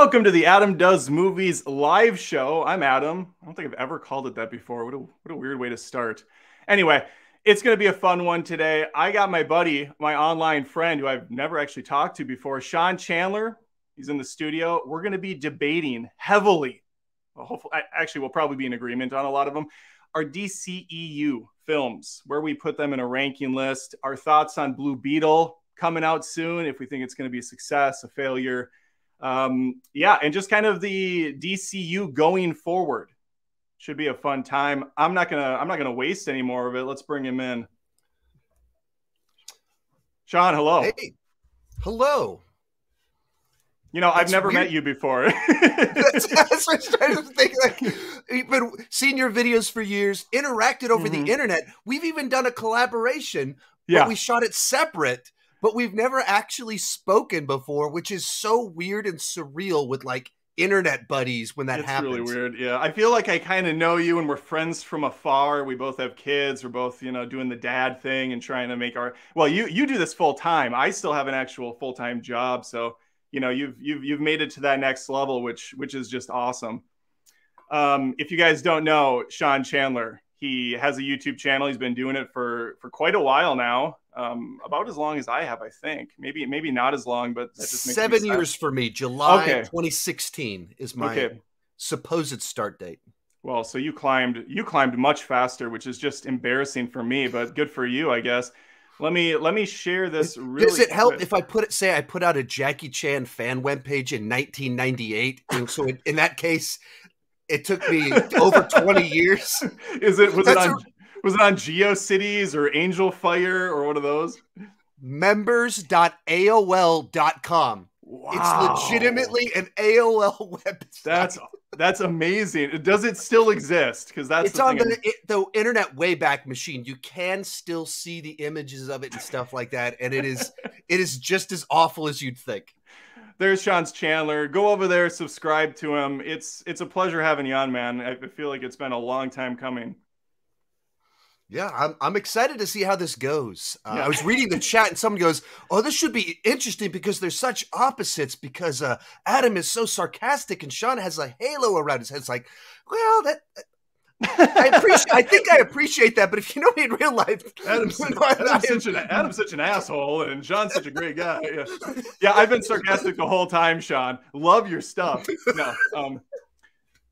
Welcome to the Adam Does Movies live show. I'm Adam. I don't think I've ever called it that before. What a, what a weird way to start. Anyway, it's going to be a fun one today. I got my buddy, my online friend who I've never actually talked to before, Sean Chandler. He's in the studio. We're going to be debating heavily. Well, hopefully, actually, we'll probably be in agreement on a lot of them. Our DCEU films, where we put them in a ranking list, our thoughts on Blue Beetle coming out soon, if we think it's going to be a success, a failure um, yeah, and just kind of the DCU going forward should be a fun time. I'm not gonna I'm not gonna waste any more of it. Let's bring him in. Sean, hello. Hey, hello. You know, that's I've never weird. met you before. that's, that's, what I'm trying to think. Like, you've been seeing your videos for years, interacted over mm-hmm. the internet. We've even done a collaboration, yeah. we shot it separate but we've never actually spoken before, which is so weird and surreal with like internet buddies when that it's happens. really weird. Yeah. I feel like I kind of know you and we're friends from afar. We both have kids. We're both, you know, doing the dad thing and trying to make our well, you you do this full time. I still have an actual full-time job. So, you know, you've you've you've made it to that next level, which which is just awesome. Um, if you guys don't know, Sean Chandler, he has a YouTube channel. He's been doing it for for quite a while now, um, about as long as I have, I think. Maybe maybe not as long, but seven years for me. July okay. 2016 is my okay. supposed start date. Well, so you climbed you climbed much faster, which is just embarrassing for me, but good for you, I guess. Let me let me share this. Really Does it help quick. if I put it? Say I put out a Jackie Chan fan web page in 1998, and so in, in that case, it took me over 20 years. Is it was That's it on was it on GeoCities or Angelfire or one of those? Members.aol.com. Wow. It's legitimately an AOL website. That's that's amazing. Does it still exist? Because that's it's the on the, it, the internet wayback machine. You can still see the images of it and stuff like that, and it is it is just as awful as you'd think there's Sean's Chandler. Go over there, subscribe to him. It's it's a pleasure having you on, man. I feel like it's been a long time coming. Yeah, I'm, I'm excited to see how this goes. Uh, yeah. I was reading the chat and someone goes, "Oh, this should be interesting because there's such opposites. Because uh, Adam is so sarcastic and Sean has a halo around his head." It's like, well, that I appreciate. I think I appreciate that, but if you know me in real life, Adam's, Adam's, such an Adam's such an asshole, and Sean's such a great guy. Yeah, yeah I've been sarcastic the whole time, Sean. Love your stuff. No, um,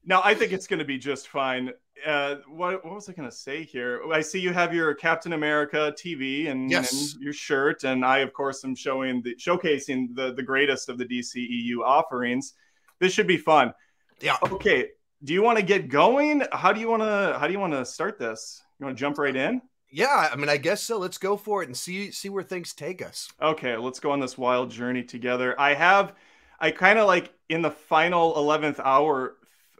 now I think it's going to be just fine. Uh, what, what was I going to say here? I see you have your Captain America TV and, yes. and, your shirt, and I, of course, am showing the showcasing the the greatest of the DCEU offerings. This should be fun. Yeah. Okay do you want to get going? How do you want to how do you want to start this? You want to jump right in? Yeah, I mean, I guess so. Let's go for it and see see where things take us. Okay, let's go on this wild journey together. I have, I kind of like in the final eleventh hour,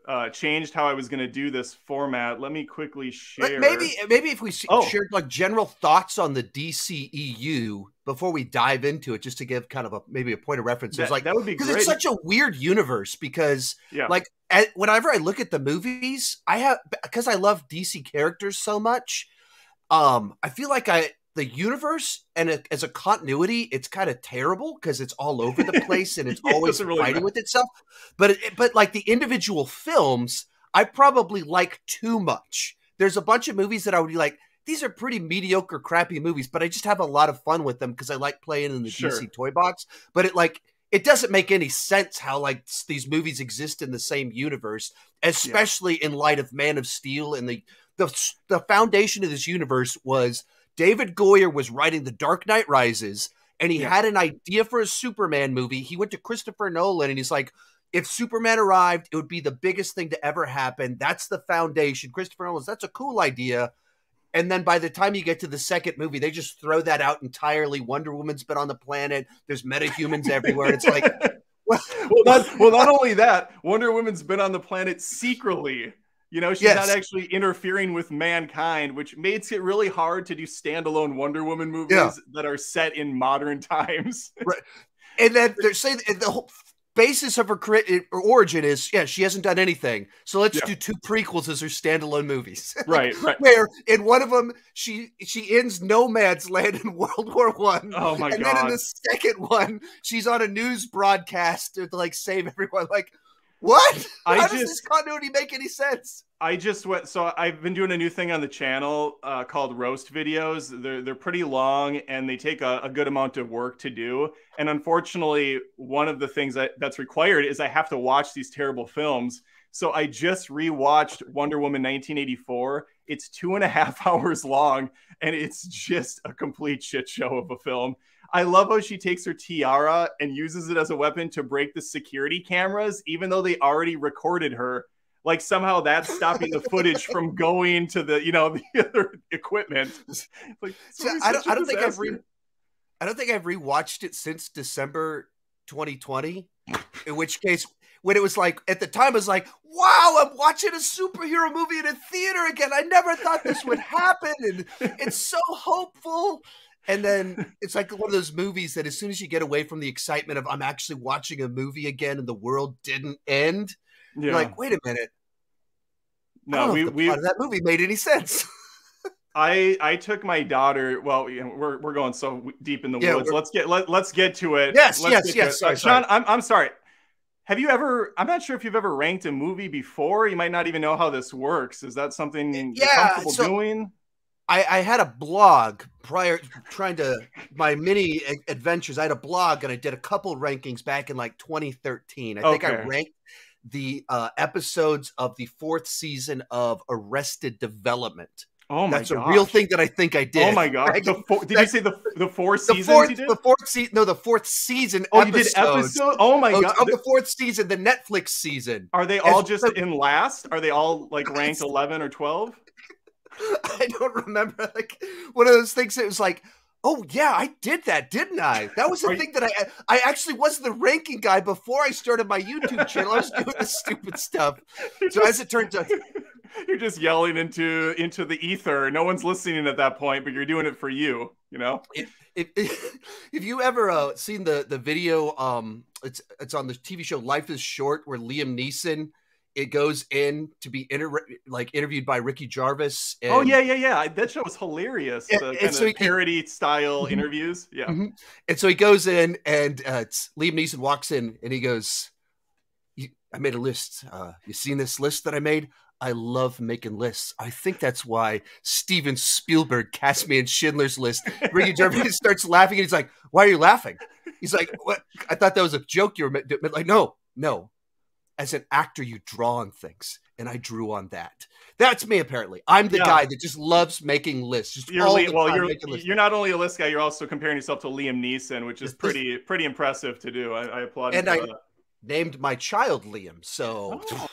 uh, changed how I was going to do this format. Let me quickly share. maybe maybe if we oh. shared like general thoughts on the DCEU before we dive into it, just to give kind of a maybe a point of reference. That, like that would be because it's such a weird universe. Because yeah. like at, whenever I look at the movies, I have because I love DC characters so much. Um, I feel like I the universe and a, as a continuity, it's kind of terrible because it's all over the place and it's Yeah, it always doesn't really fighting matter. with itself. But it, but like the individual films, I probably like too much. There's a bunch of movies that I would be like, these are pretty mediocre, crappy movies, but I just have a lot of fun with them because I like playing in the Sure. DC toy box. But it like it doesn't make any sense how like these movies exist in the same universe, especially in light of Man of Steel and the the the foundation of this universe was David Goyer was writing The Dark Knight Rises, and he Yeah. had an idea for a Superman movie. He went to Christopher Nolan and he's like, if Superman arrived, it would be the biggest thing to ever happen. That's the foundation. Christopher Nolan's, that's a cool idea. And then by the time you get to the second movie, they just throw that out entirely. Wonder Woman's been on the planet. There's metahumans everywhere. It's like, well, well, not well, not only that, Wonder Woman's been on the planet secretly. You know, she's Yes. not actually interfering with mankind, which makes it really hard to do standalone Wonder Woman movies Yeah. that are set in modern times. and then they're saying the whole basis of her origin is, yeah, she hasn't done anything. So let's Yeah. do two prequels as her standalone movies. right, right. Where in one of them she she ends Nomad's land in World War One, Oh my and then in the second one she's on a news broadcast to like save everyone. Like, what? I How does just- this continuity make any sense? I just went. So I've been doing a new thing on the channel uh, called roast videos. They're they're pretty long and they take a, a good amount of work to do. And unfortunately, one of the things that, that's required is I have to watch these terrible films. So I just rewatched Wonder Woman 1984. It's two and a half hours long, and it's just a complete shit show of a film. I love how she takes her tiara and uses it as a weapon to break the security cameras, even though they already recorded her like somehow that's stopping the footage from going to the you know the other equipment like So I don't- I don't think I've re- I don't think I've rewatched it since December 2020. in which case, when it was like at the time, I was like, "Wow, I'm watching a superhero movie in a theater again. I never thought this would happen, and it's so hopeful." And then it's like one of those movies that as soon as you get away from the excitement of I'm actually watching a movie again and the world didn't end, yeah. you're like, "Wait a minute, no we we that movie made any sense." i i took my daughter well we're we're going so deep in the Yeah, woods. let's get let, let's get to it. Yes, Let's yes, yes, sorry, Uh, sean sorry. i'm i'm sorry. Have you ever i'm not sure if you've ever ranked a movie before. You might not even know how this works. Is that something you're Yeah, comfortable so- doing I, I had a blog prior trying to my mini adventures. I had a blog and I did a couple rankings back in like 2013. I think I ranked the uh, episodes of the fourth season of Arrested Development. oh my god. That's a real thing that I think I did. oh my god the four, did you say the the four the fourth, the fourth season, no, the fourth season. oh you did episode oh my god of the fourth season, the Netflix season. Are they all As- just in last? Are they all like ranked 11 or 12? I don't remember like one of those things It was like, oh yeah, I did that, didn't I? That was the thing that I I actually was the ranking guy before I started my YouTube channel. I was doing this stupid stuff. So as it turns out, You're just yelling into into the ether. No one's listening at that point, but you're doing it for you, you know? if if, if you ever uh, seen the the video, um, it's it's on the TV show Life is Short, where Liam Neeson it goes in to be inter- like interviewed by Ricky Gervais. And, oh yeah, yeah, yeah. That show was hilarious. And- The kind so of he- parody style Mhm. interviews. Yeah. Mhm. And so he goes in, and uh, Liam Neeson walks in, and he goes, "I made a list. Uh, you seen this list that I made? I love making lists. I think that's why Steven Spielberg cast me in Schindler's List." Ricky Gervais starts laughing, and he's like, "Why are you laughing?" He's like, "What? I thought that was a joke you were like, no, no. As an actor, you draw on things." And I drew on that. That's me. Apparently, I'm the Yeah. guy that just loves making lists. Just You're all le- the well, time you're making lists. you're not only a list guy, you're also comparing yourself to Liam Neeson, which is pretty pretty impressive to do. I, I applaud And I- that. named my child Liam. So Oh.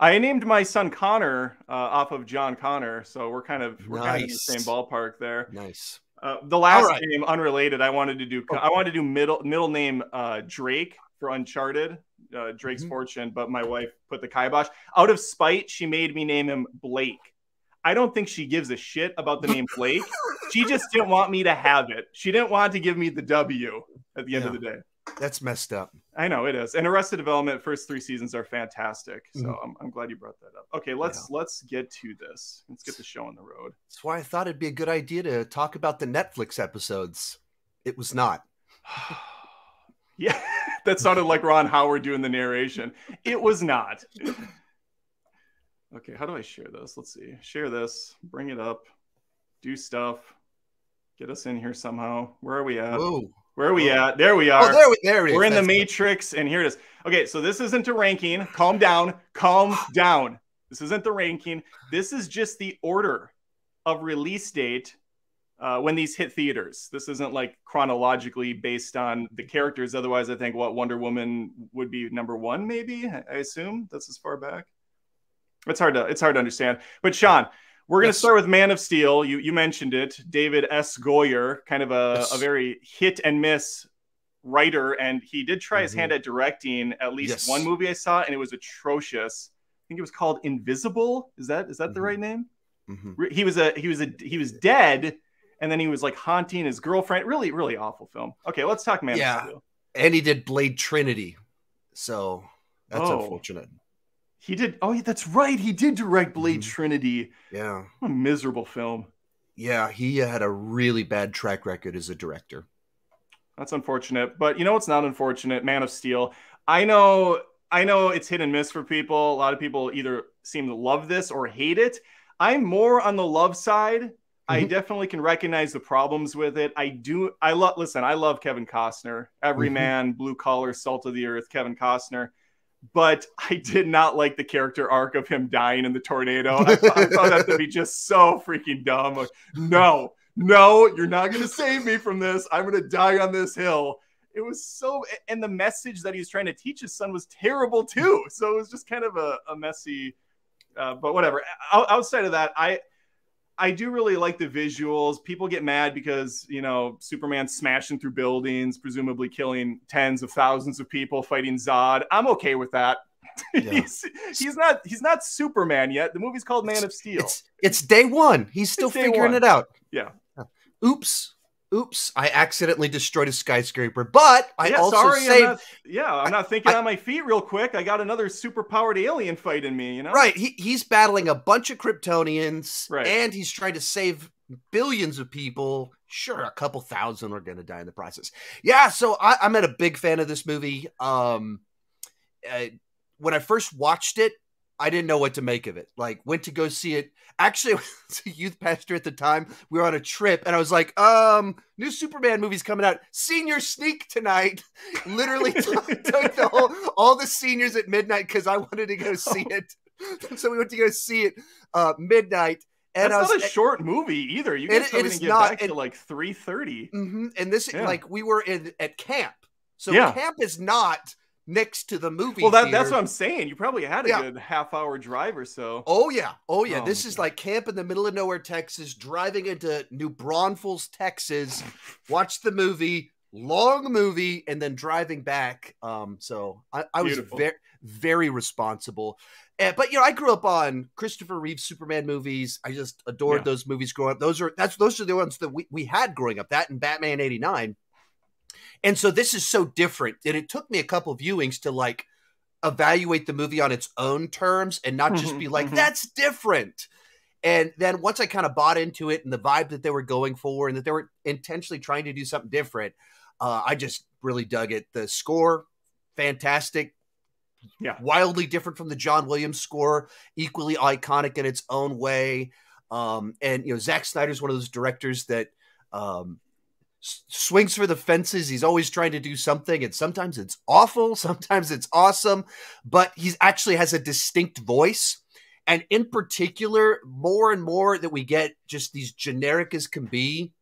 I named my son Connor uh, off of John Connor, so we're kind of we're kind of in the same ballpark there. nice. Uh, the last right. name, unrelated, I wanted to do. Oh. I wanted to do middle middle name uh, Drake for Uncharted, uh, Drake's Mhm. Fortune, but my wife put the kibosh. Out of spite, she made me name him Blake. I don't think she gives a shit about the name Blake. she just didn't want me to have it. She didn't want to give me the W at the end of the day. That's messed up. I know it is. And Arrested Development first three seasons are fantastic. So Mhm. I'm, I'm glad you brought that up. Okay, let's let's get to this. Let's get the show on the road. That's why I thought it'd be a good idea to talk about the Netflix episodes. It was not. yeah, that sounded like Ron Howard doing the narration. It was not. Okay, how do I share this? Let's see. Share this. Bring it up. Do stuff. Get us in here somehow. Where are we at? Whoa. Where are we Oh. at? There we oh, are. Oh, there, we- there it is. We're in the That's good. matrix, and here it is. Okay, so this isn't a ranking. Calm down. Calm down. This isn't the ranking. This is just the order of release date uh, when these hit theaters. This isn't like chronologically based on the characters. Otherwise, I think what Wonder Woman would be number one, maybe. I assume that's as far back. It's hard to it's hard to understand. But Sean, we're going to Yes. start with Man of Steel. You you mentioned it, David S. Goyer, kind of a, Yes. a very hit and miss writer, and he did try his Mhm. hand at directing at least Yes. one movie I saw, and it was atrocious. I think it was called Invisible. Is that is that the Mhm. right name? Mhm. He was a he was a he was dead, and then he was like haunting his girlfriend. Really really awful film. Okay, let's talk Man Yeah. of Steel. And he did Blade Trinity. So that's Oh. unfortunate. He did. Oh, yeah, that's right. He did direct Blade Mhm. Trinity. Yeah. What a miserable film. Yeah. He had a really bad track record as a director. That's unfortunate. But you know what's not unfortunate? Man of Steel. I know I know it's hit and miss for people. A lot of people either seem to love this or hate it. I'm more on the love side. I Mhm. definitely can recognize the problems with it. I do I love listen, I love Kevin Costner. Every Mhm. man, blue collar, salt of the earth, Kevin Costner. But I did not like the character arc of him dying in the tornado. I, thought- I found that to be just so freaking dumb. Like, no, no, you're not going to save me from this. I'm going to die on this hill. It was so, and the message that he was trying to teach his son was terrible too. So it was just kind of a, a messy, uh, but whatever. O- outside of that, I, I do really like the visuals. People get mad because you know Superman smashing through buildings, presumably killing tens of thousands of people, fighting Zod. I'm okay with that. Yeah. he's, he's not he's not Superman yet. The movie's called Man of Steel. It's it's day one. He's still figuring one. it out. Yeah. Oops. Oops. I accidentally destroyed a skyscraper, but I yeah, also sorry, saved I'm not, yeah, I'm not thinking I- on my feet real quick. I got another super powered alien fighting me. You know, Right. He, he's battling a bunch of Kryptonians Right. and he's trying to save billions of people. Sure, a couple thousand are going to die in the process. Yeah. So I, I'm a big fan of this movie. Um, uh, when I first watched it, I didn't know what to make of it. Like, went to go see it. Actually, I was a youth pastor at the time. We were on a trip, and I was like, um, new Superman movie's coming out. Senior sneak tonight. Literally took, the whole, all the seniors at midnight because I wanted to go see it. so we went to go see it uh, midnight. And that's was, not a short movie either. You It- guys it didn't get not, back and- to like three thirty. Mhm, and this Yeah. like we were in at camp. So Yeah. camp is not next to the movie. Well, that, that's what I'm saying. You probably had a Yeah. good half hour drive or so. Oh yeah, oh yeah. Oh, this is God. like camp in the middle of nowhere, Texas. Driving into New Braunfels, Texas. Watch the movie, long movie, and then driving back. Um, so I, I was very, very responsible. Uh, but you know, I grew up on Christopher Reeve Superman movies. I just adored Yeah. those movies growing up. Those are that's those are the ones that we, we had growing up. That and Batman '89. And so this is so different. And it took me a couple viewings to like evaluate the movie on its own terms and not just Mhm, be like, mhm. that's different. And then once I kind of bought into it and the vibe that they were going for and that they were intentionally trying to do something different, uh, I just really dug it. The score, fantastic. Yeah. Wildly different from the John Williams score, equally iconic in its own way. Um, and, you know, Zack Snyder's one of those directors that um, swings for the fences. He's always trying to do something, and sometimes it's awful, sometimes it's awesome, but he actually has a distinct voice. And in particular, more and more that we get just these generic as can be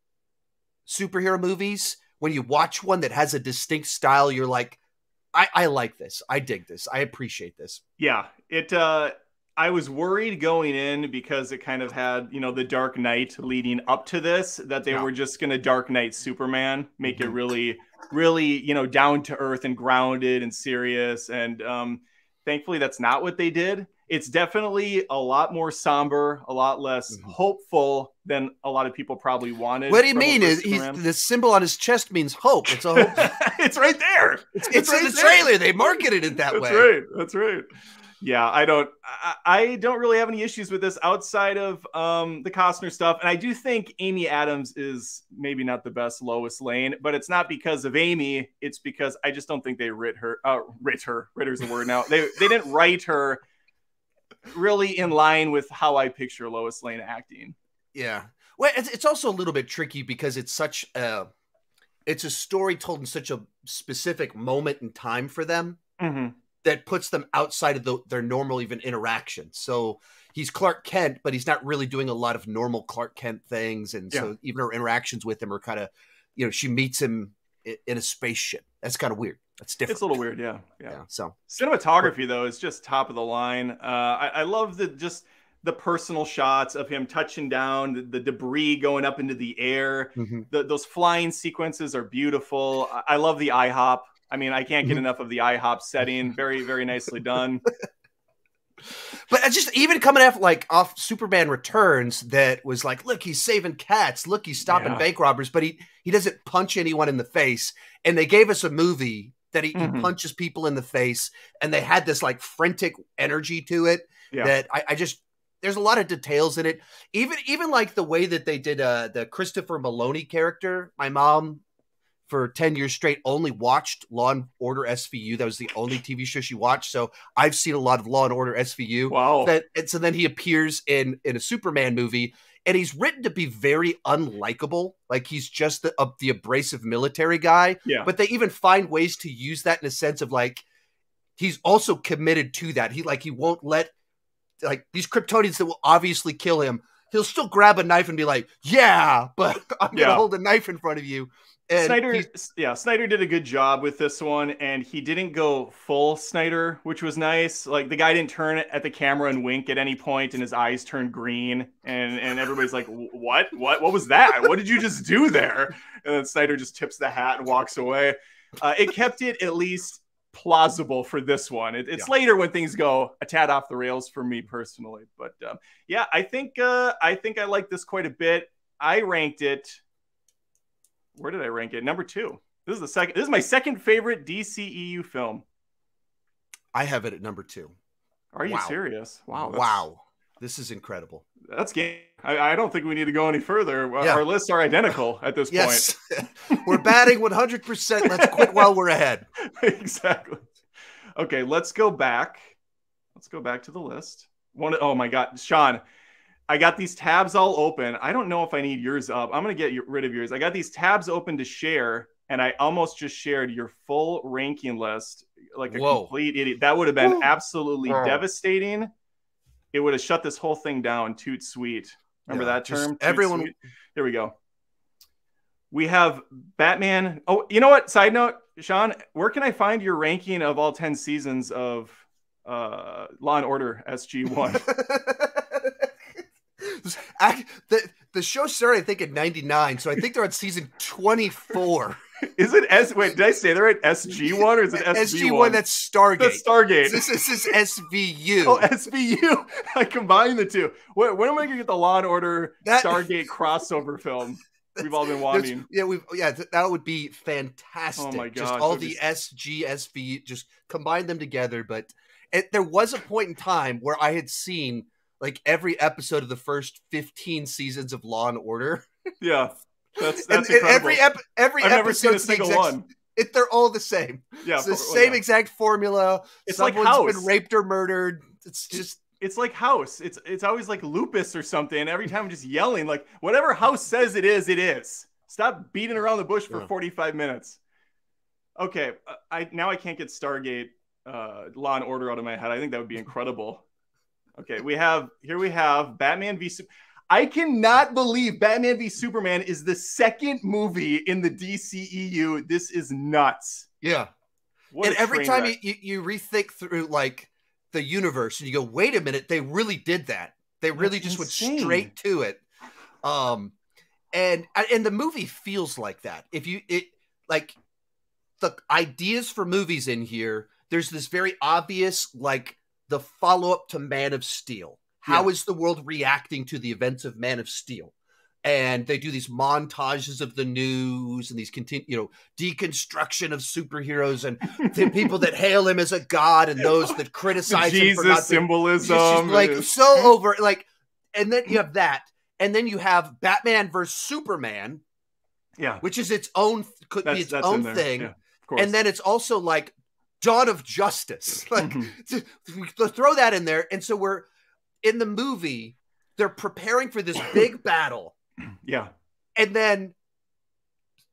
superhero movies, when you watch one that has a distinct style, you're like, I, I like this. I dig this. I appreciate this. Yeah, it. uh I was worried going in because it kind of had, you know, the Dark Knight leading up to this that they Yeah. were just going to Dark Knight Superman, make it Mhm. really, really, you know, down to earth and grounded and serious. And um, thankfully, that's not what they did. It's definitely a lot more somber, a lot less Mhm. hopeful than a lot of people probably wanted. What do you mean? Is the symbol on his chest means hope? It's a hope. it's right there. It's, it's, it's right in the there. trailer. They marketed it that That's way. That's right. That's right yeah, I don't I, I, don't really have any issues with this outside of um, the Costner stuff. And I do think Amy Adams is maybe not the best Lois Lane, but it's not because of Amy. It's because I just don't think they writ her uh writ her. Ritter's the word now. They they didn't write her really in line with how I picture Lois Lane acting. Yeah. Well, it's, it's also a little bit tricky because it's such a it's a story told in such a specific moment in time for them. Mm-hmm that puts them outside of the, their normal even interaction. So he's Clark Kent, but he's not really doing a lot of normal Clark Kent things, and yeah. so even her interactions with him are kind of, you know, she meets him in a spaceship. That's kind of weird. That's different. It's a little weird, yeah, yeah. yeah so cinematography though is just top of the line. Uh, I, I love the just the personal shots of him touching down, the, the debris going up into the air. Mm-hmm. The, those flying sequences are beautiful. I, I love the IHOP I mean, I can't get mm-hmm. enough of the IHOP setting. Very, very nicely done. but just even coming off like off Superman Returns, that was like, look, he's saving cats. Look, he's stopping yeah. bank robbers, but he he doesn't punch anyone in the face. And they gave us a movie that he, mm-hmm. he punches people in the face, and they had this like frantic energy to it yeah. that I, I just there's a lot of details in it. Even even like the way that they did uh, the Christopher Meloni character. My mom for 10 years straight only watched Law and Order SVU. That was the only TV show she watched. So I've seen a lot of Law and Order SVU. Wow. That, and so then he appears in in a Superman movie and he's written to be very unlikable. Like he's just the, uh, the abrasive military guy. Yeah. But they even find ways to use that in a sense of like he's also committed to that. He like he won't let like these Kryptonians that will obviously kill him. He'll still grab a knife and be like, "Yeah, but I'm gonna hold a knife in front of you." And Snyder, yeah, Snyder did a good job with this one, and he didn't go full Snyder, which was nice. Like the guy didn't turn at the camera and wink at any point, and his eyes turned green, and and everybody's like, "What? What? What was that? What did you just do there?" And then Snyder just tips the hat and walks away. Uh, it kept it at least plausible for this one. It, it's yeah. later when things go a tad off the rails for me personally, but um, yeah, I think uh, I think I like this quite a bit. I ranked it where did I rank it? Number two. This is the second. This is my second favorite DCEU film. I have it at number two. Are you wow. serious? Wow. Wow. This is incredible. That's game. I, I, don't think we need to go any further. Yeah. Our lists are identical at this yes. point. we're batting 100%. Let's quit while we're ahead. exactly. Okay, let's go back. Let's go back to the list. One. Oh my God, Sean. I got these tabs all open. I don't know if I need yours up. I'm going to get rid of yours. I got these tabs open to share, and I almost just shared your full ranking list like a Whoa. complete idiot. That would have been Whoa. absolutely Whoa. devastating. It would have shut this whole thing down. Toot sweet. Remember yeah, that term? Everyone. Sweet? Here we go. We have Batman. Oh, you know what? Side note, Sean, where can I find your ranking of all 10 seasons of uh, Law and Order SG1? I, the the show started I think in '99, so I think they're on season 24. Is it S? Wait, did I say that right? SG one or is it SG one? That's Stargate. That's Stargate. This, this is SVU. Oh, SVU. I combined the two. When, when am I gonna get the Law and Order that, Stargate crossover film? We've all been wanting. Yeah, we yeah that would be fantastic. Oh my god! Just all the SG SV, just combine them together. But it, there was a point in time where I had seen like every episode of the first 15 seasons of Law and Order. Yeah. That's, that's and, and every ep- every I've never seen a exact, one. It, they're all the same. Yeah, it's the for, same yeah. exact formula. It's Someone's like House. been raped or murdered. It's just it's like House. It's it's always like lupus or something. Every time I'm just yelling like whatever House says it is, it is. Stop beating around the bush for yeah. 45 minutes. Okay, I now I can't get Stargate uh, Law and Order out of my head. I think that would be incredible. Okay, we have here we have Batman v I cannot believe Batman v Superman is the second movie in the DCEU. This is nuts. Yeah. What and every time you, you, you, rethink through like the universe and you go, wait a minute, they really did that. They really That's just insane. went straight to it. Um and and the movie feels like that. If you it like the ideas for movies in here, there's this very obvious like the follow up to Man of Steel. How yeah. is the world reacting to the events of Man of Steel? and they do these montages of the news and these continue, you know, deconstruction of superheroes and the people that hail him as a god and those that criticize Jesus him for not symbolism, being, like so over, like, and then you have that, and then you have Batman versus Superman, yeah, which is its own could that's, be its own thing, Yeah, of course. and then it's also like Dawn of Justice, like Mhm. to throw that in there, and so we're in the movie. They're preparing for this big battle yeah, and then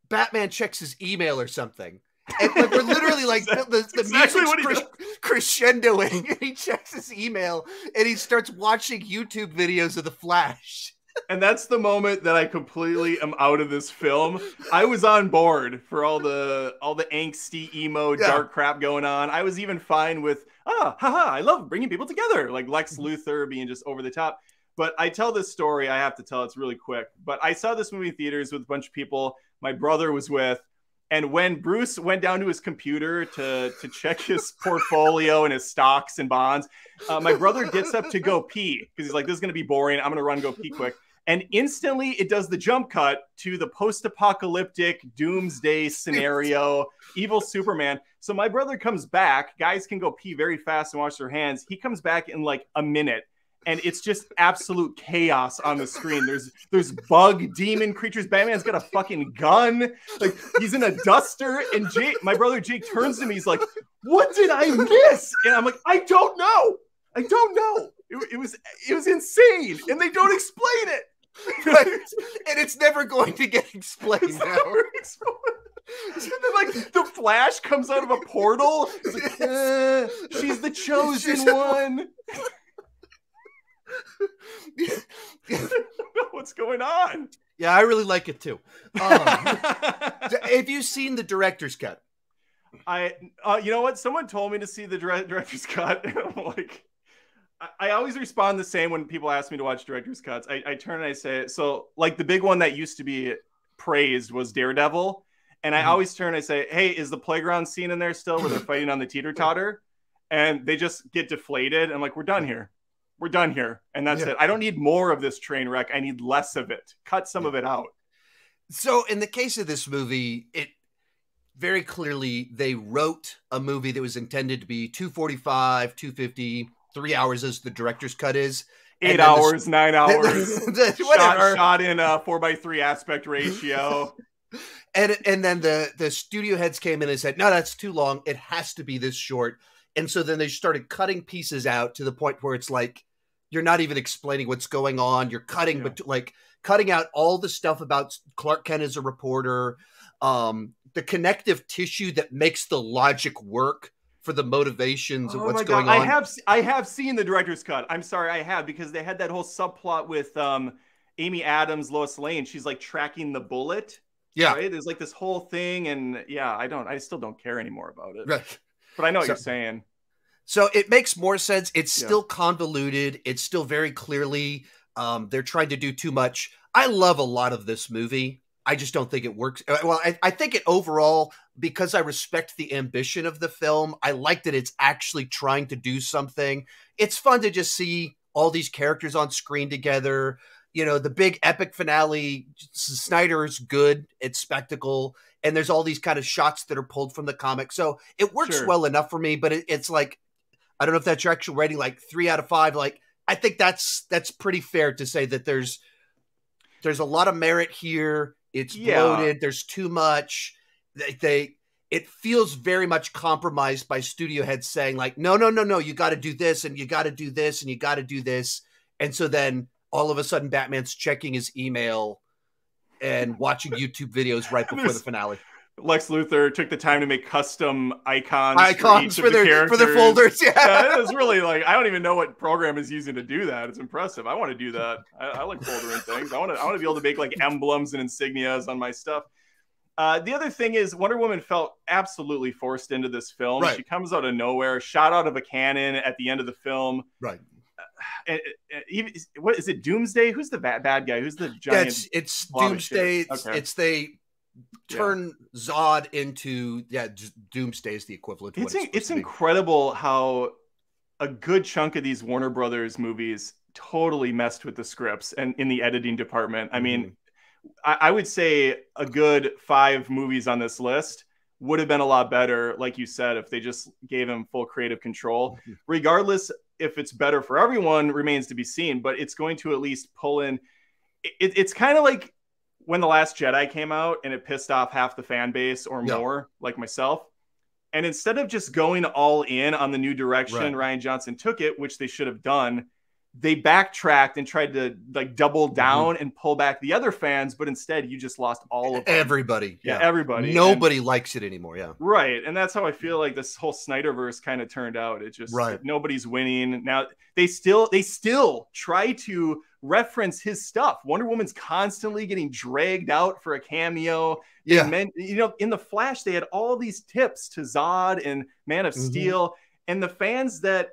Batman checks his email or something. And like we're literally like the, the, the exactly music's cres- crescendoing, and he checks his email and he starts watching YouTube videos of the Flash. And that's the moment that I completely am out of this film. I was on board for all the all the angsty emo Yeah. dark crap going on. I was even fine with ah haha I love bringing people together like Lex Luthor being just over the top. But I tell this story, I have to tell it's really quick. But I saw this movie in theaters with a bunch of people my brother was with. And when Bruce went down to his computer to, to check his portfolio and his stocks and bonds, uh, my brother gets up to go pee because he's like, this is going to be boring. I'm going to run go pee quick. And instantly it does the jump cut to the post apocalyptic doomsday scenario, evil Superman. So my brother comes back. Guys can go pee very fast and wash their hands. He comes back in like a minute. And it's just absolute chaos on the screen. There's there's bug demon creatures. Batman's got a fucking gun. Like he's in a duster. And Jake, my brother Jake turns to me. He's like, "What did I miss?" And I'm like, "I don't know. I don't know. It, it was it was insane, and they don't explain it. Right. and it's never going to get explained It's now. never explained. And then, like the Flash comes out of a portal. Like, uh, she's the chosen She's one. What's going on? yeah, I really like it too. Um, have you seen the director's cut? I, uh, you know what? Someone told me to see the dire- director's cut. I'm like, I, always respond the same when people ask me to watch director's cuts. I, I turn and I say, so like the big one that used to be praised was Daredevil. And I Mhm. always turn and I say, hey, is the playground scene in there still where they're fighting on the teeter totter? And they just get deflated and like, we're done here. We're done here. And that's Yeah. it. I don't need more of this train wreck. I need less of it. Cut some of it out. So, in the case of this movie, it very clearly they wrote a movie that was intended to be 245, 250, three hours as the director's cut is. Eight then the- hours, nine hours. The- shot, whatever. shot in a four by three aspect ratio. And and then the the studio heads came in and said, "No, that's too long. It has to be this short." And so then they started cutting pieces out to the point where it's like you're not even explaining what's going on. You're cutting, Yeah. but like cutting out all the stuff about Clark Kent as a reporter, um, the connective tissue that makes the logic work for the motivations of Oh what's my going God. on. I have I have seen the director's cut. I'm sorry, I have because they had that whole subplot with um Amy Adams, Lois Lane. She's like tracking the bullet. yeah, Right? There's like this whole thing, and yeah, I don't I still don't care anymore about it. right. But I know what So- you're saying. So it makes more sense. It's Yeah. still convoluted. It's still very clearly um, they're trying to do too much. I love a lot of this movie. I just don't think it works. uh, Well, I, I think it overall, because I respect the ambition of the film, I like that it's actually trying to do something. It's fun to just see all these characters on screen together. You know, the big epic finale, Snyder's good. It's spectacle. And there's all these kind of shots that are pulled from the comic. So it works Sure. well enough for me, but it, it's like, I don't know if that's your actual rating, like three out of five. Like, I think that's that's pretty fair to say that there's there's a lot of merit here. It's Yeah. bloated. There's too much. They, they it feels very much compromised by studio heads saying like, no, no, no, no, you got to do this and you got to do this and you got to do this. And so then all of a sudden, Batman's checking his email and watching YouTube videos right before the finale. Lex Luthor took the time to make custom icons, Icons for, for the their for their folders. yeah, Yeah. it was really like I don't even know what program is using to do that. It's impressive. I want to do that. I, I like foldering things. I want to. I want to be able to make like emblems and insignias on my stuff. Uh, the other thing is Wonder Woman felt absolutely forced into this film. Right. She comes out of nowhere, shot out of a cannon at the end of the film. Right. And, and even what is it? Doomsday? Who's the bad bad guy? Who's the Yeah, giant? it's it's shit. Doomsday. It's, Okay. it's they Yeah. turn Zod into yeah. Doomsday is the equivalent. To it's it's, it's incredible how a good chunk of these Warner Brothers movies totally messed with the scripts and in the editing department. I mean, Mm-hmm. I, I would say a good five movies on this list would have been a lot better, like you said, if they just gave him full creative control. Mhm. Regardless if it's better for everyone remains to be seen, but it's going to at least pull in. It, it's kind of like when the Last Jedi came out and it pissed off half the fan base or Yeah. more, like myself. And instead of just going all in on the new direction Right. Rian Johnson took it, which they should have done, they backtracked and tried to like double mm-hmm. down and pull back the other fans, but instead you just lost all of them. Everybody. yeah, Yeah. everybody. And- Nobody likes it anymore. Yeah. Right. And that's how I feel like this whole Snyderverse kind of turned out. It just Right. nobody's winning. Now they still they still try to reference his stuff. Wonder Woman's constantly getting dragged out for a cameo. Yeah. meant, you know, in the Flash, they had all these tips to Zod and Man of Mhm. Steel, and the fans that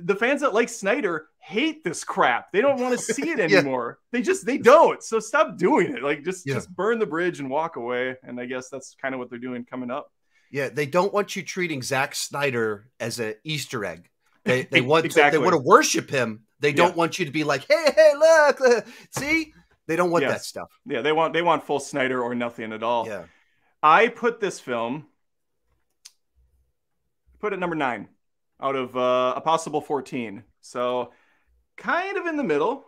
the fans that like Snyder hate this crap. They don't want to see it Yeah. anymore. They just they don't. So stop doing it. Like just Yeah. just burn the bridge and walk away. And I guess that's kind of what they're doing coming up. Yeah. They don't want you treating Zack Snyder as an Easter egg. They they want Exactly. to, they want to worship him. They don't Yeah. want you to be like, hey, hey, look, see? They don't want that stuff. Yeah, they want they want full Snyder or nothing at all. Yeah. I put this film put it number nine out of uh, a possible fourteen. So kind of in the middle.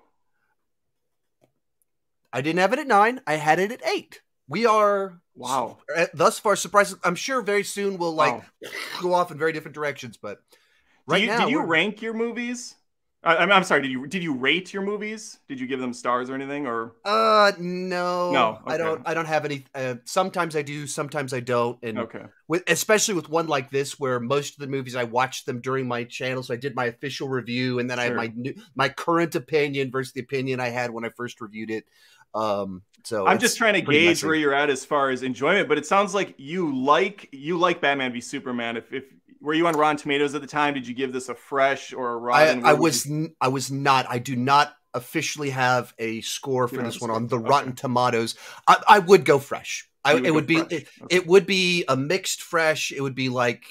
I didn't have it at nine. I had it at eight. We are Wow. uh, thus far surprised. I'm sure very soon we'll like Wow. go off in very different directions, but right did you, now, did you rank your movies? I, I'm, I'm sorry. Did you did you rate your movies? Did you give them stars or anything? Or Uh, no, No, I don't. I don't have any. Uh, sometimes I do, sometimes I don't, and okay, with especially with one like this, where most of the movies I watched them during my channel, so I did my official review, and then I have my new, my current opinion versus the opinion I had when I first reviewed it. Um, so I'm just trying to gauge messy. where you're at as far as enjoyment. But it sounds like you like you like Batman v Superman. If if were you on Rotten Tomatoes at the time? Did you give this a fresh or a rotten? I would was you- I was not. I do not officially have a score for You this one on the. Rotten Tomatoes. I, I would go fresh. I, would it would be it, Okay. it would be a mixed fresh. It would be like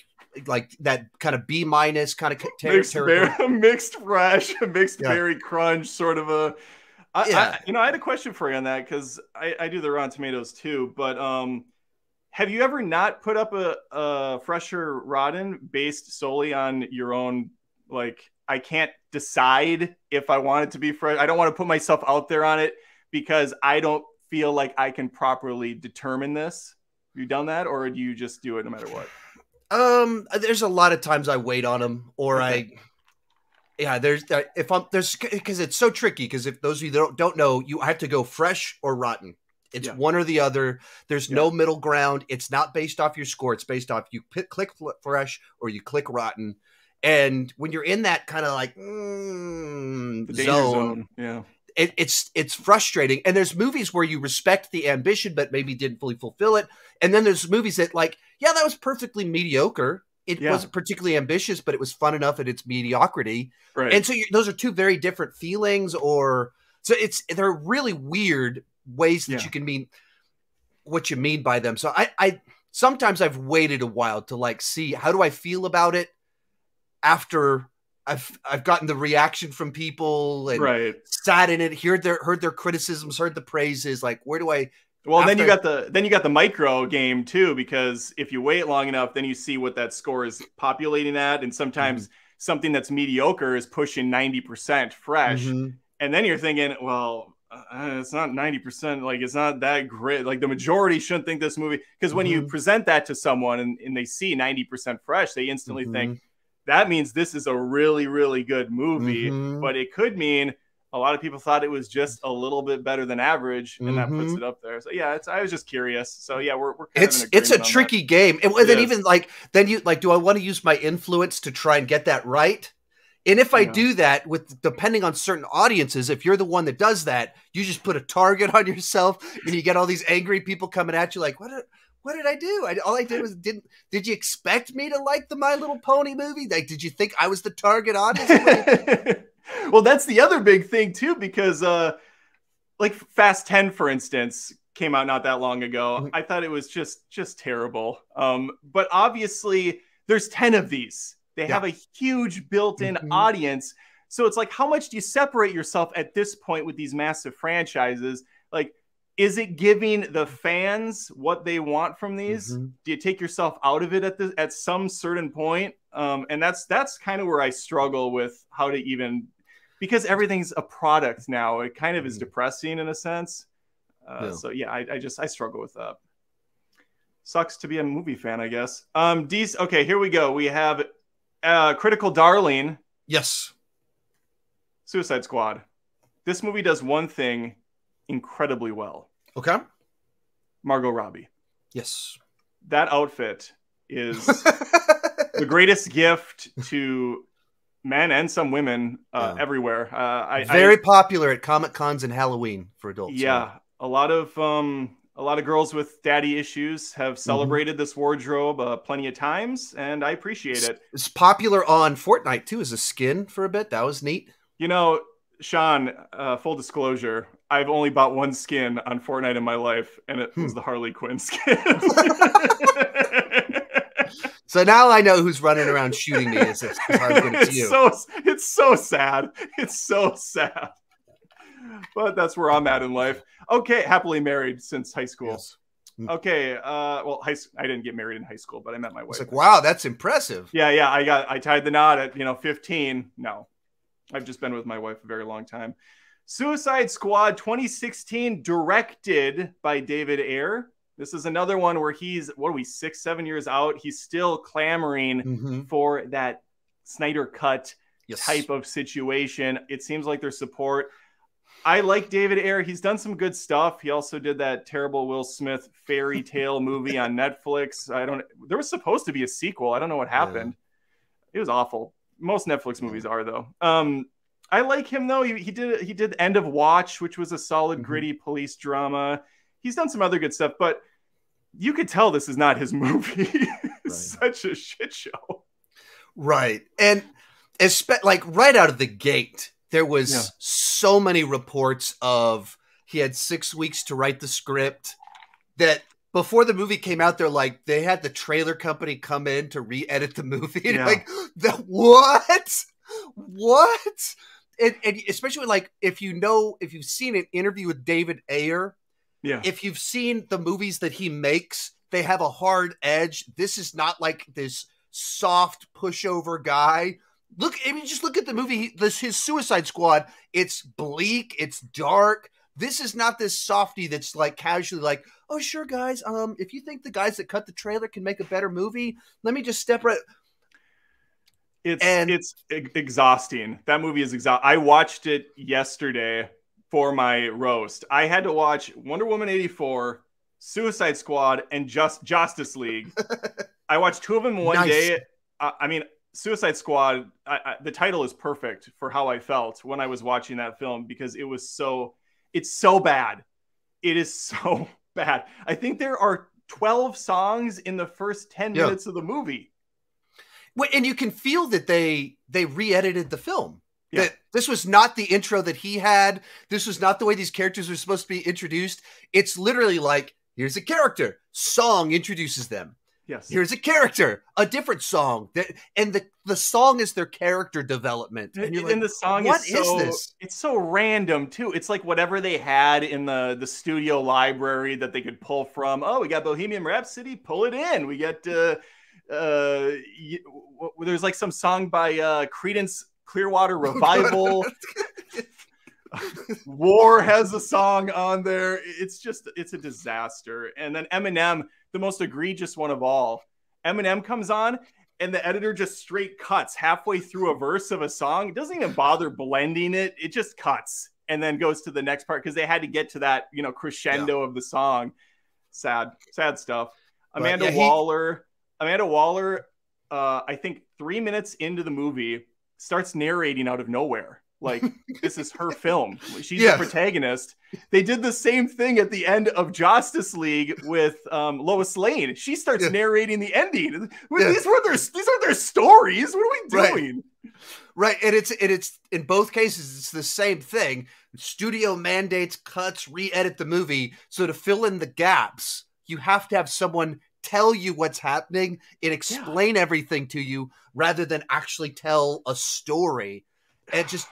like that kind of B minus kind of ter- mixed, territory. berry, mixed fresh, mixed Yeah. berry crunch, sort of a. I, Yeah. I, you know, I had a question for you on that because I, I do the Rotten Tomatoes too. But um, have you ever not put up a, a fresher Rotten based solely on your own like? I can't decide if I want it to be fresh. I don't want to put myself out there on it because I don't feel like I can properly determine this. Have you done that, or do you just do it no matter what? Um, there's a lot of times I wait on them, or I, yeah, there's uh, if I'm there's because it's so tricky. Because if those of you that don't, don't know, you have to go fresh or rotten. It's Yeah. one or the other. There's Yeah. no middle ground. It's not based off your score. It's based off you pick, click fresh or you click rotten. And when you're in that kind of like mm, zone, zone. Yeah. it, it's it's frustrating. And there's movies where you respect the ambition, but maybe didn't fully fulfill it. And then there's movies that like, yeah, that was perfectly mediocre. It Yeah. wasn't particularly ambitious, but it was fun enough at its mediocrity. Right. And so you those are two very different feelings, or so it's they're really weird ways that Yeah. you can mean what you mean by them. So I, I sometimes I've waited a while to like see how do I feel about it after I've I've gotten the reaction from people and right. sat in it, heard their heard their criticisms, heard the praises. Like, where do I? Well, then you got the then you got the micro game too, because if you wait long enough, then you see what that score is populating at, and sometimes Mm-hmm. something that's mediocre is pushing ninety percent fresh, Mhm. and then you're thinking, well, uh, it's not ninety percent, like it's not that great. Like the majority shouldn't think this movie because when you Mhm. present that to someone and, and they see ninety percent fresh, they instantly Mhm. think that means this is a really really good movie, Mhm. but it could mean a lot of people thought it was just a little bit better than average, and that puts Mhm. it up there. So yeah, it's, I was just curious. So yeah, we're, we're It's it's a on that. tricky game, and then It even like then you like, do I want to use my influence to try and get that right? And if I Yeah. do that with depending on certain audiences, if you're the one that does that, you just put a target on yourself, and you get all these angry people coming at you like, what? Did, what did I do? I, all I did was didn't. Did you expect me to like the My Little Pony movie? Like, did you think I was the target audience? well, that's the other big thing too, because uh, like Fast Ten, for instance, came out not that long ago. Mhm. I thought it was just just terrible. Um, but obviously, there's ten of these. They Yeah. have a huge built-in Mhm. audience. So it's like, how much do you separate yourself at this point with these massive franchises? Like, is it giving the fans what they want from these? Mm-hmm. Do you take yourself out of it at the at some certain point? Um, and that's that's kind of where I struggle with how to even because everything's a product now. It kind of is Mhm. depressing in a sense. Uh, Yeah. So yeah, I, I just I struggle with that. Sucks to be a movie fan, I guess. Um, okay, here we go. We have uh, Critical Darling, Yes. Suicide Squad. This movie does one thing incredibly well. Okay. Margot Robbie. Yes. That outfit is the greatest gift to men and some women uh, Yeah. everywhere. Uh, I, Very I, popular at Comic Cons and Halloween for adults. yeah, a lot of um, a lot of girls with daddy issues have Mm-hmm. celebrated this wardrobe uh, plenty of times, and I appreciate it. It's popular on Fortnite too as a skin for a bit. That was neat. You know, Sean, uh, full disclosure, I've only bought one skin on Fortnite in my life, and it Hmm. was the Harley Quinn skin. So now I know who's running around shooting me. As it's it's you. so it's so sad. It's so sad. But that's where I'm at in life. Okay, happily married since high school. Yes. Okay, uh, well, high, I didn't get married in high school, but I met my wife. It's like, wow, that's impressive. Yeah, yeah. I got I tied the knot at you know 15. No, I've just been with my wife a very long time. Suicide Squad 2016, directed by David Ayer. This is another one where he's what are we six seven years out? He's still clamoring Mm-hmm. for that Snyder cut Yes. type of situation. It seems like there's support. I like David Ayer. He's done some good stuff. He also did that terrible Will Smith fairy tale movie on Netflix. I don't. There was supposed to be a sequel. I don't know what happened. It was awful. Most Netflix movies are though. Um, I like him though. He, he did he did End of Watch, which was a solid, Mhm. gritty police drama. He's done some other good stuff, but you could tell this is not his movie. it's such a shit show. Right. And espe- like right out of the gate, there was Yeah. so many reports of he had six weeks to write the script that before the movie came out, they're like, they had the trailer company come in to re-edit the movie. Yeah. like, the what? What? And, and especially like if you know if you've seen an interview with David Ayer, Yeah. if you've seen the movies that he makes, they have a hard edge. This is not like this soft pushover guy. Look, I mean, just look at the movie. This his Suicide Squad. It's bleak. It's dark. This is not this softy that's like casually like, oh sure, guys. Um, if you think the guys that cut the trailer can make a better movie, let me just step right. It's And- it's e- exhausting. That movie is exhausting. I watched it yesterday for my roast. I had to watch Wonder Woman 84, Suicide Squad, and just Justice League. I watched two of them one Nice. day. I, I mean, Suicide Squad. I, I, the title is perfect for how I felt when I was watching that film because it was so. It's so bad. It is so bad. I think there are 12 songs in the first 10 Yeah. minutes of the movie. Wait, and you can feel that they they re-edited the film. Yeah. That this was not the intro that he had. This was not the way these characters were supposed to be introduced. It's literally like here's a character, song introduces them. Yes. Here's a character, a different song. That and the the song is their character development. And like, the song what is so is this? it's so random too. It's like whatever they had in the the studio library that they could pull from. Oh, we got Bohemian Rhapsody, pull it in. We got uh uh y- w- w- there's like some song by uh Creedence Clearwater Revival. War has a song on there. It's just it's a disaster. And then Eminem, the most egregious one of all. Eminem comes on and the editor just straight cuts halfway through a verse of a song. It doesn't even bother blending it. It just cuts and then goes to the next part because they had to get to that, you know, crescendo of the song. Sad, sad stuff. Amanda yeah, he- Waller, Amanda Waller, uh, I think three minutes into the movie starts narrating out of nowhere. Like this is her film. She's Yeah. the protagonist. They did the same thing at the end of Justice League with um, Lois Lane. She starts Yeah. narrating the ending. Well, Yeah. These were their these are their stories. What are we Right. doing? Right, and it's and it's in both cases it's the same thing. Studio mandates cuts, re-edit the movie, so to fill in the gaps, you have to have someone tell you what's happening and explain everything to you rather than actually tell a story. And just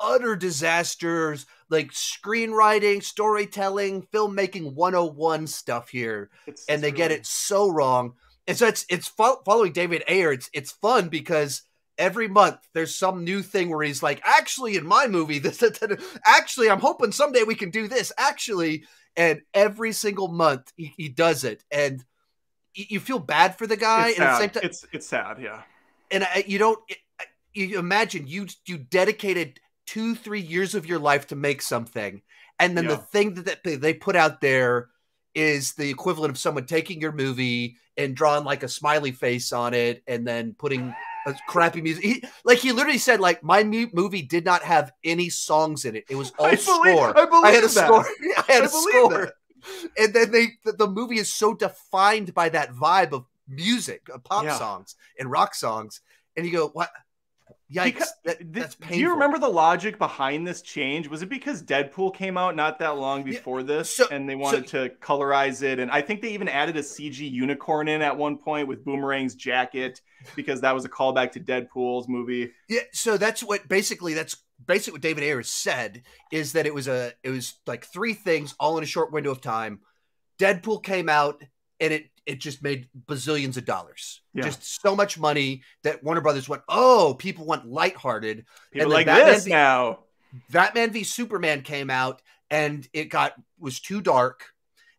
utter disasters like screenwriting, storytelling, filmmaking 101 stuff here. It's, and they get it so wrong. And so it's it's fo- following David Ayer. It's it's fun because every month there's some new thing where he's like, actually, in my movie, this, actually, I'm hoping someday we can do this. Actually, and every single month he, he does it, and y- you feel bad for the guy. It's and at the sad. time, It's it's sad. Yeah. and I, you don't you imagine you you dedicated two three years of your life to make something and then the thing that they- they put out there is the equivalent of someone taking your movie and drawing like a smiley face on it and then putting a crappy music he, like he literally said like my mu- movie did not have any songs in it. It was all I believe- score. I believe I had a that. score. I had I a score. that. and then they the, the movie is so defined by that vibe of music of pop Yeah. songs and rock songs and you go what yikes Because- that, that's painful Do you remember the logic behind this change? Was it because Deadpool came out not that long Yeah, before this so- and they wanted to colorize it? And I think they even added a CG unicorn in at one point with Boomerang's jacket because that was a callback to Deadpool's movie. yeah so that's what basically that's basically what david ayers said is that it was a it was like three things all in a short window of time deadpool came out and it it just made bazillions of dollars Yeah. just so much money that warner brothers went oh people want lighthearted People like Batman this v- now. Batman v Superman came out and it got was too dark.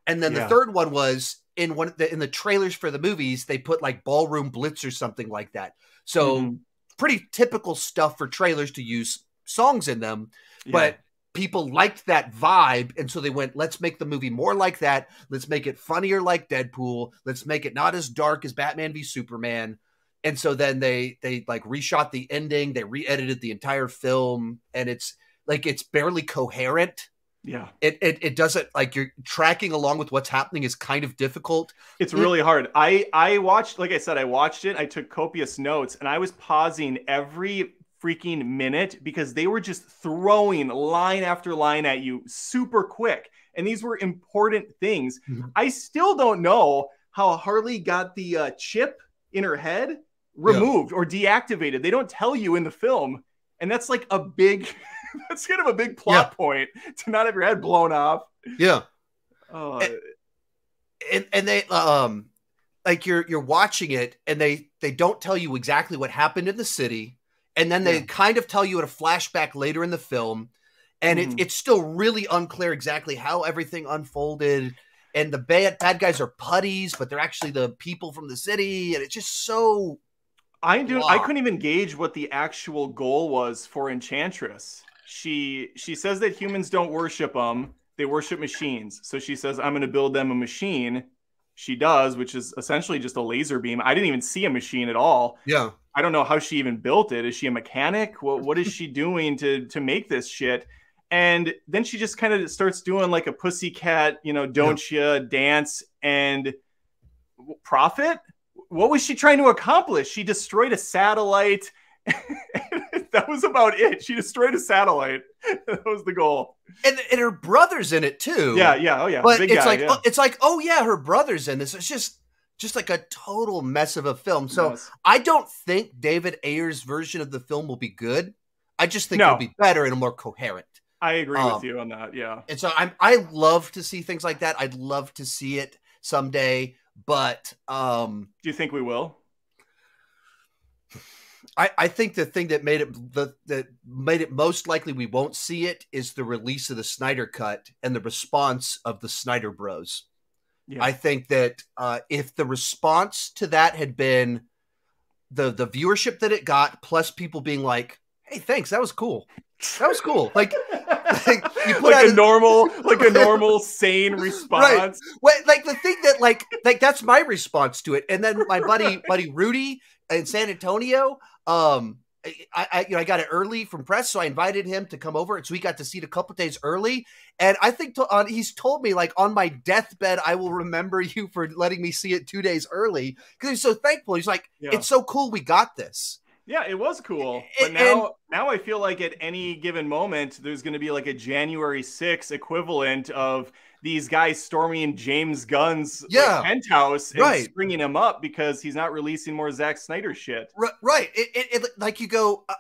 And then Yeah. the third one was in one of the in the trailers for the movies, they put like ballroom blitz or something like that. So Mhm. pretty typical stuff for trailers to use songs in them. Yeah. But people liked that vibe. And so they went, let's make the movie more like that. Let's make it funnier like Deadpool. Let's make it not as dark as Batman v Superman. And so then they they like reshot the ending, they re-edited the entire film, and it's like it's barely coherent. yeah. It it, it doesn't like you're tracking along with what's happening is kind of difficult. It's It- really hard. I I watched, like I said, I watched it. I took copious notes, and I was pausing every freaking minute because they were just throwing line after line at you super quick, and these were important things. Mhm. I still don't know how Harley got the uh, chip in her head removed or deactivated. They don't tell you in the film, and that's like a big. That's kind of a big plot point to not have your head blown off. Yeah. Oh, And- and and they um like you're you're watching it and they they don't tell you exactly what happened in the city and then they Yeah. kind of tell you at a flashback later in the film and Mhm. it, it's still really unclear exactly how everything unfolded and the bad bad guys are putties but they're actually the people from the city and it's just so I do. I couldn't even gauge what the actual goal was for Enchantress. She she says that humans don't worship them; they worship machines. So she says, "I'm going to build them a machine." She does, which is essentially just a laser beam. I didn't even see a machine at all. yeah I don't know how she even built it. Is she a mechanic? What what is she doing to to make this shit? And then she just kind of starts doing like a pussycat, you know, don't you dance and profit. What was she trying to accomplish? She destroyed a satellite. that was about it. She destroyed a satellite. that was the goal. and, and her brother's in it too Yeah, yeah, oh yeah. but Big it's guy, like yeah. oh, it's like oh yeah her brother's in this it's just just like a total mess of a film so Yes. I don't think David Ayer's version of the film will be good. I just think No. it'll be better and more coherent. I agree um, with you on that. Yeah. And so I'm I love to see things like that. I'd love to see it someday, but um Do you think we will? I, I think the thing that made it the that made it most likely we won't see it is the release of the Snyder cut and the response of the Snyder Bros. Yeah. I think that uh, if the response to that had been the the viewership that it got, plus people being like, "Hey, thanks, that was cool. That was cool." Like, like, you put like a a- normal, like a normal, sane response. Well, like the thing that like like that's my response to it. And then my buddy buddy Rudy in San Antonio, um, I, I you know I got it early from press, so I invited him to come over, and so we got to see it a couple days early. And I think to, on he's told me like on my deathbed, I will remember you for letting me see it two days early because he's so thankful. He's like, Yeah. it's so cool we got this. Yeah, it was cool. But And- now, now I feel like at any given moment, there's going to be like a January 6 equivalent of these guys storming James Gunn's like, Yeah. penthouse and Right. stringing him up because he's not releasing more Zack Snyder shit. Right, right. It, it, it like you go. Uh,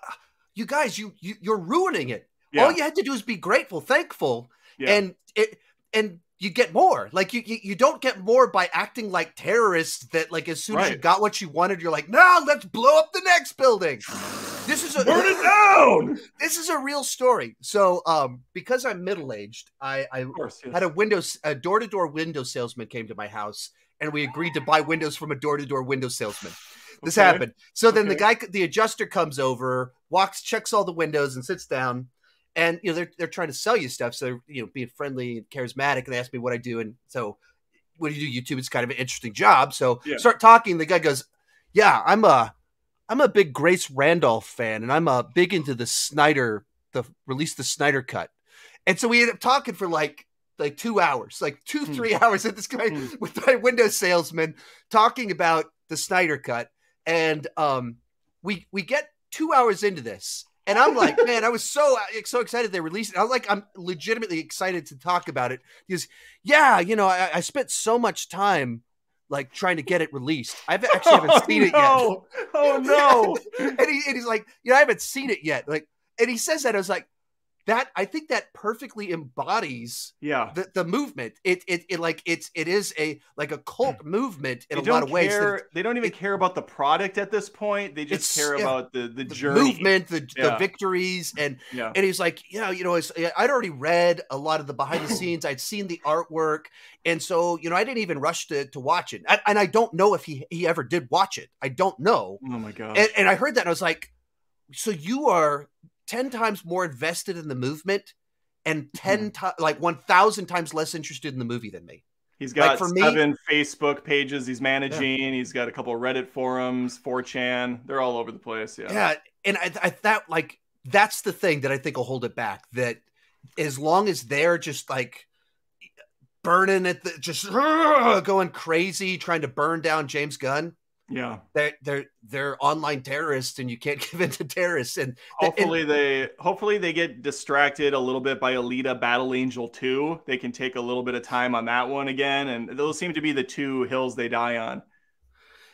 you guys, you, you you're ruining it. Yeah. All you had to do is be grateful, thankful, Yeah. and it and you get more. Like you, you you don't get more by acting like terrorists. That like as soon as you got what you wanted, you're like, now let's blow up the next building. This is a Burn it down. this is a real story. So, um, because I'm middle aged, I, I course. yes. had a window a door to door window salesman came to my house, and we agreed to buy windows from a door to door window salesman. This Okay. happened. So then the guy, the adjuster, comes over, walks, checks all the windows, and sits down. And you know they're they're trying to sell you stuff, so they're, you know being friendly and charismatic. And they ask me what I do, and so what do you do? YouTube? It's kind of an interesting job. So Yeah. start talking. The guy goes, "Yeah, I'm a I'm a big Grace Randolph fan, and I'm a big into the Snyder, the release the Snyder cut." And so we end up talking for like like two hours, like two Hmm. three hours at this guy Hmm. with my window salesman talking about the Snyder cut, and um, we we get two hours into this. And I'm like, man, I was so uh, so excited they released it. I was like, I'm legitimately excited to talk about it because, yeah, you know, I, I spent so much time like trying to get it released. I have actually haven't oh, seen it yet. no. Oh no. and, he, and he's like, you know, I haven't seen it yet. Like, and he says that I was like, that I think that perfectly embodies Yeah. the, the movement. It, it it like it's it is a like a cult hmm. movement in They a lot of ways. that They don't even it- care about the product at this point. They just care yeah. about the the, the journey. movement, the, the victories, and Yeah. and he's like, yeah, you know, I'd already read a lot of the behind the scenes. I'd seen the artwork, and so you know, I didn't even rush to to watch it. And, and I don't know if he he ever did watch it. I don't know. Oh my god. And, and I heard that, and I was like, so you are ten times more invested in the movement, and Mm-hmm. 10 times, like one thousand times less interested in the movie than me. he's got for me- seven Facebook pages he's managing. He's got a couple of Reddit forums, 4chan. They're all over the place. Yeah. Yeah, and I, I that like that's the thing that I think will hold it back. That as long as they're just like burning at the just going crazy, trying to burn down James Gunn, Yeah. they're they're they're online terrorists, and you can't give in to terrorists. And and- Hopefully they hopefully they get distracted a little bit by Alita Battle Angel 2. They can take a little bit of time on that one again. And those seem to be the two hills they die on.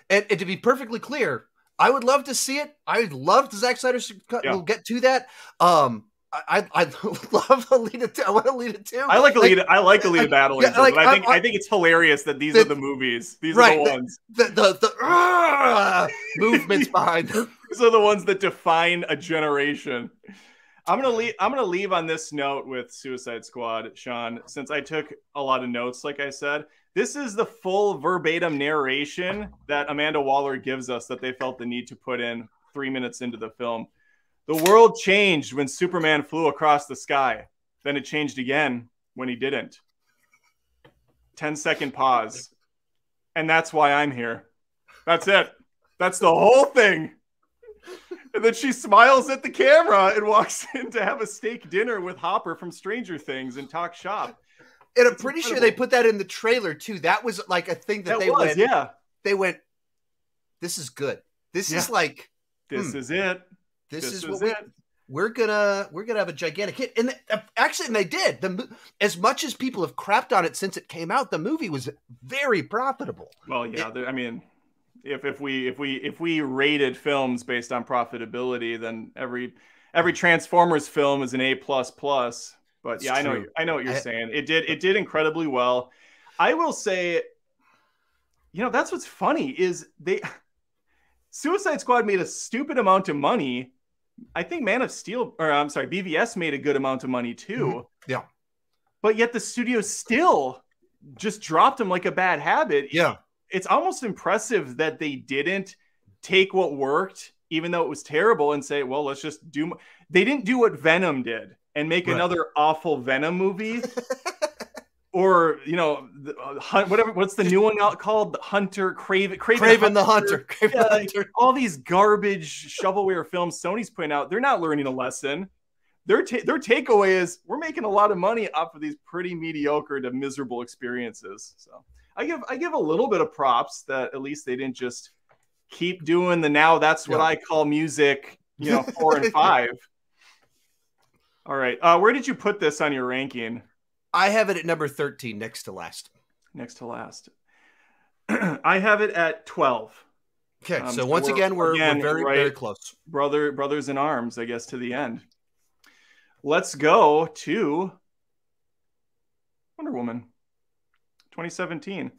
and, and to be perfectly clear, I would love to see it. I would love the Zack Snyder. cut. Yeah. We'll get to that. Um, I I, I love Alita. Too. I want Alita too. I like Alita. I like Alita like- Battle yeah, Angel, like, but I think I- I, think it's hilarious that these the- are the movies. These right, are the- the ones. the the, the ah, movements behind them. These are the ones that define a generation. I'm gonna leave. I'm gonna leave on this note with Suicide Squad, Sean. Since I took a lot of notes, like I said, this is the full verbatim narration that Amanda Waller gives us that they felt the need to put in three minutes into the film. The world changed when Superman flew across the sky. Then it changed again when he didn't. 10 second pause. And that's why I'm here. That's it. That's the whole thing. And then she smiles at the camera and walks in to have a steak dinner with Hopper from Stranger Things and talk shop. And I'm pretty sure they put that in the trailer too. That was like a thing that, That they was, went. yeah. They went. This is good. This is like This Hmm. is it. This, This, is, is what we, it. we're gonna we're gonna have a gigantic hit. And uh, actually, and they did. The as much as people have crapped on it since it came out, the movie was very profitable. Well, yeah. there- I mean, if if we if we if we rated films based on profitability, then every every Transformers film is an A plus plus. But yeah, I know. I know what you're I- saying. It did it did incredibly well. I will say, you know, that's what's funny is they Suicide Squad made a stupid amount of money. I think Man of Steel, or I'm sorry, BVS made a good amount of money too. Mhm. Yeah. But yet the studio still just dropped him like a bad habit Yeah, it's almost impressive that they didn't take what worked, even though it was terrible, and say, "Well, let's just do." m-" They didn't do what Venom did and make Right. another awful Venom movie, or you know, the, uh, Hunt, whatever. What's the new one out called? The Hunter Kraven, Kraven, Kraven the Hunter. Kraven Yeah, the like, Hunter. all these garbage shovelware films Sony's putting out, they're not learning a lesson. Their ta- their takeaway is we're making a lot of money off of these pretty mediocre to miserable experiences. So I give I give a little bit of props that at least they didn't just keep doing the now that's what Yeah. I call music, you know, four and five. All right, uh, where did you put this on your ranking? I have it at number thirteen, next to last. Next to last, I have it at twelve. Okay, um, so once again, we're, again, we're very right, very close. Brother, brothers in arms, I guess, to the end. Let's go to Wonder Woman, 2017.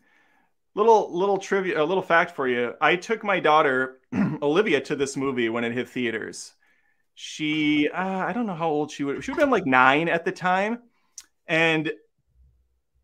Little little trivia, a little fact for you. I took my daughter Olivia to this movie when it hit theaters. She, uh, I don't know how old she would. She would have been like nine at the time, and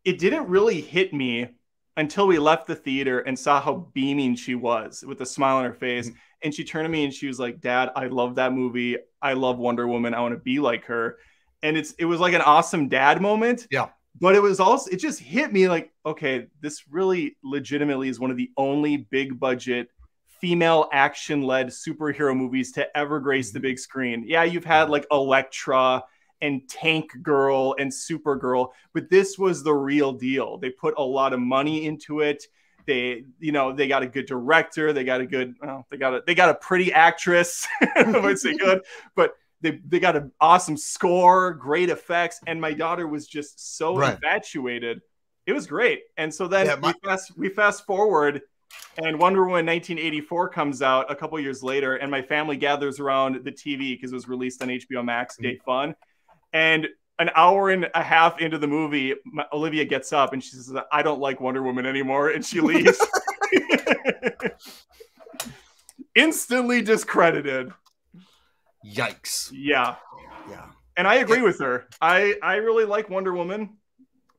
it didn't really hit me until we left the theater and saw how beaming she was with a smile on her face. Mm-hmm. And she turned to me and she was like, "Dad, I love that movie. I love Wonder Woman. I want to be like her." And it's it was like an awesome dad moment. Yeah. But it was also it just hit me like, okay, this really legitimately is one of the only big budget female action led superhero movies to ever grace the mm-hmm. big screen. Yeah, you've had like Elektra and Tank Girl and Supergirl, but this was the real deal. They put a lot of money into it. They, you know, they got a good director. They got a good, well, they got a, they got a pretty actress. I would say good, but they, they got an awesome score, great effects, and my daughter was just so right. infatuated. It was great. And so then yeah, my- we fast we fast forward and Wonder Woman 1984 comes out a couple years later, and my family gathers around the TV because it was released on HBO Max Day mm-hmm. Fun. And an hour and a half into the movie, Olivia gets up and she says, I don't like Wonder Woman anymore. And she leaves. Instantly discredited. Yikes. Yeah. Yeah. And I agree with her. I, I really like Wonder Woman.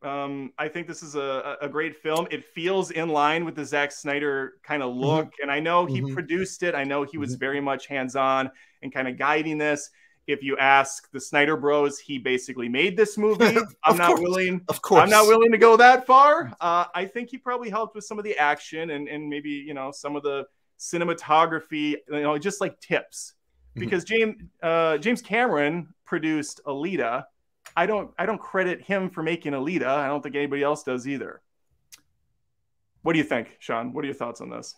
Um, I think this is a, a great film. It feels in line with the Zack Snyder kind of mm-hmm. look. Mm-hmm. And I know he mm-hmm. produced it. I know he was mm-hmm. very much hands on and kind of guiding this if you ask the Snyder Bros, he basically made this movie. I'm not willing. Of course, I'm not willing to go that far. Uh, I think he probably helped with some of the action and and maybe you know some of the cinematography. You know, just like tips. Mm-hmm. Because James uh, James Cameron produced Alita. I don't I don't credit him for making Alita. I don't think anybody else does either. What do you think, Sean? What are your thoughts on this?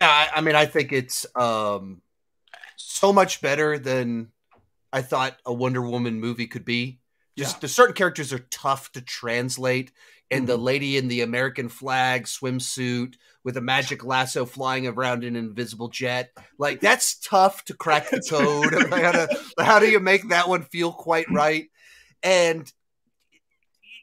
I, I mean, I think it's um, so much better than I thought a Wonder Woman movie could be. Just yeah. the certain characters are tough to translate. And mm-hmm. the lady in the American flag swimsuit with a magic lasso flying around an invisible jet, like that's tough to crack the code. how, to, how do you make that one feel quite right? And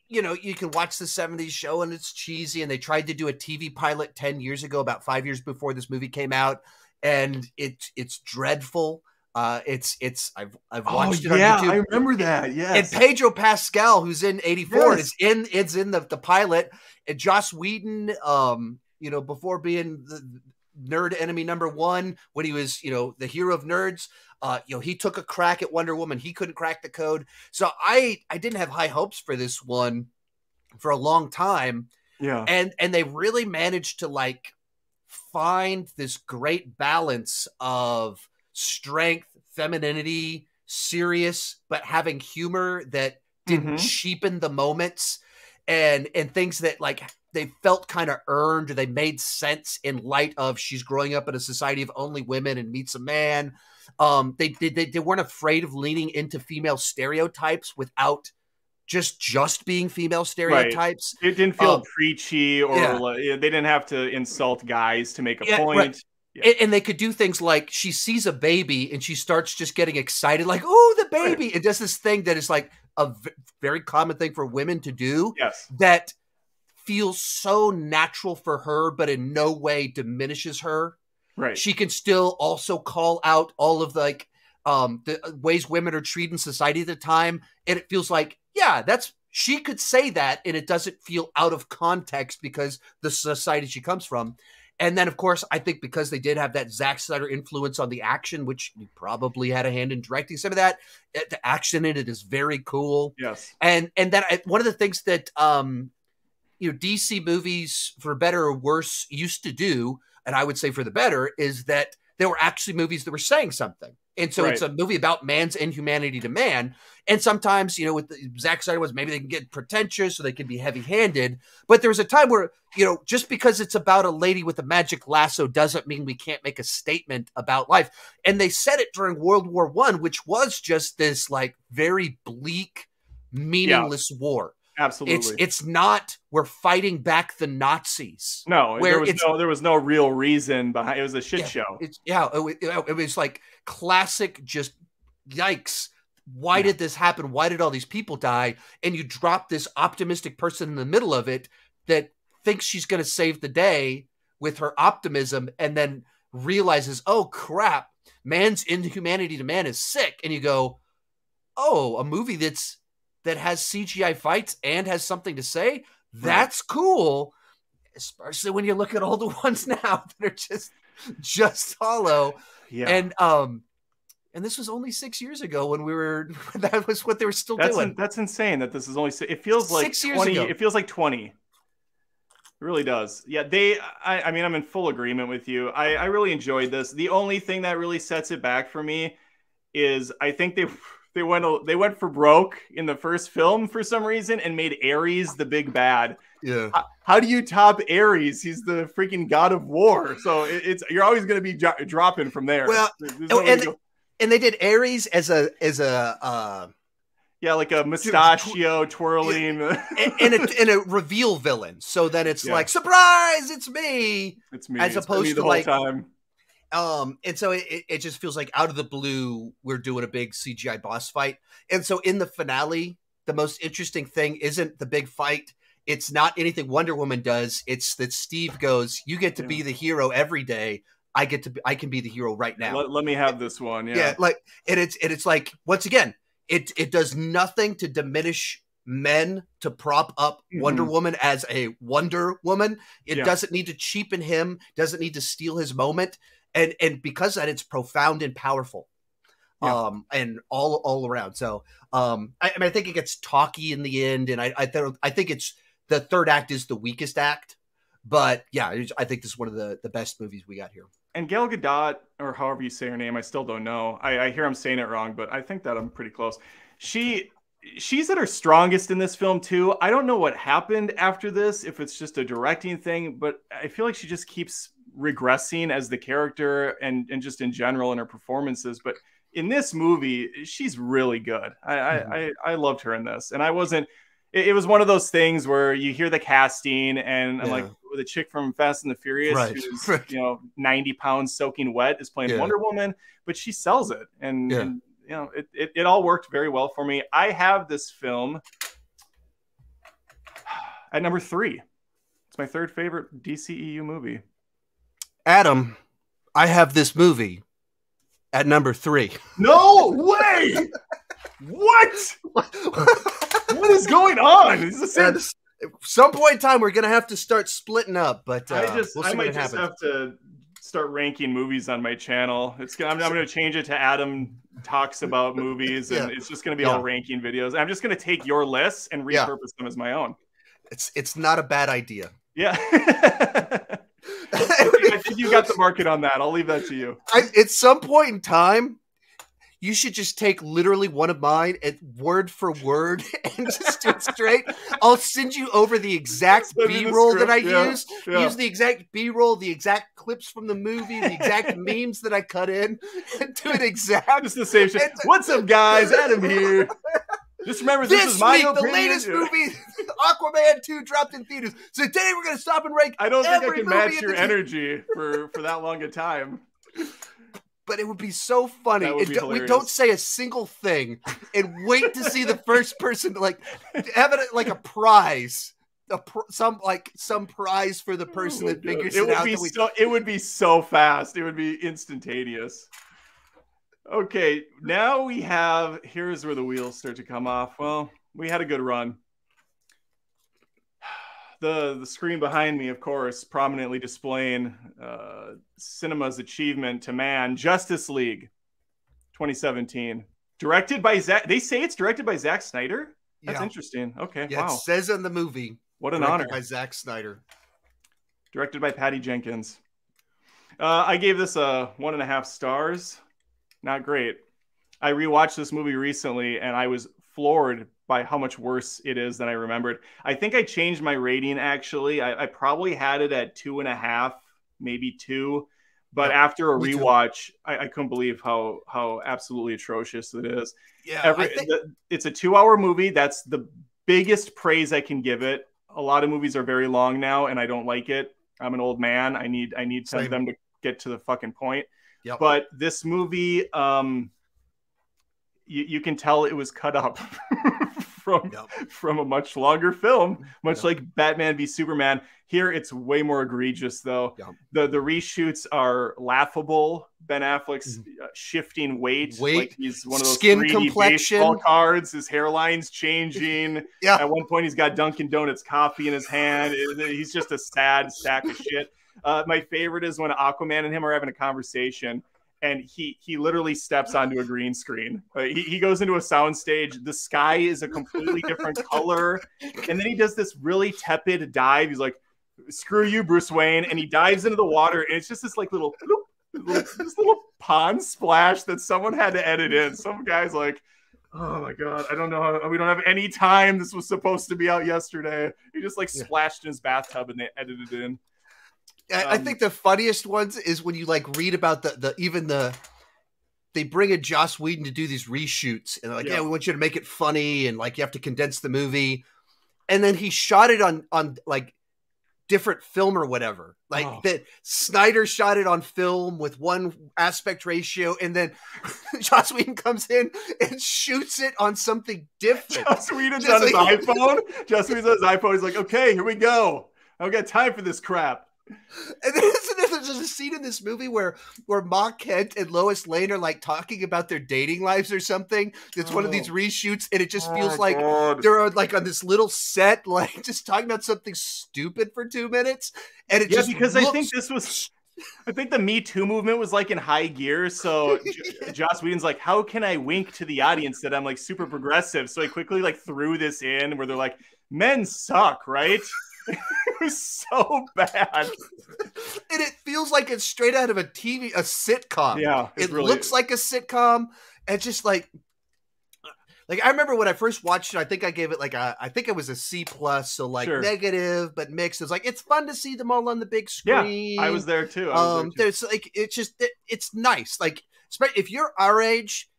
you know, you can watch the 70s show and it's cheesy. And they tried to do a TV pilot 10 years ago, about five years before this movie came out. And it, it's dreadful. Uh, it's it's I've I've oh, watched oh, it yeah, YouTube. I remember that. Yeah, and Pedro Pascal, who's in '84, yes. is in it's in the the pilot. And Joss Whedon, um, you know, before being the nerd enemy number one, when he was you know the hero of nerds, uh, you know, he took a crack at Wonder Woman. He couldn't crack the code, so I I didn't have high hopes for this one for a long time. Yeah, and and they really managed to like find this great balance of strength, femininity, serious, but having humor that didn't mm-hmm. cheapen the moments and and things that like they felt kind of earned they made sense in light of she's growing up in a society of only women and meets a man um they they, they, weren't afraid of leaning into female stereotypes without just just being female stereotypes right. it didn't feel um, preachy or yeah. like, they didn't have to insult guys to make a yeah, point right. Yeah. And, and, they could do things like she sees a baby and she starts just getting excited, like, oh, the baby. Right. It does this thing that is like a very common thing for women to do. Yes. That feels so natural for her, but in no way diminishes her. Right. She can still also call out all of the, like um the uh, ways women are treated in society at the time. And it feels like, yeah, that's she could say that and it doesn't feel out of context because the society she comes from. And then, of course, I think because they did have that Zack Snyder influence on the action, which he probably had a hand in directing some of that, the action in it is very cool. Yes. And and then I, one of the things that um, you know DC movies, for better or worse, used to do, and I would say for the better, is that there were actually movies that were saying something. And so right. it's a movie about man's inhumanity to man. And sometimes, you know, with the, Zack Snyder was maybe they can get pretentious or they can be heavy handed. But there was a time where, you know, just because it's about a lady with a magic lasso doesn't mean we can't make a statement about life. And they said it during World War One, which was just this like very bleak, meaningless yeah. war. Absolutely. It's it's not we're fighting back the Nazis. no, where there was no there was no real reason behind it was a shit Yeah, show. It's yeah, it, it was like classic. Just yikes! Why Yeah. did this happen? Why did all these people die? And you drop this optimistic person in the middle of it that thinks she's going to save the day with her optimism, and then realizes, oh crap, man's inhumanity to man is sick. And you go, oh, a movie that's that has CGI fights and has something to say. That's cool. Especially when you look at all the ones now that are just just hollow Yeah. and um and this was only six years ago when we were that was what they were still That's doing in- that's insane that this is only it feels like Six years 20 ago. it feels like 20 it really does yeah they I, I mean i'm in full agreement with you I, I really enjoyed this the only thing that really sets it back for me is i think they they went they went for broke in the first film for some reason and made ares the big bad. Yeah. How, how do you top ares? He's the freaking god of war. So it, it's you're always going to be dro- dropping from there. Well, oh, no and- go- and they did Ares as a as a uh yeah like a mustachio twirling. in a in a reveal villain so then it's Yeah. like surprise it's me! It's me. As It's opposed me to, like, time um and so it, it- just feels like out of the blue we're doing a big cgi boss fight and so in the finale the most interesting thing isn't the big fight it's not anything wonder woman does it's that steve goes you get to be the hero every day i get to be, i can be the hero right now Let, let me have this one. Yeah. yeah. like and it's and it's like once again it it does nothing to diminish men to prop up wonder Mhm. woman as a wonder woman it Yeah. doesn't need to cheapen him doesn't need to steal his moment and and because of that it's profound and powerful Yeah. um and all all around so um i, I mean i think it gets talky in the end and i i, th- I think it's the third act is the weakest act but yeah i think this is one of the the best movies we got here And Gal Gadot, or however you say her name, I still don't know. I, I hear I'm saying it wrong, but I think that I'm pretty close. She she's at her strongest in this film too. I don't know what happened after this, if it's just a directing thing, but I feel like she just keeps regressing as the character and and just in general in her performances. But in this movie, she's really good. I Mhm. I, I, I loved her in this, and I wasn't. It, it was one of those things where you hear the casting, and I'm Yeah. like, the chick from Fast and the Furious, Right, who's right. you know 90 pounds soaking wet, is playing Yeah. Wonder Woman, but she sells it, and, Yeah. and, you know it, it it all worked very well for me. I have this film at number three. It's my third favorite DCEU movie. Adam i have this movie at number three No way! what? What is going on? Is this At some point in time, we're gonna have to start splitting up, but uh, I just we'll I might just happens. have to start ranking movies on my channel. It's gonna, I'm, to change it to Adam talks about movies, and Yeah. it's just going to be Yeah. all ranking videos. I'm just going to take your lists and Yeah. repurpose them as my own. It's it's not a bad idea. Yeah. I think you got the market on that. I'll leave that to you. I, at some point in time, you should just take literally one of mine and word for word and just do it straight. I'll send you over the exact Send me the B roll that I yeah. used. Yeah. Use the exact B roll, the exact clips from the movie, the exact memes that I cut in, and do it exact. Just the same shit. What's up, guys? Adam here. Just remember, this, This, is my week, the latest movie, Aquaman 2, dropped in theaters. So today we're going to stop and rank I don't think I can match your energy for for that long a time. but it would be so funny. Would be do- we don't say a single thing and wait to see the first person to like have it like a prize. A pr- some like some prize for the person Oh that my God. figures it it, would out. be so it would be so fast. It would be instantaneous. Okay, now we have here's where the wheels start to come off. Well, we had a good run. The the screen behind me, of course, prominently displaying uh, cinema's achievement to man, Justice League, 2017, directed by Zack. They say it's directed by Zack Snyder. That's yeah, interesting. Okay, yeah, wow, it says in the movie. what an honor. by Zack Snyder. directed by Patty Jenkins. Uh, I gave this a one and a half stars. Not great. I rewatched this movie recently and I was floored by how much worse it is than I remembered. I think I changed my rating actually. I, I probably had it at two and a half, maybe two. But Yeah, after a rewatch, I, I couldn't believe how how absolutely atrocious it is Yeah, every think, the, it's a two hour movie that's the biggest praise I can give it. A lot of movies are very long now, and I don't like it. I'm an old man. I need I need some Same. them to get to the fucking point. Yep. But this movie, um, you, you can tell it was cut up from Yep. from a much longer film, much Yep. like Batman v Superman. Here, it's way more egregious, though. Yep. the The reshoots are laughable. Ben Affleck's uh, shifting weight, Weight, like he's one of those skin 3D complexion. baseball cards. His hairline's changing. Yeah. At one point, he's got Dunkin' Donuts coffee in his hand. He's just a sad sack of shit. Uh, my favorite is when Aquaman and him are having a conversation, and he he literally steps onto a green screen. Uh, he, he goes into a sound stage. The sky is a completely different color, and then he does this really tepid dive. He's like, "Screw you, Bruce Wayne," and he dives into the water, and it's just this like little this little pond splash that someone had to edit in. Some guy's like, "Oh my god, I don't know. How, we don't have any time. This was supposed to be out yesterday." He just like Yeah. splashed in his bathtub and they edited it in. I, I Um, think the funniest ones is when you like read about the the even the they bring in Joss Whedon to do these reshoots and they're like, Yeah. yeah. we want you to make it funny and like you have to condense the movie, and then he shot it on on like different film or whatever. Like Oh. that Snyder shot it on film with one aspect ratio, and then Joss Whedon comes in and shoots it on something different. Joss Whedon's Just on his iPhone. Joss Whedon's on his iPhone. He's like, "Okay, here we go. I don't got time for this crap." And then isn't there- there's a scene in this movie where where Ma Kent and Lois Lane are like talking about their dating lives or something. It's one of these Oh. reshoots, and it just oh, feels Oh, like God. they're on, like on this little set, like just talking about something stupid for two minutes. And it yeah, just because I think this was. I think the Me Too movement was like in high gear. So J- Joss Whedon's like, how can I wink to the audience that I'm like super progressive? So I quickly like threw this in where they're like, men suck, right? it was so bad. and it feels like it's straight out of a TV, a sitcom. Yeah, it's it really- looks like a sitcom and just like like i remember when i first watched it i think i gave it like a i think it was a c plus so like Sure. negative but mixed it's like it's fun to see them all on the big Yeah, screen I was there too. I was um there too. there's like it's just it, it's nice like if you're our age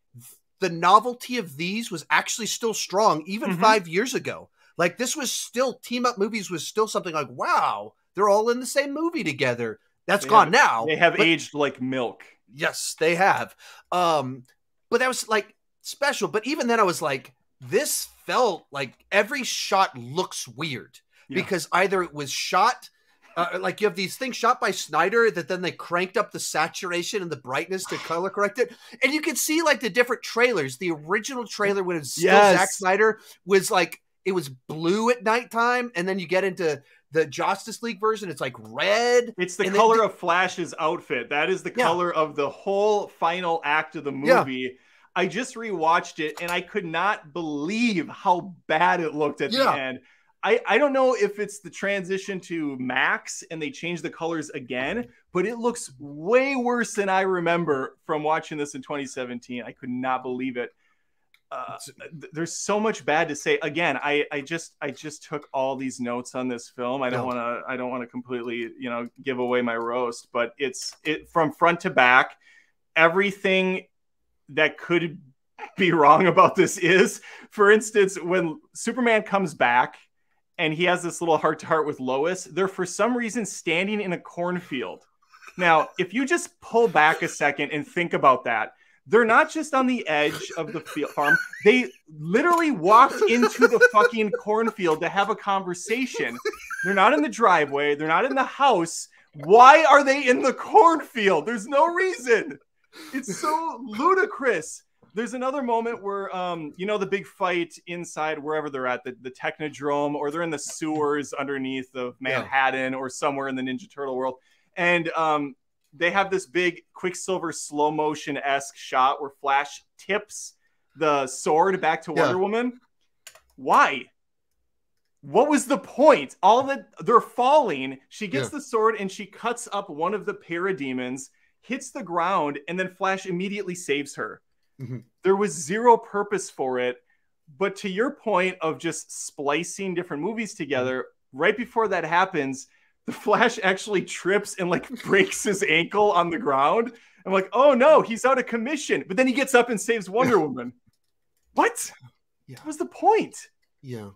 the novelty of these was actually still strong even Mhm. five years ago like this was still team up movies was still something like wow they're all in the same movie together that's They gone have- now They have but- aged like milk. Yes, they have. Um, but that was like special. But even then, I was like, this felt like every shot looks weird Yeah. because either it was shot. Uh, like you have these things shot by Snyder that then they cranked up the saturation and the brightness to color correct it, and you can see like the different trailers. The original trailer when it was still Yes. Zack Snyder was like it was blue at nighttime, and then you get into the Justice League version, it's like red. It's the And they- color of Flash's outfit. That is the Yeah. color of the whole final act of the Yeah. movie. I just rewatched it and I could not believe how bad it looked at Yeah. the end. I, I don't know if it's the transition to Max and they changed the colors again, but it looks way worse than I remember from watching this in 2017. I could not believe it. Uh, there's so much bad to say. Again, I, I just I just took all these notes on this film. I don't want to I don't want to completely you know give away my roast, but it's it from front to back. Everything that could be wrong about this is, for instance, when Superman comes back and he has this little heart to heart with Lois, they're for some reason standing in a cornfield. Now, if you just pull back a second and think about that, they're not just on the edge of the field farm. They literally walked into the fucking cornfield to have a conversation. They're not in the driveway. They're not in the house. Why are they in the cornfield? There's no reason. It's so ludicrous. There's another moment where, um, you know, the big fight inside wherever they're at, the, the Technodrome, or they're in the sewers underneath of Yeah. Manhattan or somewhere in the Ninja Turtle world. And um, they have this big Quicksilver slow motion esque shot where Flash tips the sword back to Yeah. Wonder Woman. Why? What was the point? All that they're falling. She gets Yeah. the sword and she cuts up one of the parademons, hits the ground, and then Flash immediately saves her. Mhm. There was zero purpose for it. But to your point of just splicing different movies together, right before that happens, the Flash actually trips and like breaks his ankle on the ground. I'm like, oh no, he's out of commission. But then he gets up and saves Wonder Woman. What? Yeah. What was the point? Yeah.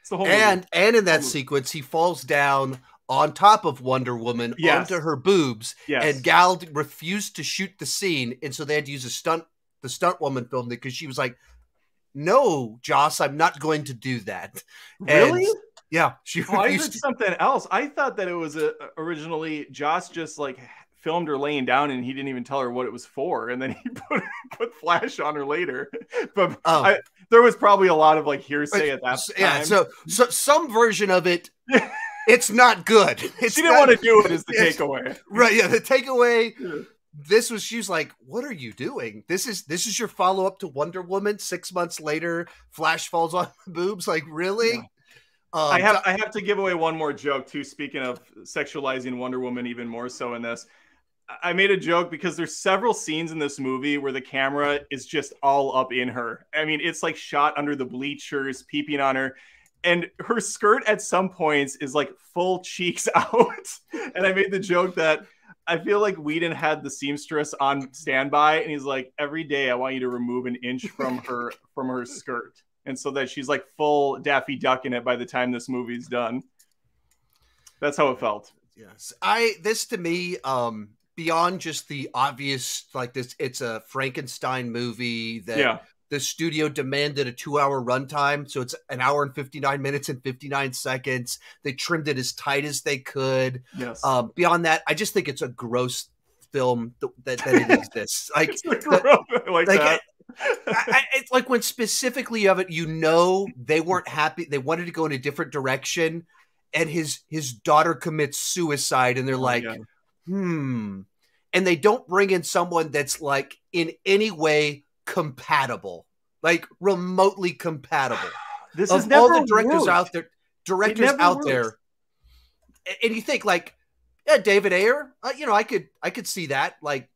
It's the whole and movie. and in that sequence, he falls down on top of Wonder Woman Yes. onto her boobs, Yes. and Gal refused to shoot the scene, and so they had to use a stunt. The stunt woman filmed it because she was like, "No, Joss, I'm not going to do that." And- really? Yeah, she Oh, I heard something else. I thought that it was a, originally Joss just like filmed her laying down and he didn't even tell her what it was for, and then he put put flash on her later. But Oh. I, there was probably a lot of like hearsay at that S- time. yeah, so so some version of it, it's not good. It's she didn't not- want to do it. Is the takeaway? Right, yeah. The takeaway. Yeah. This was she was like, "What are you doing? This is this is your follow up to Wonder Woman." Six months later, Flash falls on boobs. Like, really? Yeah. Um, I have I have to give away one more joke too. Speaking of sexualizing Wonder Woman even more so in this, I made a joke because there's several scenes in this movie where the camera is just all up in her. I mean, it's like shot under the bleachers, peeping on her, and her skirt at some points is like full cheeks out. and I made the joke that. I feel like Whedon had the seamstress on standby, and he's like, "Every day, I want you to remove an inch from her from her skirt." And so that she's like full Daffy Duck in it by the time this movie's done. That's how it felt. Yes, I this to me, um, beyond just the obvious, like this, it's a Frankenstein movie that Yeah, the studio demanded a two-hour runtime, so it's an hour and fifty-nine minutes and fifty-nine seconds. They trimmed it as tight as they could. yes. Um, beyond that, I just think it's a gross film th- that, that it exists. Like, I like, like that. I, it's like when specifically of it, you know, they weren't happy. They wanted to go in a different direction, and his his daughter commits suicide, and they're Oh, like, yeah. hmm. And they don't bring in someone that's like in any way compatible, like remotely compatible. this of is all the directors worked. out there, directors out worked. there, and you think like, yeah, David Ayer, uh, you know, I could I could see that. Like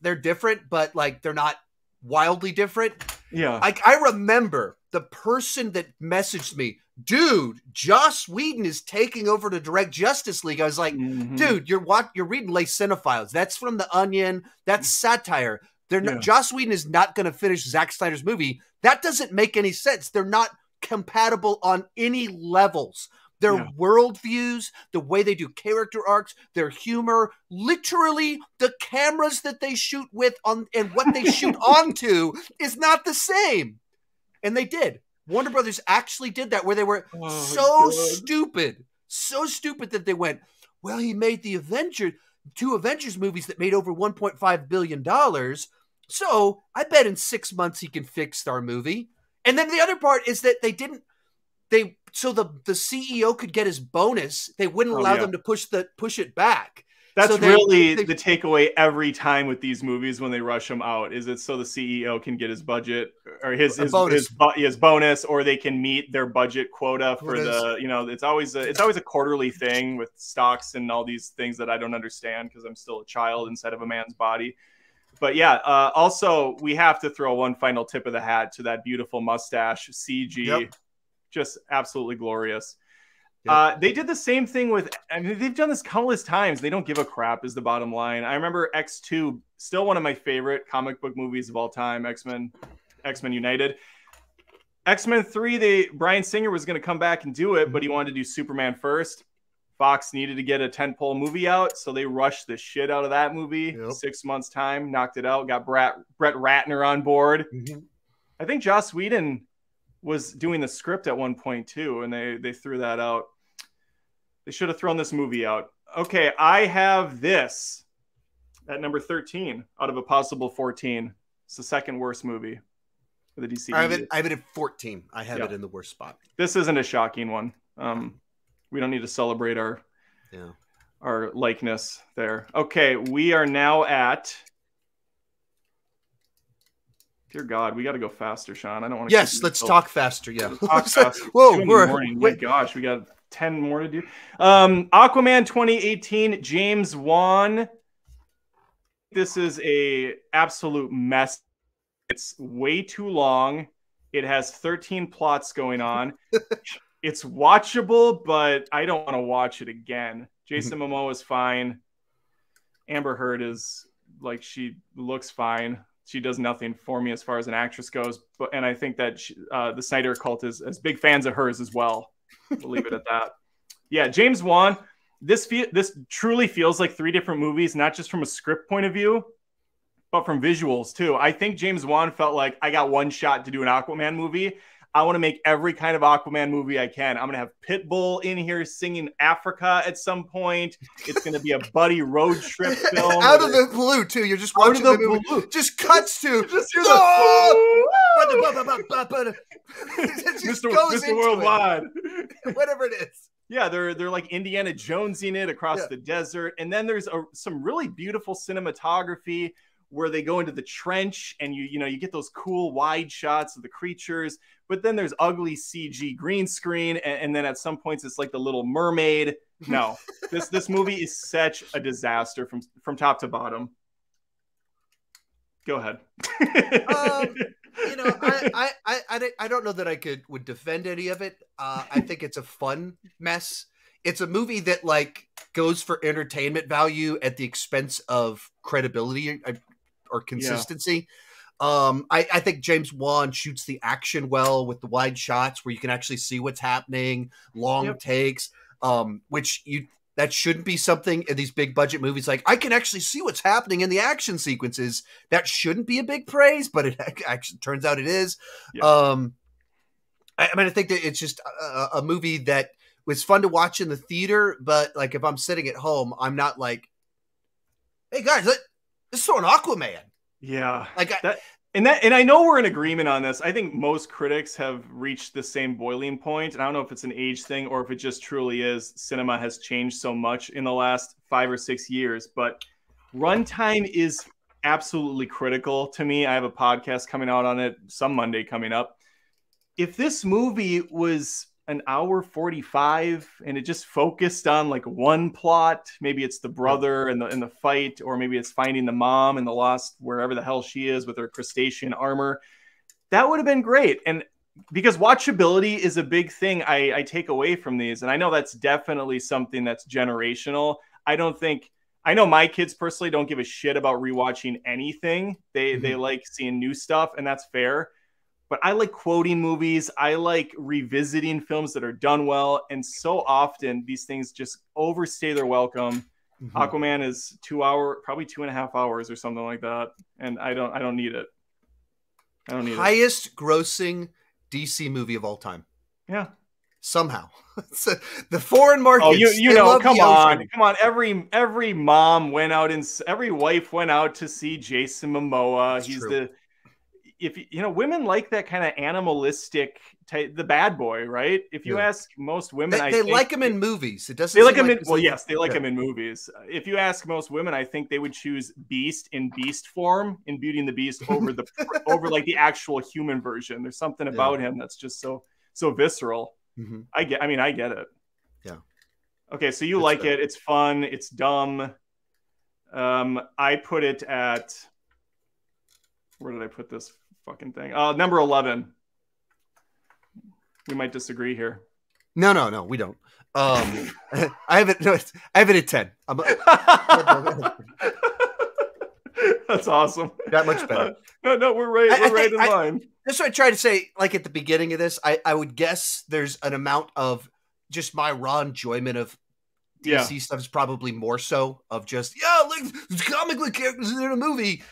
they're different, but like they're not wildly different. Yeah, Like I remember the person that messaged me, dude, Joss Whedon is taking over to direct Justice League. I was like, Mhm. dude, you're what you're reading Les Cinephiles. That's from the Onion. That's satire. They're not, Yeah. Joss Whedon is not going to finish Zack Snyder's movie. That doesn't make any sense. They're not compatible on any levels. Their Yeah. worldviews, the way they do character arcs, their humor, literally the cameras that they shoot with on and what they shoot onto is not the same. And they did. Warner Brothers actually did that where they were Oh, so God. stupid, so stupid that they went, well, he made the Avenger, two Avengers movies that made over 1.5 billion dollars. So I bet in six months he can fix our movie. And then the other part is that they didn't. They so the the CEO could get his bonus. They wouldn't Oh, allow yeah. them to push the push it back. That's so they- really they- the takeaway every time with these movies when they rush them out. Is it so the CEO can get his budget or his his bonus. his, his bonus, or they can meet their budget quota for the you know it's always a, it's always a quarterly thing with stocks and all these things that I don't understand because I'm still a child inside of a man's body. But yeah, uh, also we have to throw one final tip of the hat to that beautiful mustache CG, Yep. Just absolutely glorious. Yep. Uh, they did the same thing with. I mean, they've done this countless times. They don't give a crap. Is the bottom line. I remember X two, still one of my favorite comic book movies of all time. X Men, X Men United. X Men three. They Bryan Singer was going to come back and do it, but he wanted to do Superman first. Fox needed to get a tentpole movie out, so they rushed the shit out of that movie. Yep. Six months time, knocked it out. Got Brett Brett Ratner on board. I think Joss Whedon was doing the script at one point too, and they they threw that out. They should have thrown this movie out. Okay, I have this at number thirteen out of a possible fourteen. It's the second worst movie for the DC. I have it. I have it at 14. I have Yeah. it in the worst spot. This isn't a shocking one. Um, we don't need to celebrate our Yeah. our likeness there. Okay, we are now at. Dear God, we got to go faster, Sean. I don't want to. Yes, let's talk faster. Yeah. Talk faster. Whoa, Two in the we're morning. My gosh, we got 10 more to do. Um, Aquaman 2018, James Wan. This is a absolute mess. It's way too long. It has 13 plots going on. it's watchable, but I don't want to watch it again. Jason Momoa is fine. Amber Heard is like she looks fine. She does nothing for me as far as an actress goes, but and I think that she, uh, the Snyder cult is as big fans of hers as well. we'll leave it at that. Yeah, James Wan. This fe- this truly feels like three different movies, not just from a script point of view, but from visuals too. I think James Wan felt like I got one shot to do an Aquaman movie. I want to make every kind of Aquaman movie I can. I'm going to have Pitbull in here singing Africa at some point. It's going to be a buddy road trip film. Out of the blue, too. You're just watching the, the, movie. Blue. Just cuts to. just hear the. Mr. Mr. Worldwide. Whatever it is. Yeah, they're they're like Indiana Jones in it across yeah. the desert, and then there's a, some really beautiful cinematography where they go into the trench and you you know you get those cool wide shots of the creatures but then there's ugly cg green screen and, and then at some points it's like the little mermaid. No this this movie is such a disaster from from top to bottom. Go ahead. Um, you know I, I i i don't know that i could would defend any of it. Uh, i think it's a fun mess. It's a movie that like goes for entertainment value at the expense of credibility or consistency. Yeah. Um, I, I, think James Wan shoots the action well with the wide shots where you can actually see what's happening, long yep. takes, um, which you that shouldn't be something in these big budget movies. Like I can actually see what's happening in the action sequences. That shouldn't be a big praise, but it actually turns out it is. Yeah. Um, I, I, mean, I think that it's just a, a movie that was fun to watch in the theater, but like if I'm sitting at home, I'm not like, hey guys, let, this is an Aquaman. Yeah, like I, that, and that, and I know we're in agreement on this. I think most critics have reached the same boiling point, and I don't know if it's an age thing or if it just truly is. Cinema has changed so much in the last five or six years, but runtime is absolutely critical to me. I have a podcast coming out on it some Monday coming up. If this movie was an hour 45 and it just focused on like one plot. Maybe it's the brother and the and the fight or maybe it's finding the mom and the lost wherever the hell she is with her crustacean armor. That would have been great and because watchability is a big thing I, I take away from these and i know that's definitely something that's generational. I don't think i know my kids personally don't give a shit about rewatching anything. They mm-hmm. they like seeing new stuff and that's fair but I like quoting movies. I like revisiting films that are done well. And so often these things just overstay their welcome. Mm-hmm. Aquaman is two hour, probably two and a half hours or something like that. And I don't, I don't need it. I don't need it. Highest it. grossing DC movie of all time. Yeah. Somehow, the foreign market. Oh, you, you know, come on, come on. Every every mom went out and every wife went out to see Jason Momoa. That's He's true. the if you know women like that kind of animalistic type the bad boy right? If you yeah. ask most women they, they like him in movies. It doesn't they like him like in well yes they like yeah. him in movies. If you ask most women i think they would choose beast in beast form in beauty and the beast over the over like the actual human version. There's something about yeah. him that's just so so visceral. Mm-hmm. i get i mean i get it. Yeah. Okay so you like fair. it. It's fun. It's dumb. Um i put it at where did i put this fucking thing. Uh, number 11. We might disagree here. No, no, no, we don't. Um, I have it. No, I have it at ten. I'm, That's awesome. That much better. Uh, no, no, we're right. We're I, I right in I, line. That's what I tried to say. Like at the beginning of this, I, I would guess there's an amount of just my raw enjoyment of DC yeah. stuff is probably more so of just yeah, like comic book characters in a movie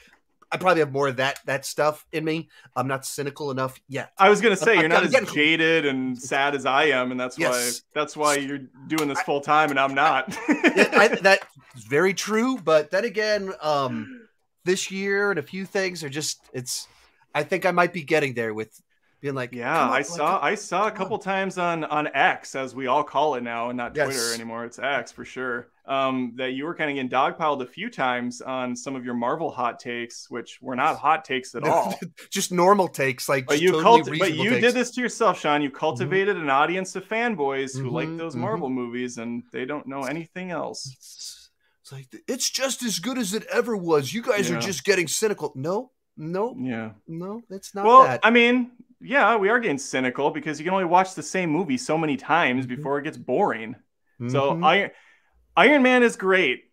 I probably have more of that that stuff in me. I'm not cynical enough yet. I was gonna say I'm, you're not I'm as getting... jaded and sad as I am, and that's yes. why that's why you're doing this full time, and I'm not. yeah, I, that's very true, but then again, um, this year and a few things are just it's. I think I might be getting there with being like, yeah, I saw I saw a couple on. times on on X as we all call it now, and not yes. Twitter anymore. It's X for sure. Um, that you were kind of getting dogpiled a few times on some of your Marvel hot takes, which were not hot takes at all, just normal takes. Like, but you totally culti- but you takes. did this to yourself, Sean. You mm-hmm. cultivated mm-hmm. an audience of fanboys who mm-hmm, like those mm-hmm. Marvel movies, and they don't know anything else. It's, it's like it's just as good as it ever was. You guys yeah. are just getting cynical. No, no, yeah, no, that's not. Well, that. I mean, yeah, we are getting cynical because you can only watch the same movie so many times mm-hmm. before it gets boring. Mm-hmm. So Iron Iron Man is great.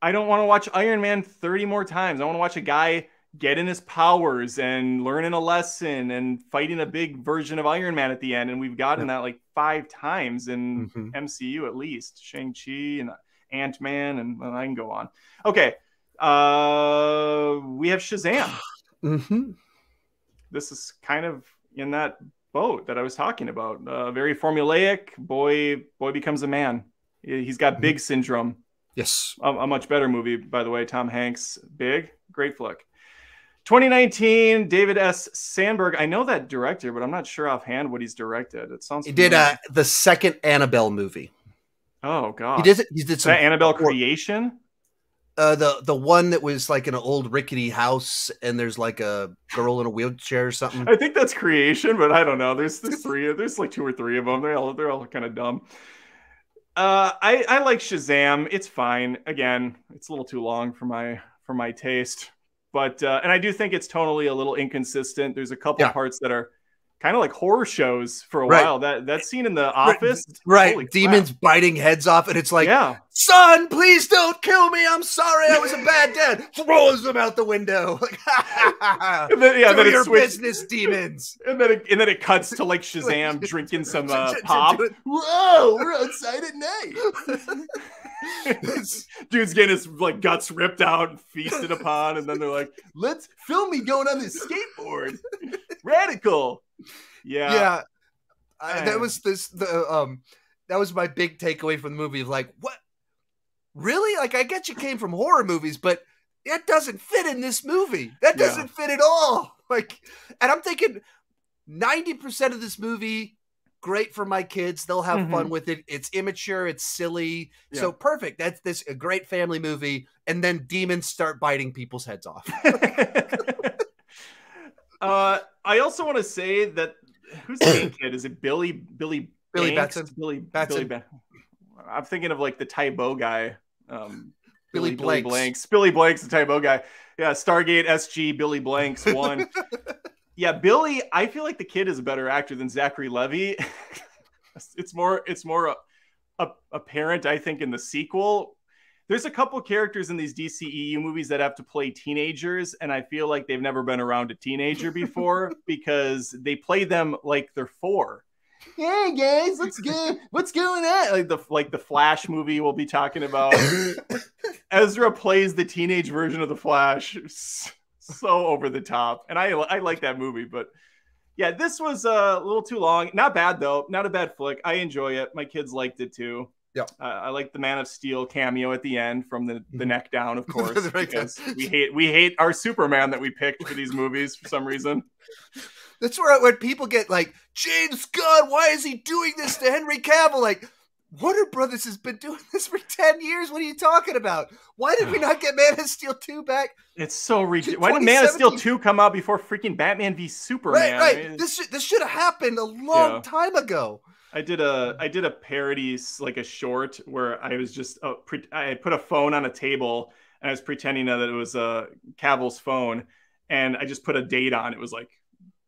I don't want to watch Iron Man 30 more times. I want to watch a guy getting his powers and learning a lesson and fighting a big version of Iron Man at the end. And we've gotten that like five times in Mhm. MCU at least. Shang-Chi and Ant Man, and well, I can go on. Okay. Uh, we have Shazam. hmm This is kind of in that boat that I was talking about. Uh, very formulaic. Boy, boy becomes a man. He- He's got big syndrome. Yes. A, a much better movie, by the way. Tom Hanks, big, great flick. 2019, David F. Sandberg. I know that director, but I'm not sure offhand what he's directed. It sounds. He did uh, the second Annabelle movie. oh god. He did. He did some that Annabelle creation? Uh, the the one that was like in an old rickety house, and there's like a girl in a wheelchair or something. I think that's creation, but I don't know. There's there's three. There's like two or three of them. They're all they're all kind of dumb. Uh, I I like Shazam. It's fine. Again, it's a little too long for my for my taste, but uh, and I do think it's tonally a little inconsistent. There's a couple Yeah. parts that are kind of like horror shows for a Right. while. That that scene in the office, Right, demons biting heads off, and it's like, yeah, son, please don't kill me. I'm sorry, I was a bad dad. Throws them out the window. Like, and then, yeah, then it your switches, business, demons. and then it, and then it cuts to like Shazam drinking some uh, pop. Whoa, we're outside at night. Dude's getting his like guts ripped out and feasted upon, and then they're like, "Let's film me going on this skateboard." Radical. Yeah. yeah, I, that was this the um that was my big takeaway from the movie of like what really like I get you came from horror movies but that doesn't fit in this movie that doesn't fit at all like and I'm thinking 90% of this movie great for my kids they'll have fun with it it's immature it's silly so perfect that's this a great family movie and then demons start biting people's heads off uh, I also want to say that who's the main kid? Is it Billy? Billy? Billy Banks? Batson. Billy. Batson. Billy. Ba- I'm thinking of like the Tae Bo guy. Um, Billy Billy Blanks. Blanks. Billy Blanks, the Tae Bo guy. Yeah, Stargate SG. Billy Blanks one. yeah, Billy. I feel like the kid is a better actor than Zachary Levi. it's more. It's more a, a, apparent, I think, in the sequel. There's a couple characters in these DCEU movies that have to play teenagers, and I feel like they've never been around a teenager before because they play them like they're four. Hey guys, what's good? What's going on? Like the like the Flash movie we'll be talking about. Ezra plays the teenage version of the Flash, so over the top, and I I like that movie, but yeah, this was uh, a little too long. Not bad though, not a bad flick. I enjoy it. My kids liked it too. Yeah. uh, I like the Man of Steel cameo at the end from the the Mhm. neck down, of course, The neck down. because we hate we hate our Superman that we picked for these movies for some reason. That's where when people get like James Gunn, why is he doing this to Henry Cavill? Like Warner Brothers has been doing this for ten years. What are you talking about? Why did we not get Man of Steel two back? It's so ridiculous. Why did Man of Steel two come out before freaking Batman v Superman? Right, right. I mean, This should, this should have happened a long Yeah. time ago. I did a I did a parody like a short where I was just uh, pre- I put a phone on a table and I was pretending that it was uh, Cavill's phone and I just put a date on. It was like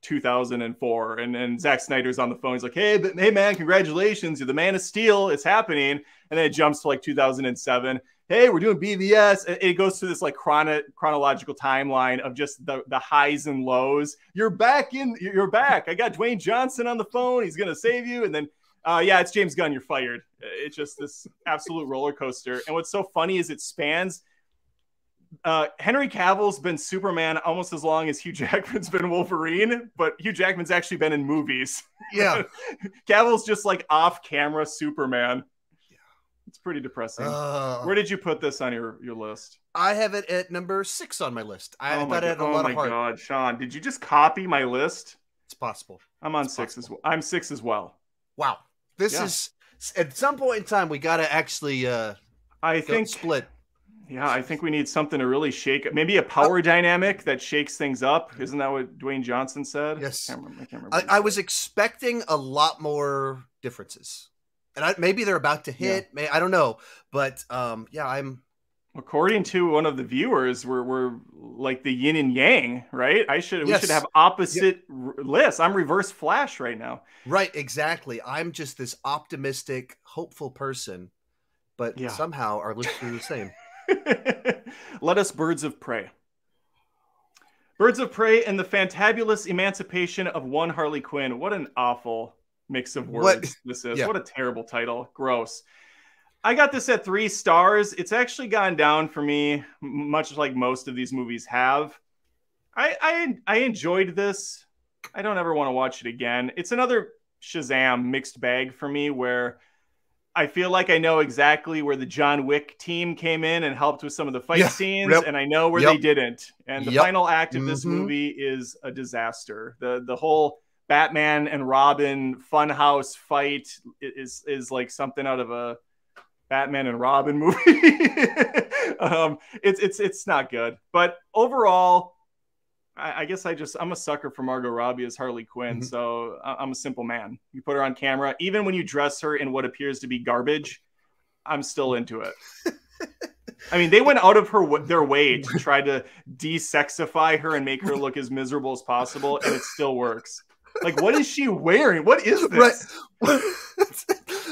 2004 and and Zack Snyder's on the phone. He's like hey but, hey man congratulations. You're the Man of Steel it's happening. And then it jumps to like 2007 hey we're doing BVS it, it goes through this like chrono- chronological timeline of just the the highs and lows you're back in you're back I got Dwayne Johnson on the phone he's gonna save you and then uh, yeah, it's James Gunn. You're fired. It's just this absolute roller coaster. And what's so funny is it spans. Uh, Henry Cavill's been Superman almost as long as Hugh Jackman's been Wolverine, but Hugh Jackman's actually been in movies. Yeah. Cavill's just like off-camera Superman. It's pretty depressing. Uh, Where did you put this on your, your list? I have it at number six on my list. I oh thought it had a oh lot my of heart. God, Sean, did you just copy my list? It's possible. I'm on It's six as well. I'm six as well. Wow. This Yeah. is at some point in time we got to actually uh I think split. Yeah, I think we need something to really shake. Maybe a power dynamic that shakes things up. Isn't that what Dwayne Johnson said? Yes. I can't remember. I, can't remember I, I was expecting a lot more differences, and I, maybe they're about to hit. May, I don't know, but um, yeah, I'm According to one of the viewers, we're, we're like the yin and yang, right? I should we should have opposite r- lists. I'm reverse flash right now. right. Exactly. I'm just this optimistic, hopeful person, but Yeah. somehow our lists are the same. Let us birds of prey. Birds of Prey and the Fantabulous Emancipation of One Harley Quinn. What an awful mix of words What- this is. Yeah. What a terrible title. Gross. I got this at three stars. It's actually gone down for me, much like most of these movies have. I I, I enjoyed this. I don't ever want to watch it again. It's another Shazam mixed bag for me where I feel like I know exactly where the John Wick team came in and helped with some of the fight Yeah, scenes, yep, and I know where yep. they didn't. And the Yep, final act of this mhm. movie is a disaster. The the whole Batman and Robin funhouse fight is is like something out of a Batman and Robin movie. um, it's it's it's not good, but overall, I, I guess I just I'm a sucker for Margot Robbie as Harley Quinn, Mhm. so I'm a simple man. You put her on camera, even when you dress her in what appears to be garbage, I'm still into it. I mean, they went out of her their way to try to desexify her and make her look as miserable as possible, and it still works. Like, what is she wearing? What is this?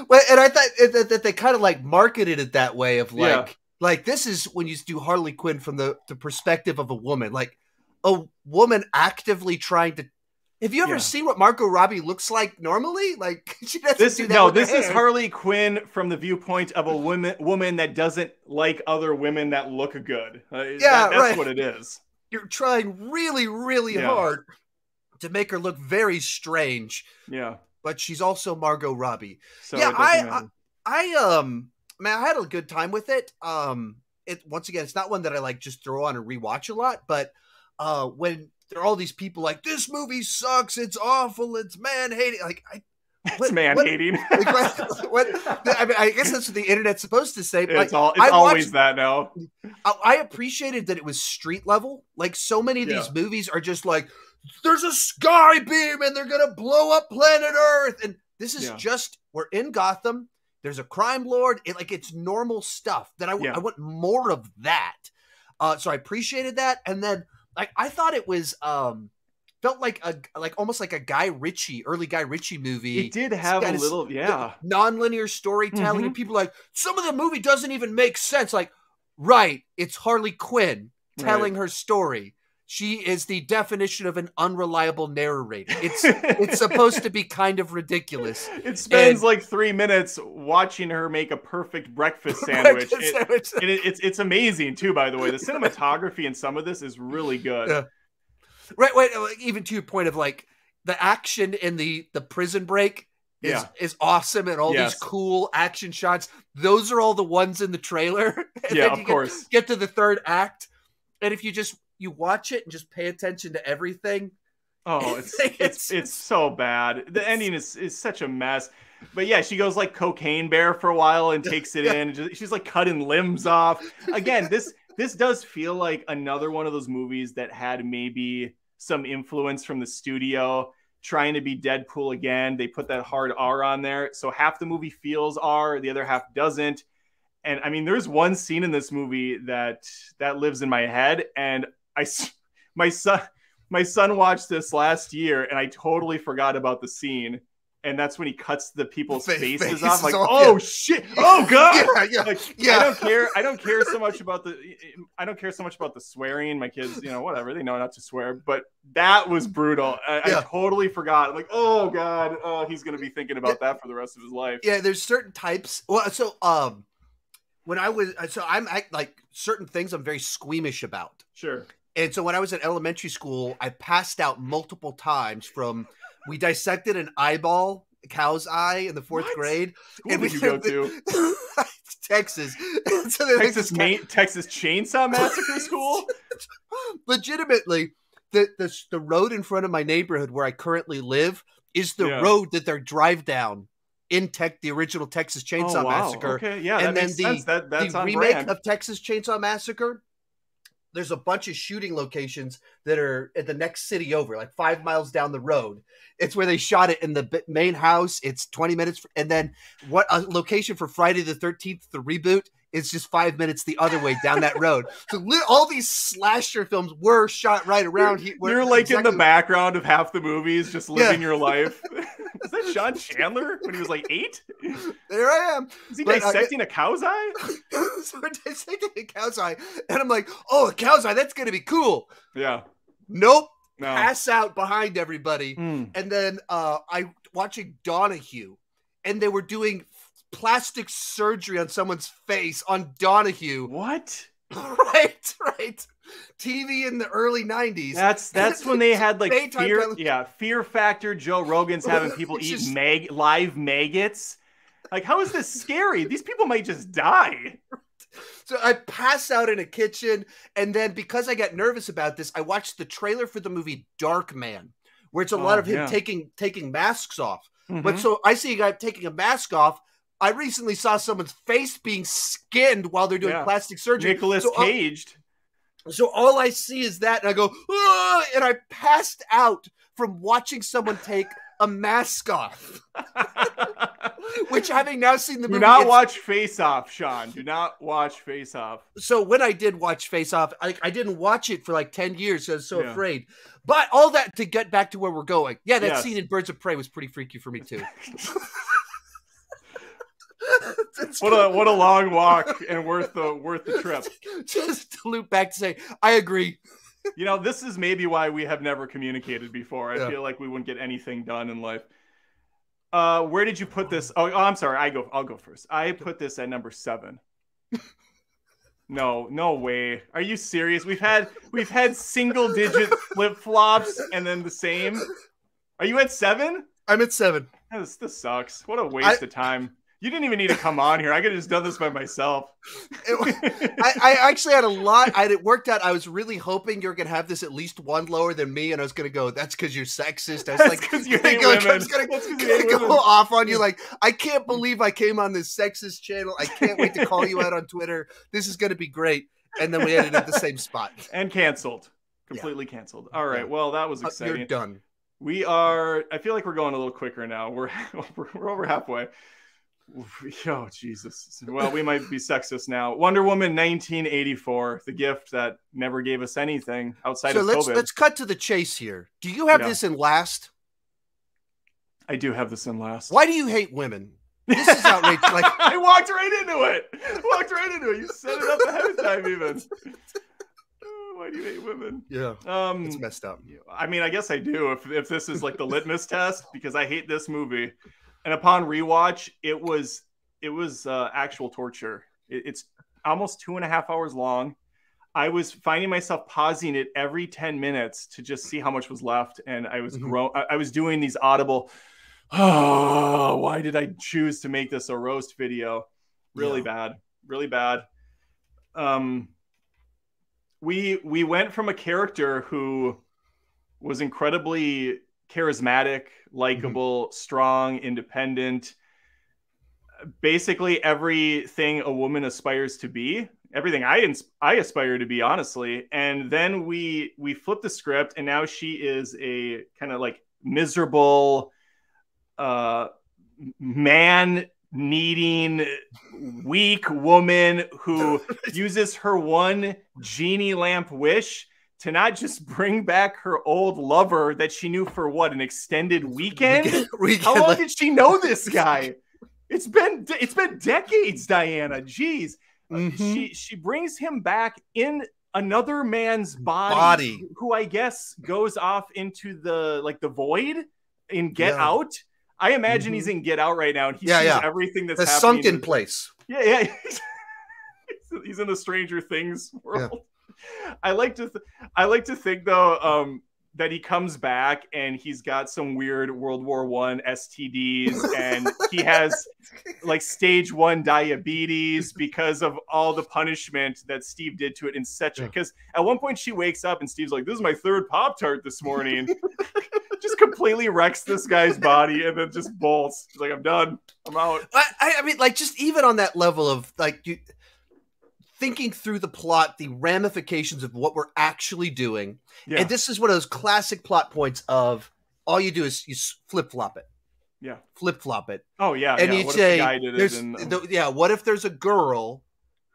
Right. and I thought that, that they kind of like marketed it that way of like, Yeah. like this is when you do Harley Quinn from the, the perspective of a woman, like a woman actively trying to. Have you ever Yeah. seen what Margot Robbie looks like normally? Like she doesn't This do that no, this is. Harley Quinn from the viewpoint of a woman woman that doesn't like other women that look good. Uh, that- Yeah, that's right. what it is. You're trying really, really Yeah. hard to make her look very strange, Yeah. but she's also Margot Robbie. So Yeah, doesn't I- I um man, I had a good time with it. Um it once again, it's not one that I like just throw on and rewatch a lot, but uh when there are all these people like this movie sucks, it's awful, it's man hating like I it's what- man what- hating. like, what, what- I, mean, I guess that's what the internet's supposed to say. But it's all it's I always watched- that now. I, I appreciated that it was street level. Like so many of these movies are just like, there's a sky beam and they're gonna blow up planet Earth, and this is Yeah. just we're in Gotham. There's a crime lord. It, like it's normal stuff. That I, Yeah. I want more of that. Uh, so I appreciated that, and then like I thought it was um felt like a like almost like a Guy Ritchie early Guy Ritchie movie It did have a little yeah. non-linear storytelling Mhm. and people are like some of the movie doesn't even make sense like right it's harley quinn telling her story she is the definition of an unreliable narrator it's it's supposed to be kind of ridiculous it spends and- like three minutes watching her make a perfect breakfast sandwich. It- and it, it's it's amazing too. By the way, the cinematography in some of this is really good. Yeah. right wait even to your point of like the action in the the prison break is, Yeah. is awesome and all Yes. these cool action shots those are all the ones in the trailer And Yeah, of get- course. get to the third act and if you just you watch it and just pay attention to everything Oh, it's It's- it's it's so bad. The ending is is such a mess. But yeah, she goes like cocaine bear for a while and takes it Yeah. in. Just, she's like cutting limbs off. Again, this this does feel like another one of those movies that had maybe some influence from the studio trying to be Deadpool again. They put that hard R on there, so half the movie feels R, the other half doesn't. And I mean, there's one scene in this movie that that lives in my head, and I my son my son watched this last year and I totally forgot about the scene. And that's when he cuts the people's Fa- faces, faces off. Like, off, oh yeah. shit! Oh god! yeah yeah Like, Yeah. I don't care. I don't care so much about the. I don't care so much about the swearing. My kids, you know, whatever. They know not to swear. But that was brutal. I, Yeah. I totally forgot. I'm like, oh god, oh, he's gonna be thinking about that for the rest of his life. yeah there's certain types well so um when i was so i'm I, like certain things i'm very squeamish about Sure. And so when i was in elementary school i passed out multiple times from we dissected an eyeball a cow's eye in the fourth What? grade School and did we you go to? texas so Texas this Ma- Texas Chainsaw Massacre School. legitimately the, the the road in front of my neighborhood where I currently live is the Yeah. road that they're drive down in tech the original Texas oh, Chainsaw oh, wow. Massacre. Okay, yeah, And that then makes the-. That that's the remake brand. of Texas Chainsaw Massacre. There's a bunch of shooting locations that are at the next city over, like five miles down the road. It's where they shot it in the main house. It's 20 minutes, and then what a location for Friday the 13th, the reboot, is just five minutes the other way down that road. So all these slasher films were shot right around here. You're like in the background of half the movies, just Yeah. living your life. Is that Sean Chandler when he was like eight? There I am. Is he But, uh, dissecting a cow's eye? so we're dissecting a cow's eye, and I'm like, oh, a cow's eye, that's gonna be cool. Yeah. Nope. No. Pass out behind everybody. Mm. And then uh I watching Donahue and they were doing plastic surgery on someone's face on Donahue. What? right, right. TV in the early 90s. That's that's when they had like fear, television. yeah, Fear Factor. Joe Rogan's having people eat just- mag live maggots. Like, how is this scary? These people might just die. So I pass out in a kitchen, and then because I got nervous about this, I watched the trailer for the movie Darkman, where it's a lot Oh, of him yeah. taking taking masks off. But Mhm. so I see a guy taking a mask off. I recently saw someone's face being skinned while they're doing Yeah. plastic surgery. Nicholas so all- Caged. so all I see is that, and I go, and I passed out from watching someone take a mask off. Which, having now seen the movie, Do not watch Face Off, Sean. Do not watch Face Off. so when I did watch Face Off, I, I didn't watch it for like 10 years. So I was so Yeah. afraid. But all that to get back to where we're going. Yeah, that Yes. scene in Birds of Prey was pretty freaky for me too. What a what a long walk and worth the worth the trip. Just to loop back to say, I agree. You know, this is maybe why we have never communicated before. I Yeah. feel like we wouldn't get anything done in life. Uh, where did you put this? Oh, oh, I'm sorry. I go. I'll go first. I put this at number seven. No, no way. Are you serious? We've had we've had single digit flip flops and then the same. Are you at seven? I'm at seven. This, this sucks. What a waste of time. You didn't even need to come on here. I could have just done this by myself. It- I, I actually had a lot. I it worked out. I was really hoping you're gonna have this at least one lower than me, and I was gonna go. That's because you're sexist. I was That's like, 'cause you gonna I was gonna, That's 'cause you gonna go women. off on you. Like, I can't believe I came on this sexist channel. I can't wait to call you out on Twitter. This is gonna be great. And then we ended at the same spot. and canceled. Completely canceled. All right. Yeah. Well, that was Uh, exciting. You're done. We are. I feel like we're going a little quicker now. We're, we're over halfway. Oh Jesus! Well, we might be sexist now. Wonder Woman 1984, the gift that never gave us anything outside So of let's COVID. let's cut to the chase here. Do you have Yeah. this in last? I do have this in last. Why do you hate women? This is outrageous. Like, I walked right into it. Walked right into it. You set it up ahead of time, even. Oh, Why do you hate women? yeah, Um, it's messed up. I mean, I guess I do if if this is like the litmus test because I hate this movie. And upon rewatch, it was it was uh, actual torture. It, it's almost two and a half hours long. I was finding myself pausing it every ten minutes to just see how much was left, and I was Mhm. grow- I, I was doing these audible. Oh, why did I choose to make this a roast video? Really Yeah. bad, really bad. Um, we we went from a character who was incredibly charismatic, likable, strong, independent. Basically, everything a woman aspires to be, everything I ins- I aspire to be, honestly. And then we we flipped the script, and now she is a kind of like miserable, uh, man needing, weak woman who uses her one genie lamp wish to not just bring back her old lover that she knew for what an extended weekend. Weekend, How long like- did she know this guy? It's been it's been decades, Diana. Jeez, Uh, Mhm. she she brings him back in another man's body, Body. who I guess goes off into the like the void in Get Yeah. Out. I imagine he's in Get Out right now, and he Yeah, sees yeah. everything that's the happening. sunken place. Yeah, yeah. He's in the Stranger Things world. I like to, th- I like to think though, um, that he comes back and he's got some weird World War One STDs, and he has like stage one diabetes because of all the punishment that Steve did to it in such a. Yeah. Because at one point she wakes up and Steve's like, "This is my third Pop Tart this morning." just completely wrecks this guy's body and then just bolts. He's like, "I'm done. I'm out." I, I I mean, like, just even on that level of like you thinking through the plot, the ramifications of what we're actually doing, Yeah, and this is one of those classic plot points of all you do is you flip flop it, yeah. flip flop it, Oh yeah, and yeah. you What the say, guy did it "There's and, um, the- yeah, what if there's a girl?"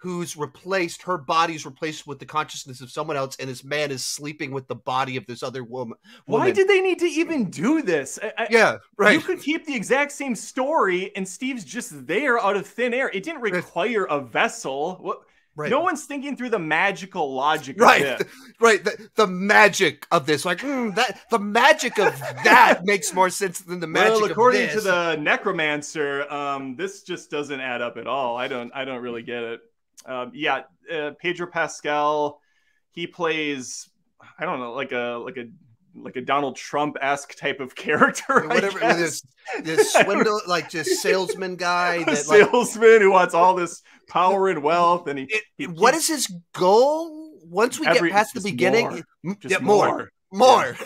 Who's replaced her body's replaced with the consciousness of someone else, and this man is sleeping with the body of this other woman. Why woman. did they need to even do this? I- yeah, right? You could keep the exact same story, and Steve's just there out of thin air. It didn't require a vessel. What? Right. No one's thinking through the magical logic right of it. right the, the magic of this like mm, that the magic of that makes more sense than the magic well, according to the necromancer, um, this just doesn't add up at all. I don't, I don't really get it. Um, yeah, uh, Pedro Pascal, he plays, I don't know, like a like a like a Donald Trump esque type of character. whatever this this swindle like just salesman guy that like salesman who wants all this power and wealth, and he, it, he what is his goal once we Every- get past the beginning more. Just yeah, more more. more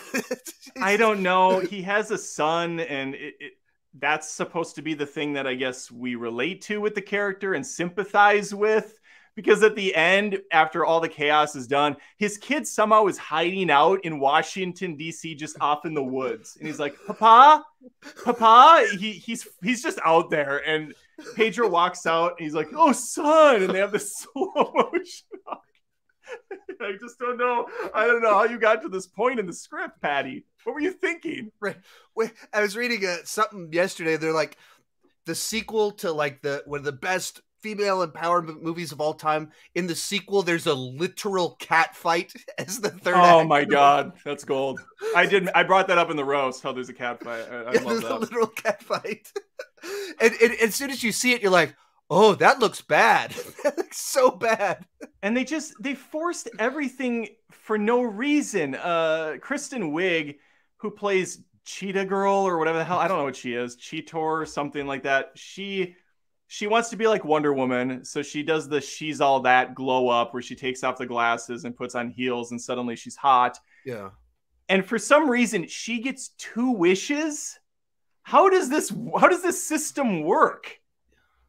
I don't know. He has a son, and it, it, that's supposed to be the thing that I guess we relate to with the character and sympathize with. Because at the end, after all the chaos is done, his kid somehow is hiding out in Washington D.C., just off in the woods, and he's like, "Papa, Papa." He, he's he's just out there, and Pedro walks out, and he's like, "Oh, son," and they have this slow motion. I just don't know. I don't know how you got to this point in the script, Patty. What were you thinking? Wait, I was reading uh, something yesterday. They're like the sequel to like the one of the best female empowerment movies of all time. In the sequel, there's a literal cat fight as the third. Oh act. my god, that's gold. I did. I brought that up in the roast. How there's a cat fight. I, I Yeah, love there's a that. literal cat fight. and, and as soon as you see it, you're like, "Oh, that looks bad. that looks so bad." And they just they forced everything for no reason. Uh, Kristen Wiig, who plays Cheetah Girl or whatever the hell I don't know what she is, Cheetor or something like that. She she wants to be like Wonder Woman, so she does the she's all that glow up where she takes off the glasses and puts on heels and suddenly she's hot. Yeah. and for some reason she gets two wishes? How does this how does this system work?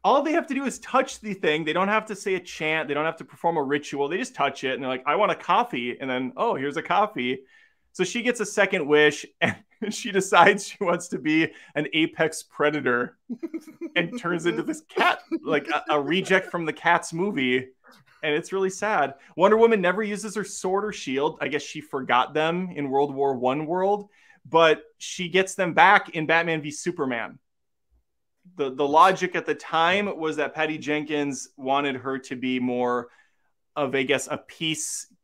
All they have to do is touch the thing. They don't have to say a chant. They don't have to perform a ritual. They just touch it and they're like i want a coffee. And then oh here's a coffee so she gets a second wish and she decides she wants to be an apex predator and turns into this cat like a, a reject from the cats movie and it's really sad. Wonder Woman never uses her sword or shield. I guess she forgot them in World War One world, but she gets them back in Batman v Superman. The the logic at the time was that Patty Jenkins wanted her to be more of, I guess, a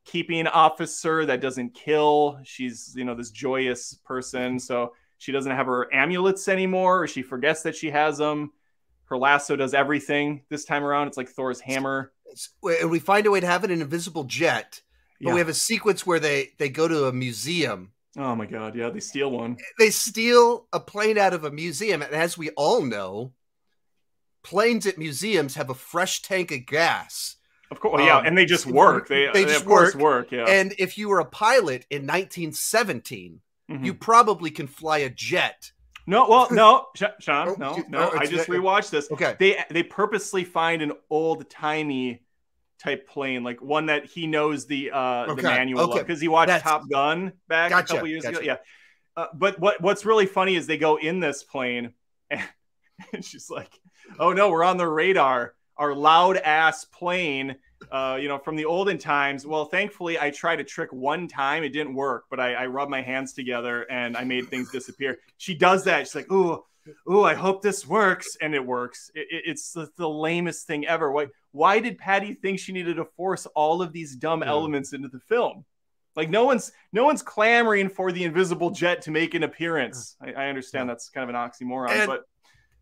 peacekeeping officer that doesn't kill. She's you know this joyous person, so she doesn't have her amulets anymore, or she forgets that she has them. Her lasso does everything this time around. It's like Thor's hammer. And we find a way to have it in an invisible jet, but Yeah. we have a sequence where they they go to a museum. Oh my god, yeah, they steal one. They steal a plane out of a museum, and as we all know, planes at museums have a fresh tank of gas. Of course, yeah, Um, and they just work. They, they they, just of course work, work. Yeah. And if you were a pilot in 1917, Mhm. you probably can fly a jet. no, well, no, Sean, Oh, no, no. oh, I just rewatched this. Okay. They they purposely find an old timey type plane, like one that he knows the uh the Okay, manual okay. because he watched That's- Top Gun back Gotcha, a couple years ago. Yeah. Uh, but what what's really funny is they go in this plane and, and she's like, "Oh no, we're on the radar. Our loud ass plane, uh, you know, from the olden times." Well, thankfully, I tried a trick one time. It didn't work, but I, I rubbed my hands together and I made things disappear. She does that. She's like, "Ooh, ooh, I hope this works," and it works. It, it- it's the, the lamest thing ever. Why? Why did Patty think she needed to force all of these dumb Yeah. elements into the film? Like no one's no one's clamoring for the invisible jet to make an appearance. I, I understand Yeah. that's kind of an oxymoron, And- but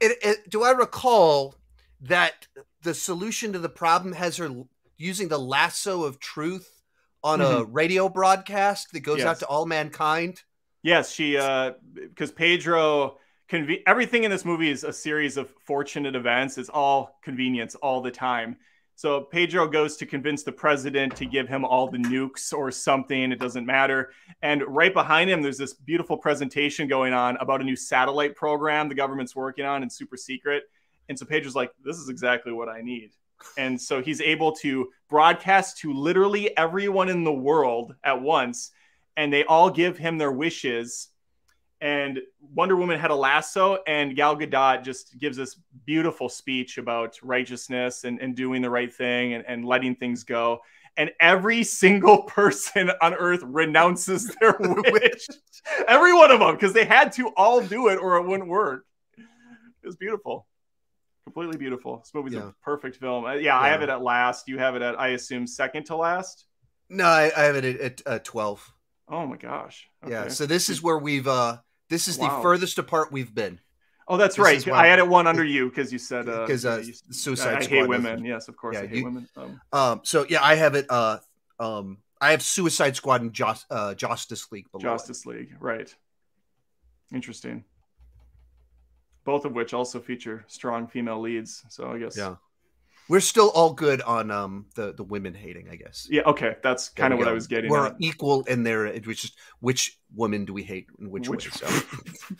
It, it, do I recall that the solution to the problem has her using the lasso of truth on a radio broadcast that goes out Mm-hmm. To all mankind? yes, she uh because Pedro conve- everything in this movie is a series of fortunate events. It's all convenience all the time. So Pedro goes to convince the president to give him all the nukes or something. It doesn't matter. And right behind him, there's this beautiful presentation going on about a new satellite program the government's working on and super secret. And so Pedro's like, this is exactly what I need. And so he's able to broadcast to literally everyone in the world at once. And they all give him their wishes. And Wonder Woman had a lasso, and Gal Gadot just gives this beautiful speech about righteousness and, and doing the right thing and, and letting things go. And every single person on Earth renounces their wish. every one of them, because they had to all do it or it wouldn't work. It was beautiful. Completely beautiful. This movie's Yeah. a perfect film. Uh, yeah, I have it at last. You have it at, I assume, second to last. No, I, I have it at, at uh, twelve. Oh my gosh. Yeah. So this is where we've uh this is Wow. the furthest apart we've been oh, that's this right. I had it one under you because you said uh, because uh, you- Suicide I, I hate women. Yes, of course, Yeah, I hate you- women. Um, Um. So yeah, I have it. Uh. Um. I have Suicide Squad and Joss, uh, Justice League below. Justice League, right? Interesting. Both of which also feature strong female leads. So I guess. Yeah. We're still all good on um the the women hating. I guess. Yeah. Okay, that's kind of we what I was getting. We're at. equal in there. It was just which woman do we hate in which, Which, way? So.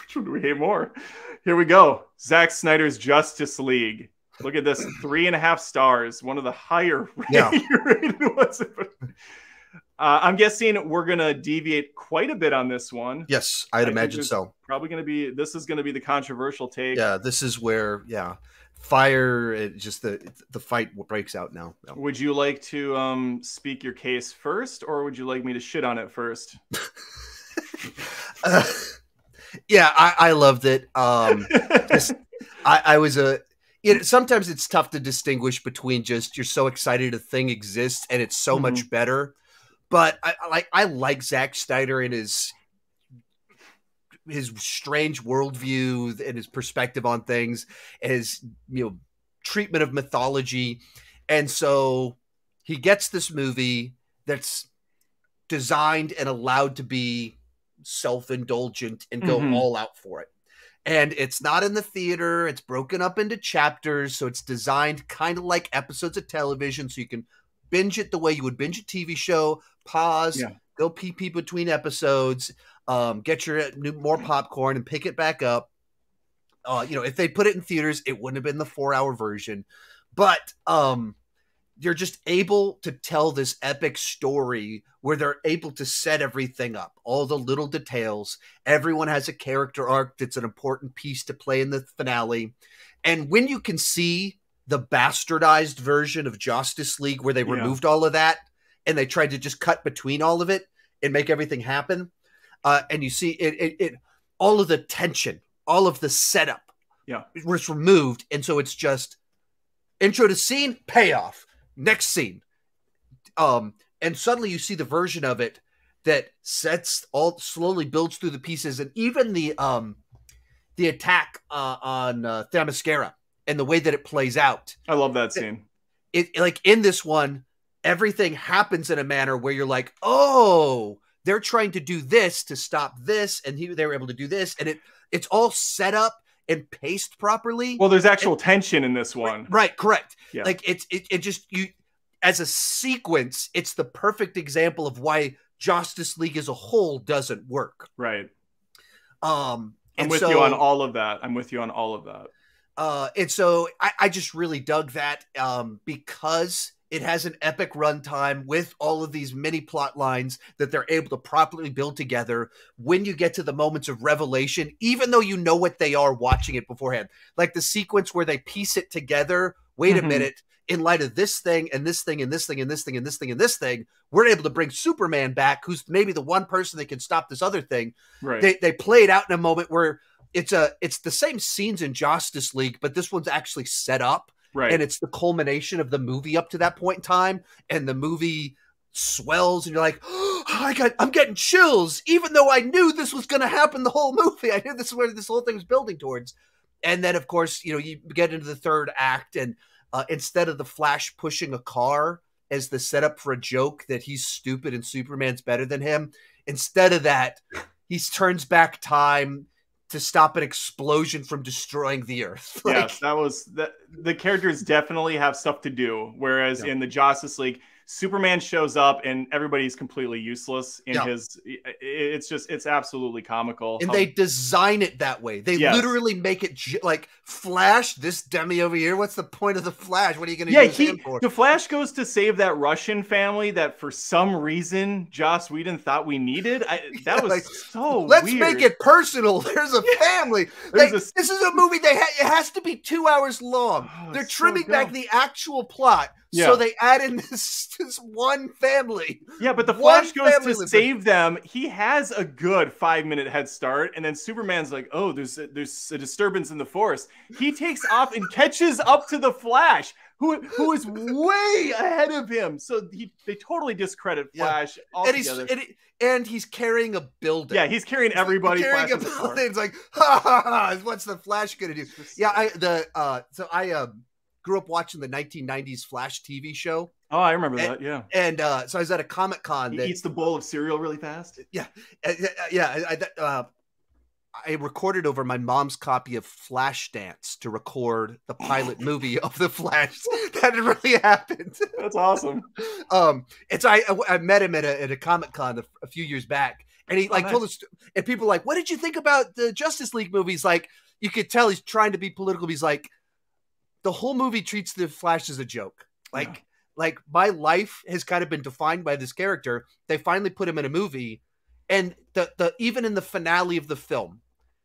which one do we hate more? Here we go. Zack Snyder's Justice League. Look at this, three and a half stars, one of the higher Yeah. rated ones. Uh, I'm guessing we're gonna deviate quite a bit on this one. Yes, I I'd think imagine so. Probably gonna be. This is gonna be the controversial take. Yeah, this is where yeah, fire. It just the the fight breaks out now. No. Would you like to um, speak your case first, or would you like me to shit on it first? Uh, yeah, I, I loved it. Um, Just- I, I was a. It, sometimes it's tough to distinguish between just you're so excited a thing exists and it's so Mhm. much better. But I I like I like Zack Snyder and his his strange worldview and his perspective on things, his you know treatment of mythology, and so he gets this movie that's designed and allowed to be self-indulgent and go Mhm. all out for it. And it's not in the theater, it's broken up into chapters, so it's designed kind of like episodes of television so you can binge it the way you would binge a TV show, pause, Yeah. go pee pee between episodes, um, get your new, more popcorn and pick it back up. Uh, you know, if they put it in theaters, it wouldn't have been the four hour version, but um, you're just able to tell this epic story where they're able to set everything up, all the little details. Everyone has a character arc that's an important piece to play in the finale. And when you can see the bastardized version of Justice League where they Yeah. removed all of that and they tried to just cut between all of it and make everything happen, uh, and you see it, it, it, all of the tension, all of the setup, Yeah. was removed, and so it's just intro to scene, payoff, next scene, um, and suddenly you see the version of it that sets all slowly builds through the pieces, and even the um, the attack uh, on uh, Themyscira and the way that it plays out I love that scene. it like in this one everything happens in a manner where you're like oh they're trying to do this to stop this and he, they were able to do this and it it's all set up and paced properly Well, there's actual tension in this one. right correct Yeah. like it's it, it just you as a sequence it's the perfect example of why justice league as a whole doesn't work Right. um I'm with so- you on all of that. I'm with you on all of that. Uh, and so I, I just really dug that um, because it has an epic runtime with all of these mini plot lines that they're able to properly build together. When you get to the moments of revelation, even though you know what they are watching it beforehand, like the sequence where they piece it together. Wait a Mhm. minute. In light of this thing and this thing and this thing and this thing and this thing and this thing, we're able to bring Superman back, who's maybe the one person that can stop this other thing Right. they they play it out in a moment where it's a it's the same scenes in Justice League, but this one's actually set up right. and it's the culmination of the movie up to that point in time, and the movie swells and you're like, oh, I got I'm getting chills, even though I knew this was gonna happen the whole movie. I knew this is where this whole thing was building towards. And then of course, you know, you get into the third act, and uh, instead of the Flash pushing a car as the setup for a joke that he's stupid and Superman's better than him, instead of that, he turns back time to stop an explosion from destroying the earth. Like, yes, that was that. The characters definitely have stuff to do. Whereas Yeah. in the Justice League, Superman shows up and everybody's completely useless in Yeah. his. It's just it's absolutely comical. and how- they design it that way. They Yes. literally make it j- like Flash. This dummy over here. What's the point of the Flash? What are you going to yeah, use he him for? the Flash goes to save that Russian family that for some reason Joss Whedon thought we needed. I, that Yeah, was like, so. Let's weird. make it personal. There's a family. There's Like, a- this is a movie. They ha- it has to be two hours long. Oh, They're it's so trimming back the actual plot Yeah. So they add in this, this one family. Yeah, but the Flash goes to save them. He has a good five minute head start, and then Superman's like, "Oh, there's a, there's a disturbance in the force." He takes off and catches up to the Flash, who who is way ahead of him. So he they totally discredit Yeah. Flash And he's and, he- and he's carrying a building. yeah, he's carrying everybody. He's carrying Flash a on the floor. building. It's like, ha ha ha! What's the Flash gonna do? Yeah, I the uh, so I um grew up watching the 1990s Flash TV show, Oh, I remember And- that. Yeah, and uh, so I was at a Comic Con he that eats the bowl of cereal really fast. Yeah, uh, yeah, I, I, uh, I recorded over my mom's copy of Flashdance to record the pilot movie of the Flash. that really happened. That's awesome. Um, it's I I met him at a at a Comic Con a, a few years back, and he Oh, like told us, and people were like, "What did you think about the Justice League movies?" Like, you could tell he's trying to be political. He's like, the whole movie treats the Flash as a joke. Like, Yeah. like my life has kind of been defined by this character. They finally put him in a movie, and the the even in the finale of the film,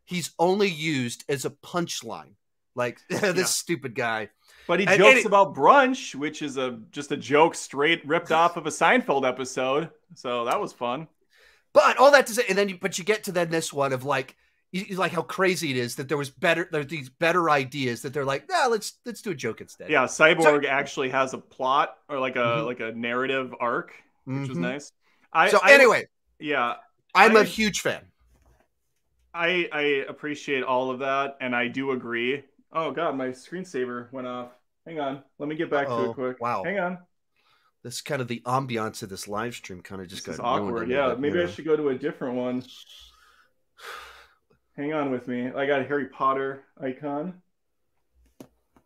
he's only used as a punchline. Like this Yeah. stupid guy. But he And- jokes and it- about brunch, which is a just a joke straight ripped off of a Seinfeld episode. So that was fun. But all that to say, and then you, but you get to then this one of like, you, you like how crazy it is that there was better, there's these better ideas that they're like, nah, let's let's do a joke instead. Yeah, Cyborg actually has a plot or like a Mhm. like a narrative arc, which was Mhm. nice. I So I- anyway, yeah, I'm a huge fan. I I appreciate all of that, and I do agree. Oh god, my screensaver went off. Hang on, let me get back to Uh-oh. it quick. Wow. hang on. This kind of the ambiance of this live stream kind of just This got awkward. Yeah, maybe I should go to a different one. Hang on with me. I got a Harry Potter icon.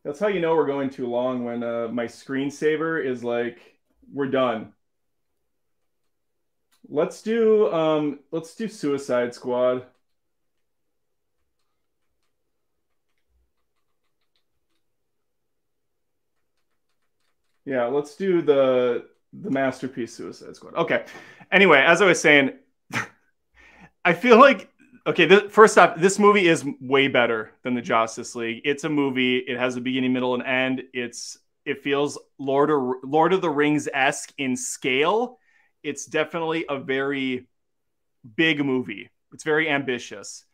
That's how you know we're going too long when uh, my screensaver is like, we're done. Let's do um let's do Suicide Squad. Yeah, let's do the the masterpiece Suicide Squad. Okay. Anyway, as I was saying, I feel like okay. Th- first off, this movie is way better than the Justice League. It's a movie. It has a beginning, middle, and end. It's it feels Lord of Lord of the Rings esque in scale. It's definitely a very big movie. It's very ambitious.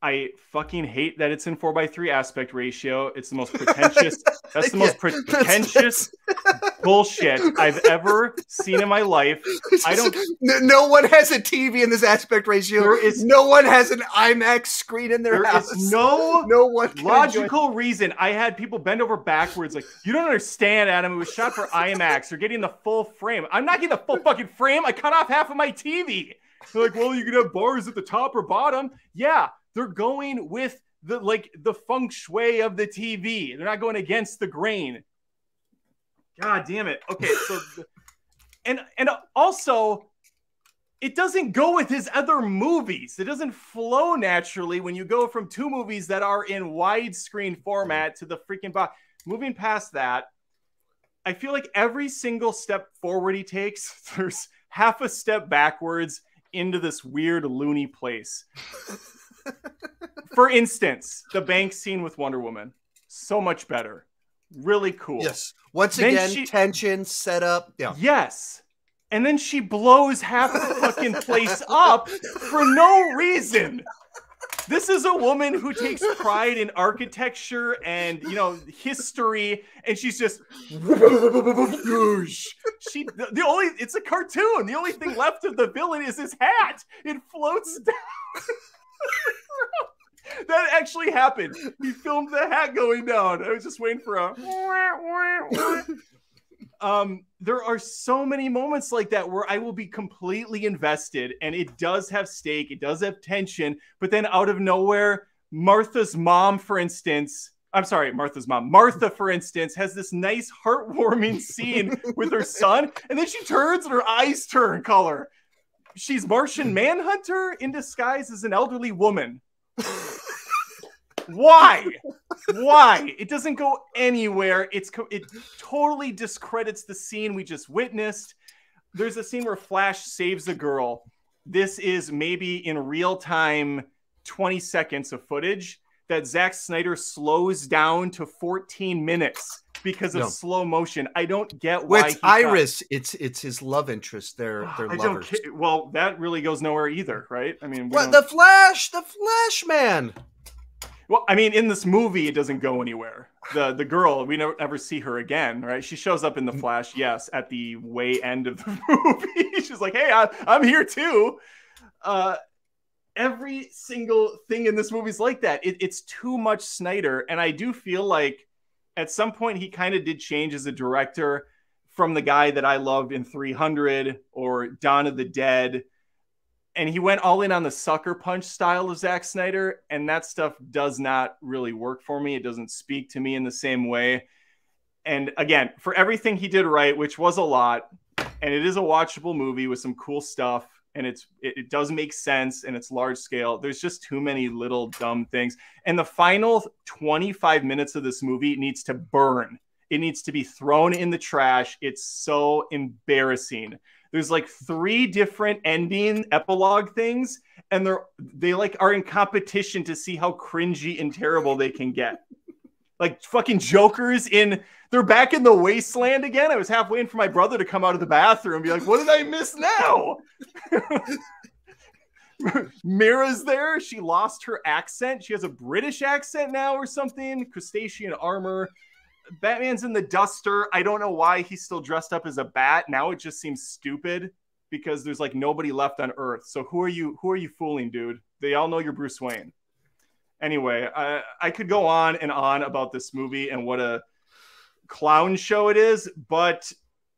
I fucking hate that it's in four by three aspect ratio. It's the most pretentious. That's the most Yeah, pre- that's- pretentious bullshit I've ever seen in my life. I don't- No, no one has a TV in this aspect ratio. There is- no one has an IMAX screen in their There house. is no no one can enjoy- logical reason. I had people bend over backwards, like, you don't understand, Adam. It was shot for IMAX. You're getting the full frame. I'm not getting the full fucking frame. I cut off half of my TV. They're like, well, you can have bars at the top or bottom. Yeah, they're going with the like the feng shui of the TV. They're not going against the grain. God damn it. Okay, so and and also it doesn't go with his other movies. It doesn't flow naturally when you go from two movies that are in widescreen format to the freaking box. Moving past that, I feel like every single step forward he takes, there's half a step backwards into this weird loony place. For instance, the bank scene with Wonder Woman, so much better. Really cool. Yes. Once Then again, she- tension set up. Yeah. Yes. And then she blows half the fucking place up for no reason. This is a woman who takes pride in architecture and you know history, and she's just she. The the only it's a cartoon. The only thing left of the villain is his hat. It floats down. That actually happened. He filmed the hat going down. I was just waiting for a. um, there are so many moments like that where I will be completely invested, and it does have stake, it does have tension, but then out of nowhere, Martha's mom, for instance. I'm sorry, Martha's mom. Martha, for instance, has this nice heartwarming scene with her son, and then she turns and her eyes turn color. She's Martian Manhunter in disguise as an elderly woman. Why? Why? It doesn't go anywhere. It's co- it totally discredits the scene we just witnessed. There's a scene where Flash saves a girl. This is maybe in real time 20 seconds of footage that Zack Snyder slows down to 14 minutes because of No. slow motion. I don't get Well, why it's he thought- Iris. It's it's his love interest. They're they're I don't lovers. ca- well, that really goes nowhere either, right? I mean, What don't- the Flash? The Flash man. well, I mean, in this movie, it doesn't go anywhere. The the girl, we never ever see her again, right? She shows up in the Flash, yes, at the way end of the movie. She's like, "Hey, I, I'm here too." Uh, every single thing in this movie is like that. It, it's too much Snyder, and I do feel like at some point he kind of did change as a director from the guy that I loved in 300 or Dawn of the Dead. And he went all in on the sucker punch style of Zack Snyder, and that stuff does not really work for me. It doesn't speak to me in the same way. And again, for everything he did right, which was a lot, and it is a watchable movie with some cool stuff, and it's it, it does make sense and it's large scale. There's just too many little dumb things. And the final 25 minutes of this movie needs to burn. It needs to be thrown in the trash. It's so embarrassing. There's like three different ending epilogue things, and they're they like are in competition to see how cringy and terrible they can get. Like fucking jokers in they're back in the wasteland again. I was half waiting for my brother to come out of the bathroom and be like, what did I miss now? Mera's there. She lost her accent. She has a British accent now or something. Crustacean armor. Batman's in the duster. I don't know why he's still dressed up as a bat. Now it just seems stupid because there's like nobody left on Earth. So who are you? Who are you fooling, dude? They all know you're Bruce Wayne. Anyway, I, I could go on and on about this movie and what a clown show it is, but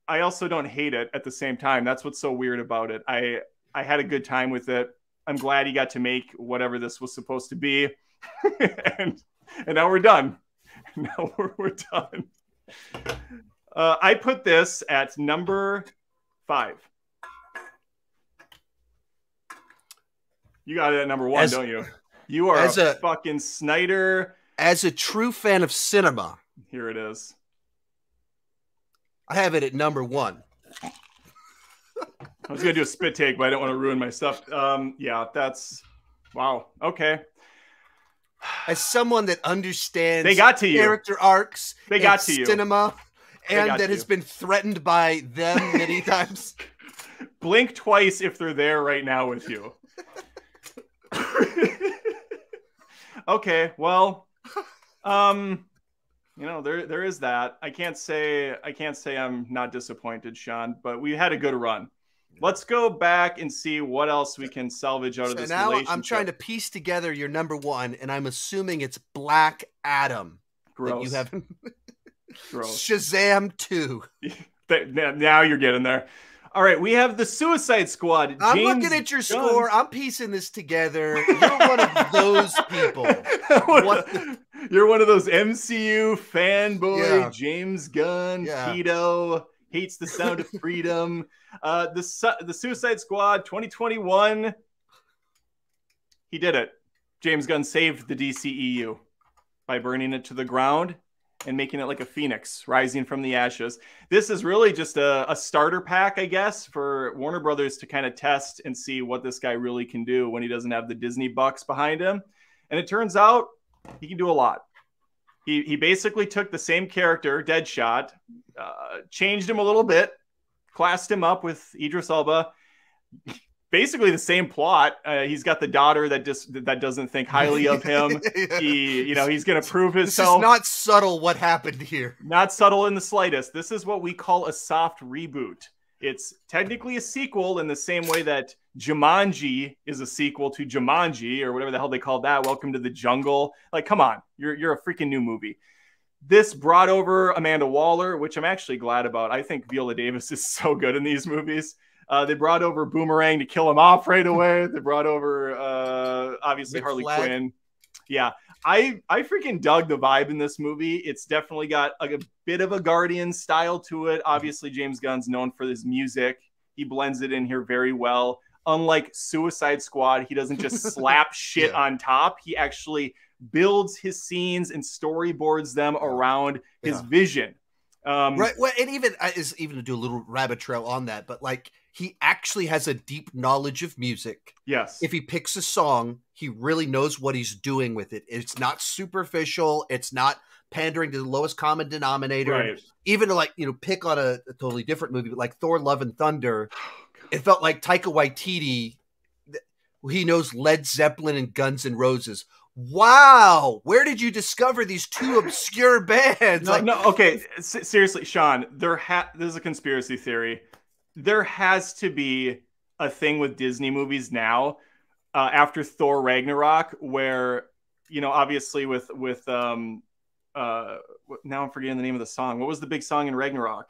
I also don't hate it at the same time. That's what's so weird about it. I I had a good time with it. I'm glad he got to make whatever this was supposed to be, and and now we're done. Now we're, we're done. Uh, I put this at number five. You got it at number one, As- don't you? You are as a, a- fucking Snyder. As a true fan of cinema, Here it is. I have it at number one. I was gonna do a spit take, but I don't want to ruin my stuff. Um, yeah, that's wow. Okay, As someone that understands they got to you. character arcs, They got to you. cinema, They and that has you. been threatened by them many times. Blink twice if they're there right now with you. okay, well, um, you know there there is that. I can't say I can't say I'm not disappointed, Sean, but we had a good run. Let's go back and see what else we can salvage out of So this now relationship. I'm trying to piece together your number one, and I'm assuming it's Black Adam that you haven't. gross. Shazam two. Now you're getting there. All right, we have the Suicide Squad. I'm looking at your Gunn. score. I'm piecing this together. You're one of those people. What- What You're one of those MCU fanboy Yeah. James Gunn, Yeah. keto, hates the sound of freedom. Uh, the Su- the Suicide Squad 2021. He did it. James Gunn saved the DCEU by burning it to the ground and making it like a phoenix rising from the ashes. This is really just a, a starter pack, I guess, for Warner Brothers to kind of test and see what this guy really can do when he doesn't have the Disney bucks behind him. And it turns out he can do a lot. He, he basically took the same character, Deadshot, uh, changed him a little bit, classed him up with Idris Elba. Basically the same plot. Uh, he's got the daughter that just that doesn't think highly of him. He, you know, he's going to prove this himself. not subtle. What happened here? Not subtle in the slightest. This is what we call a soft reboot. It's technically a sequel in the same way that Jumanji is a sequel to Jumanji or whatever the hell they called that. Welcome to the Jungle. Like, come on, you're you're a freaking new movie. This brought over Amanda Waller, which I'm actually glad about. I think Viola Davis is so good in these movies. Uh, they brought over Boomerang to kill him off right away. They brought over uh, obviously Rick Harley Flag. Quinn. Yeah, I I freaking dug the vibe in this movie. It's definitely got like a bit of a Guardian style to it. Obviously, James Gunn's known for his music. He blends it in here very well. Unlike Suicide Squad, he doesn't just slap shit Yeah. on top. He actually builds his scenes and storyboards them around his Yeah. vision. Um, Right. Well, and even is even to do a little rabbit trail on that, but like he actually has a deep knowledge of music. Yes. If he picks a song, he really knows what he's doing with it. It's not superficial. It's not pandering to the lowest common denominator. Right. Even to like you know pick on a, a totally different movie, but like Thor: Love and Thunder, oh, it felt like Taika Waititi. He knows Led Zeppelin and Guns N' Roses. Wow, where did you discover these two obscure bands? No, Like, no, okay. S- seriously, Sean, there ha- this is a conspiracy theory. There has to be a thing with Disney movies now uh, after Thor Ragnarok, where you know, obviously with with um, uh, now I'm forgetting the name of the song. What was the big song in Ragnarok?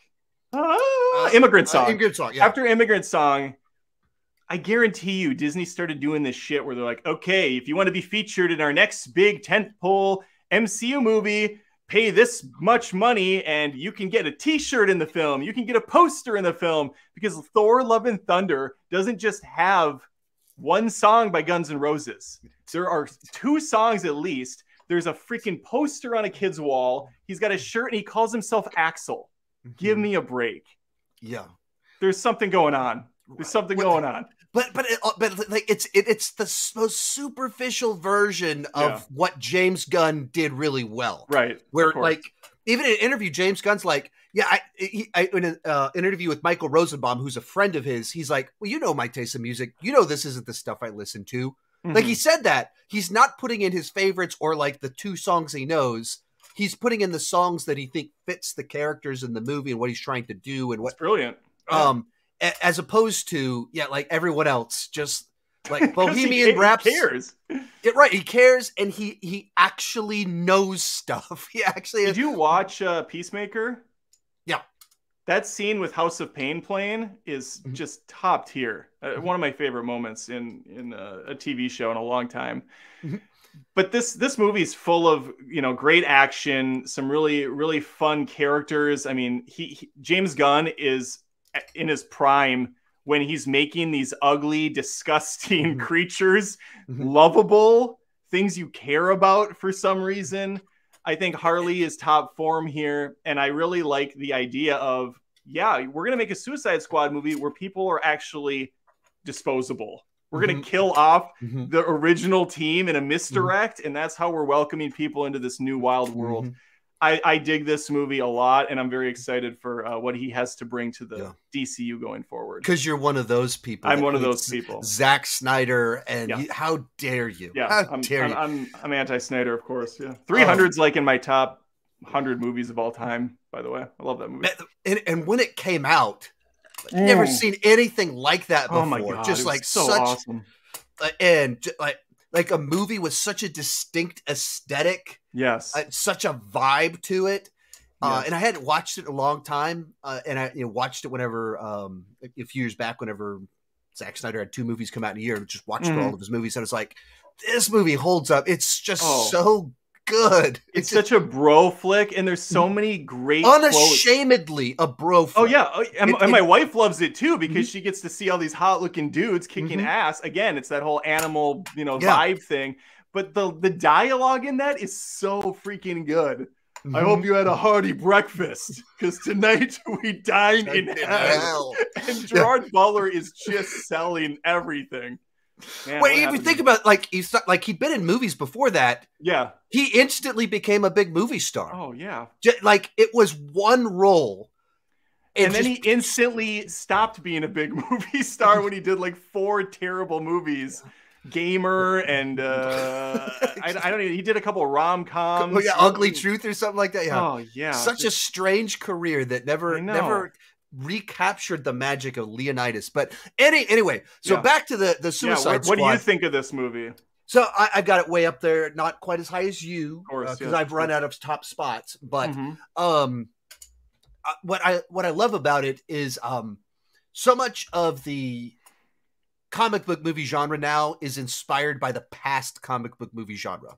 Ah, Immigrant uh, Song. Immigrant Song, yeah. After Immigrant Song, I guarantee you, Disney started doing this shit where they're like, okay, if you want to be featured in our next big tentpole MCU movie, pay this much money and you can get a t-shirt in the film. You can get a poster in the film because Thor Love and Thunder doesn't just have one song by Guns N' Roses. There are two songs at least. There's a freaking poster on a kid's wall. He's got a shirt and he calls himself Axel. Give Mhm. me a break. yeah. There's something going on. There's something What- going on. But but it, uh, but like it's it, it's the most superficial version of Yeah. what James Gunn did really well. Right. Where like even in an interview, James Gunn's like, yeah, I, he, I in an uh, interview with Michael Rosenbaum, who's a friend of his, he's like, well, you know my taste in music, you know this isn't the stuff I listen to. Like Mhm. he said that he's not putting in his favorites or like the two songs he knows. He's putting in the songs that he think fits the characters in the movie and what he's trying to do and what brilliant. Um as opposed to yeah like everyone else just like bohemian raps cares. Yeah, right he cares and he he actually knows stuff he actually Did you watch uh, Peacemaker? Yeah. That scene with House of Pain playing is Mhm. just top tier. Uh, Mhm. one of my favorite moments in in a, a TV show in a long time. Mhm. But this this movie is full of you know great action, some really really fun characters. I mean, he, he James Gunn is in his prime when he's making these ugly, disgusting Mhm. creatures Mhm. lovable, things you care about for some reason. I think Harley is top form here, and I really like the idea of yeah, we're gonna make a Suicide Squad movie where people are actually disposable. We're gonna Mhm. kill off Mhm. the original team in a misdirect, and that's how we're welcoming people into this new wild world. I, I dig this movie a lot, and I'm very excited for uh, what he has to bring to the Yeah. DCU going forward. because you're one of those people I'm one of those people. Zack Snyder and Yeah. you- how dare you Yeah, how I'm, dare I'm, you I'm, I'm anti Snyder, of course. Yeah, 300's like in my top 100 movies of all time. By the way, I love that movie. And, and when it came out I've never Mm. seen anything like that before Oh my god, just like so such awesome. and like like a movie with such a distinct aesthetic Yes, uh, such a vibe to it. Uh, Yes. and I hadn't watched it in a long time, uh, and I you know, watched it whenever um, a few years back, whenever Zack Snyder had two movies come out in a year, and just watched Mhm. all of his movies, and I was like, "This movie holds up. It's just Oh. so good. it's just such a bro flick, and there's so many great quotes. unashamedly a bro." Oh yeah, oh, and, It- and my it- wife loves it too because she gets to see all these hot-looking dudes kicking Mhm. ass. Again, it's that whole animal, you know, Yeah. vibe thing. But the the dialogue in that is so freaking good. I Mhm. hope you had a hearty breakfast because tonight we dine in hell. And Gerard Butler is just selling everything. Man, Wait, if you think about like he's like he'd been in movies before that, yeah, he instantly became a big movie star. oh yeah, Ju- like it was one role, and, then just- he instantly stopped being a big movie star when he did like four terrible movies. Gamer and uh, I, I don't even. He did a couple rom coms. Oh, yeah, ugly truth or something like that. Yeah, Oh yeah, such a strange career that never never recaptured the magic of Leonidas. But any anyway, so Yeah. back to the the yeah. Suicide What, what do you think of this movie? So I, I've got it way up there, not quite as high as you, because yeah, I've run out of top spots. But Mhm. um, uh, what I what I love about it is um, so much of the comic book movie genre now is inspired by the past comic book movie genre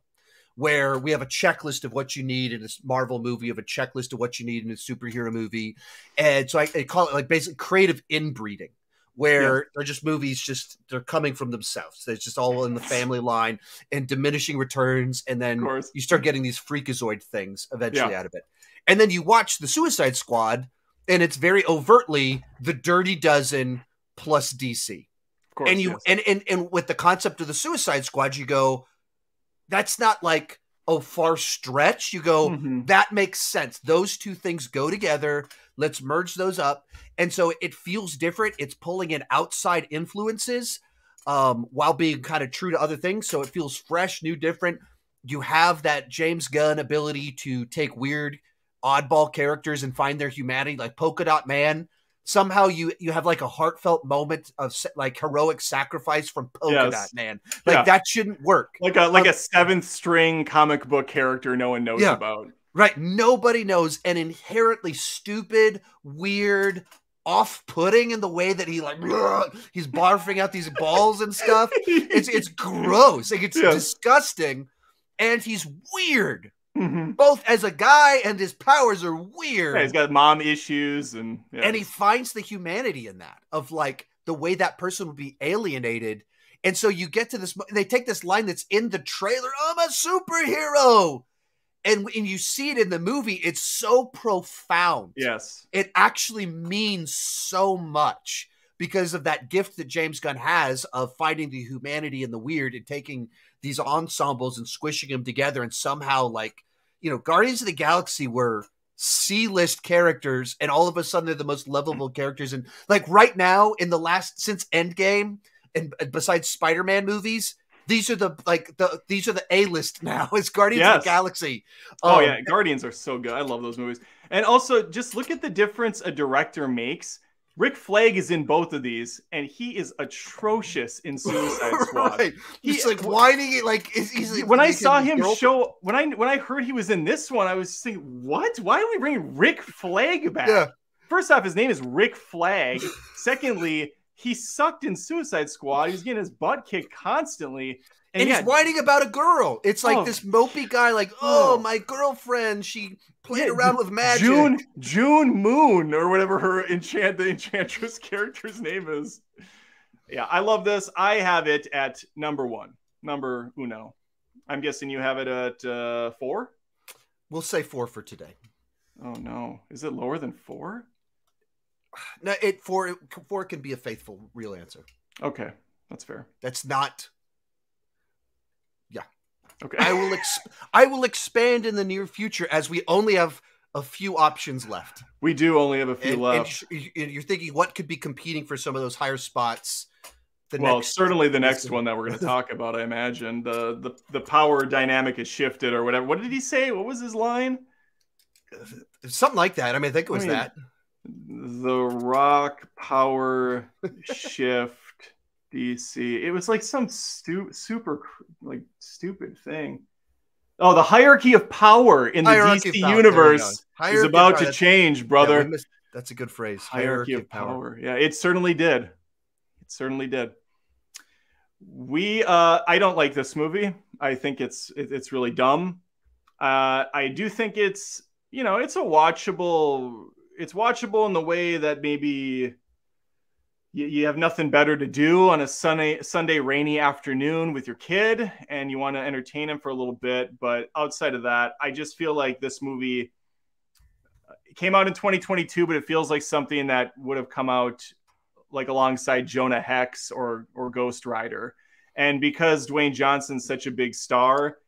where we have a checklist of what you need in a Marvel movie, of a checklist of what you need in a superhero movie, and so I, I call it like basically creative inbreeding, where they're just movies, just they're coming from themselves. They're just all in the family line and diminishing returns, and then you start getting these freakazoid things eventually Yeah. out of it, and then you watch the Suicide Squad, and it's very overtly the Dirty Dozen plus DC course, and you yes. and, and and with the concept of the suicide squad you go that's not like a far stretch, you go, Mhm. that makes sense. Those two things go together. Let's merge those up. And so it feels different. It's pulling in outside influences um, while being kind of true to other things. So it feels fresh, new, different. You have that James Gunn ability to take weird, oddball characters and find their humanity, like Polka Dot Man. Somehow you you have like a heartfelt moment of like heroic sacrifice from Polka Yes. Dot Man. Like Yeah. that shouldn't work. Like a like Um, a seventh string comic book character no one knows Yeah. about. Right. Nobody knows an inherently stupid, weird, off putting in the way that he like he's barfing out these balls and stuff. It's it's gross. Like it's disgusting. And he's weird. Mhm. Both as a guy and his powers are weird. Yeah, he's got mom issues and yeah. And he finds the humanity in that of like the way that person would be alienated. And so you get to this, they take this line that's in the trailer I'm a superhero. And when you see it in the movie, it's so profound. yes. It actually means so much because of that gift that James Gunn has of finding the humanity and the weird and taking these ensembles and squishing them together and somehow like, you know, Guardians of the Galaxy were C-list characters and all of a sudden they're the most lovable characters and like right now in the last since Endgame and and besides Spider-Man movies these are the like the these are the A-list now. It's Guardians of the Galaxy. Oh Um, yeah, Guardians are so good. I love those movies. And also, just look at the difference a director makes. Rick Flag is in both of these, and he is atrocious in Suicide Squad. right. He- He's like whining it like he's, he's like, when I saw him girlfriend- show, when I when I heard he was in this one, I was just thinking, what? Why are we bringing Rick Flag back? Yeah. First off, his name is Rick Flag. Secondly, he sucked in Suicide Squad. He was getting his butt kicked constantly. And And, yeah, he's whining about a girl. It's like Oh. this mopey guy, like, oh, Oh. my girlfriend, she played Yeah, around with magic. June June Moon or whatever her enchant the enchantress character's name is. Yeah, I love this. I have it at number one, number uno. I'm guessing you have it at uh, four. We'll say four for today. Oh no, is it lower than four? No, it four four can be a faithful, real answer. Okay, that's fair. That's not. Okay, I will. Ex- I will expand in the near future as we only have a few options left. we do only have a few And, and left. sh- you're thinking what could be competing for some of those higher spots. The well, next certainly the next one that we're going to talk about, I imagine the the the power dynamic has shifted or whatever. What did he say? What was his line? something like that. I mean, I think it was I mean, that. The Rock Power Shift DC. It was like some stu- super like stupid thing. Oh, the hierarchy of power in the Hierarchy DC power. There we go. universe is Hierarchy about to change, brother. we missed- that's a good phrase. hierarchy, of power. Yeah, it certainly did. It certainly did. We, uh, I don't like this movie. I think it's it, it's really dumb. Uh, I do think it's you know it's a watchable. It's watchable in the way that maybe you, you have nothing better to do on a Sunday Sunday rainy afternoon with your kid, and you want to entertain him for a little bit. But outside of that, I just feel like this movie uh, came out in 2022, but it feels like something that would have come out like alongside Jonah Hex or or Ghost Rider. And because Dwayne Johnson's such a big star,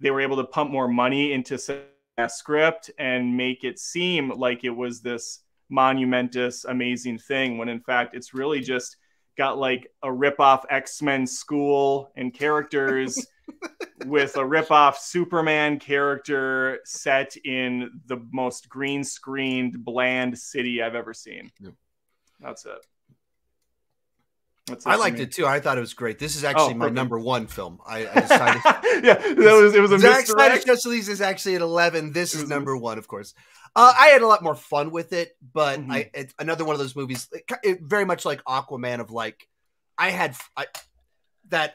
they were able to pump more money into that script and make it seem like it was this monumentous, amazing thing. When in fact, it's really just got like a rip-off X-Men school and characters with a rip-off Superman character set in the most green-screened, bland city I've ever seen. Yeah. That's it. I liked it too. I thought it was great. This is actually my number one film. I, I decided. yeah, that was it was a Zack Snyder's. Justice League is actually at eleven. This is number one, of course. Uh, I had a lot more fun with it, but Mhm. I it's another one of those movies, it, it, very much like Aquaman. Of like, I had I, that.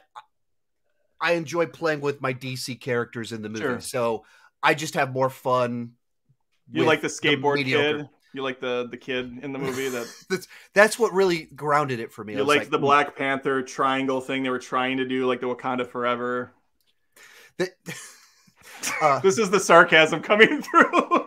I enjoy playing with my DC characters in the movie, Sure. so I just have more fun. You like the skateboard mediocre- kid? You like the the kid in the movie that That's that's what really grounded it for me. You was liked the "Hmm, Black Panther triangle thing they were trying to do, like the Wakanda Forever. th- uh, This is the sarcasm coming through.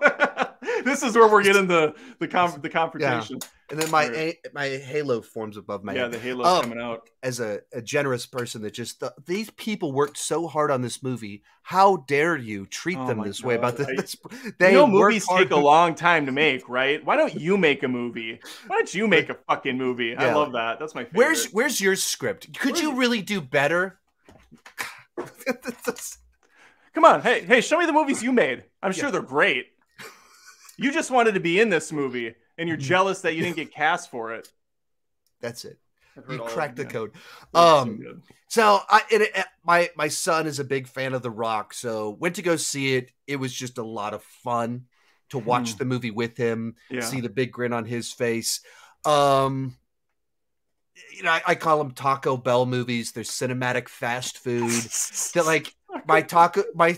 this is where we're getting the the com- the confrontation. And then my a, my halo forms above my yeah, head. the Halo's Oh. Um, coming out. As a, a generous person that just th- these people worked so hard on this movie. How dare you treat Oh them this way about this? This they you know, worked movies take a long time to make, right? Why don't you make a movie? Why don't you make a fucking movie? I love that. That's my favorite. Where's where's your script? Could you really do better? Come on, hey, hey, show me the movies you made. I'm sure Yeah. they're great. You just wanted to be in this movie, and Mm-hmm. you're jealous that you didn't get cast for it. That's it. I've You cracked the code. yeah. It's so Um. So I it, it- my my son is a big fan of The Rock, so went to go see it. It was just a lot of fun to watch Hmm. the movie with him, yeah. see the big grin on his face. Um you know, I, I call them Taco Bell movies. They're cinematic fast food. That like my taco my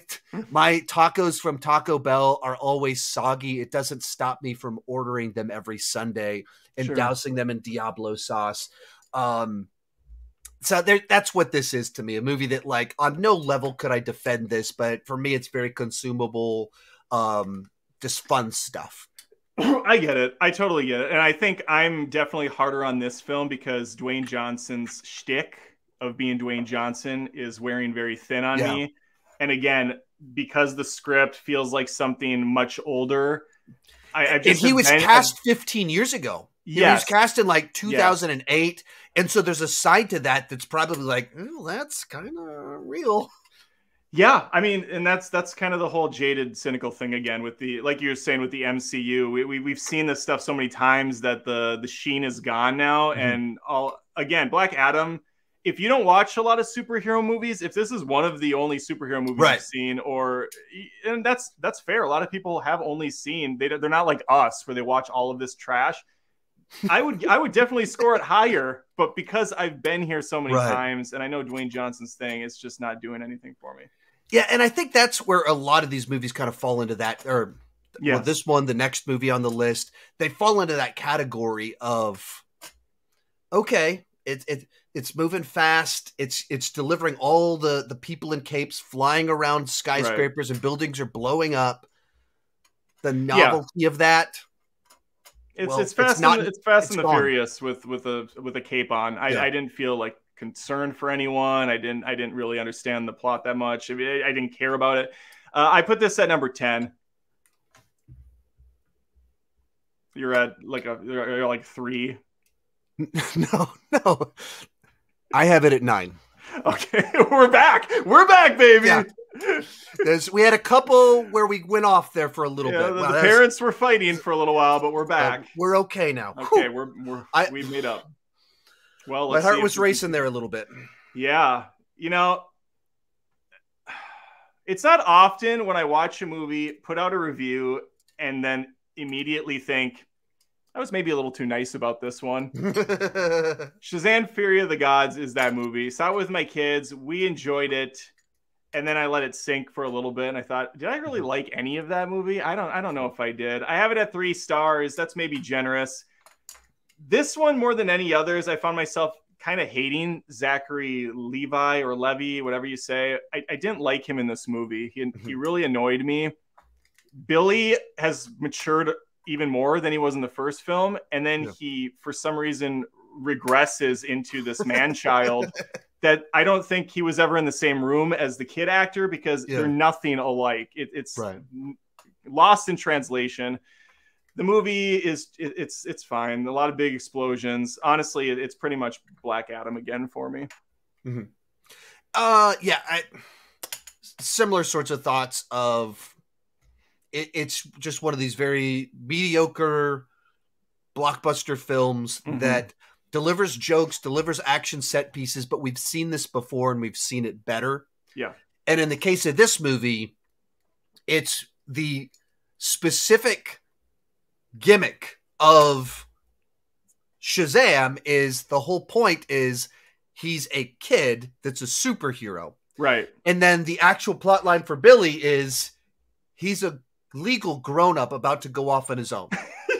my tacos from Taco Bell are always soggy. It doesn't stop me from ordering them every Sunday and Sure. dousing them in Diablo sauce. Um so there that's what this is to me. A movie that like on no level could I defend this, but for me it's very consumable um just fun stuff. I get it. I totally get it. And I think I'm definitely harder on this film because Dwayne Johnson's shtick of being Dwayne Johnson is wearing very thin on Yeah. me. And again, because the script feels like something much older. I, I just he was been- cast 15 years ago. Yeah, He was cast in like 2008. And so there's a side to that that's probably like, oh, that's kind of real. Yeah, I mean, and that's that's kind of the whole jaded, cynical thing again with the like you were saying with the MCU. We, we we've seen this stuff so many times that the the sheen is gone now, Mhm. and all again, Black Adam. If you don't watch a lot of superhero movies, if this is one of the only superhero movies Right. you've seen, or and that's that's fair. A lot of people have only seen they they're not like us where they watch all of this trash. I would I would definitely score it higher, but because I've been here so many Right. times and I know Dwayne Johnson's thing, it's just not doing anything for me. Yeah, and I think that's where a lot of these movies kind of fall into that, or Yeah. well, this one, the next movie on the list, they fall into that category of okay, it, it it's moving fast, it's it's delivering all the the people in capes flying around skyscrapers and buildings are blowing up. The novelty of that, It's Well, it's fast it's not- and, it's fast it's and the gone. furious with with a with a cape on. I, Yeah. I didn't feel like concerned for anyone. I didn't I didn't really understand the plot that much. I, mean, I didn't care about it. Uh, I put this at number ten. You're at like a you're like three. no, no, I have it at nine. Okay, we're back. We're back, baby. Yeah. There's we had a couple where we went off there for a little Yeah, bit. the, Wow, the parents were fighting for a little while, but we're uh, back. we're okay now. Okay, we're we're I- we made up. Well, My heart was we can- racing there a little bit. Yeah, you know, it's not often when I watch a movie, put out a review, and then immediately think I was maybe a little too nice about this one. Shazam Fury of the Gods is that movie. Saw it with my kids. We enjoyed it. And then I let it sink for a little bit and I thought, did I really mm-hmm. like any of that movie? I don't I don't know if I did. I have it at 3 stars. That's maybe generous. This one more than any others, I found myself kind of hating Zachary Levi or Levy, whatever you say. I, I didn't like him in this movie. He, he mm-hmm. really annoyed me. Billy has matured even more than he was in the first film, and then Yeah. he, for some reason, regresses into this man child that I don't think he was ever in the same room as the kid actor because Yeah. they're nothing alike. It, it's Right. lost in translation. The movie is it, it's it's fine. A lot of big explosions. Honestly, it, it's pretty much Black Adam again for me. Uh, yeah, I, similar sorts of thoughts of it, it's just one of these very mediocre blockbuster films Mhm. that delivers jokes, delivers action set pieces, but we've seen this before and we've seen it better. Yeah. And in the case of this movie, it's the specific gimmick of Shazam is the whole point is he's a kid that's a superhero. Right. And then the actual plot line for Billy is he's a legal grown up about to go off on his own.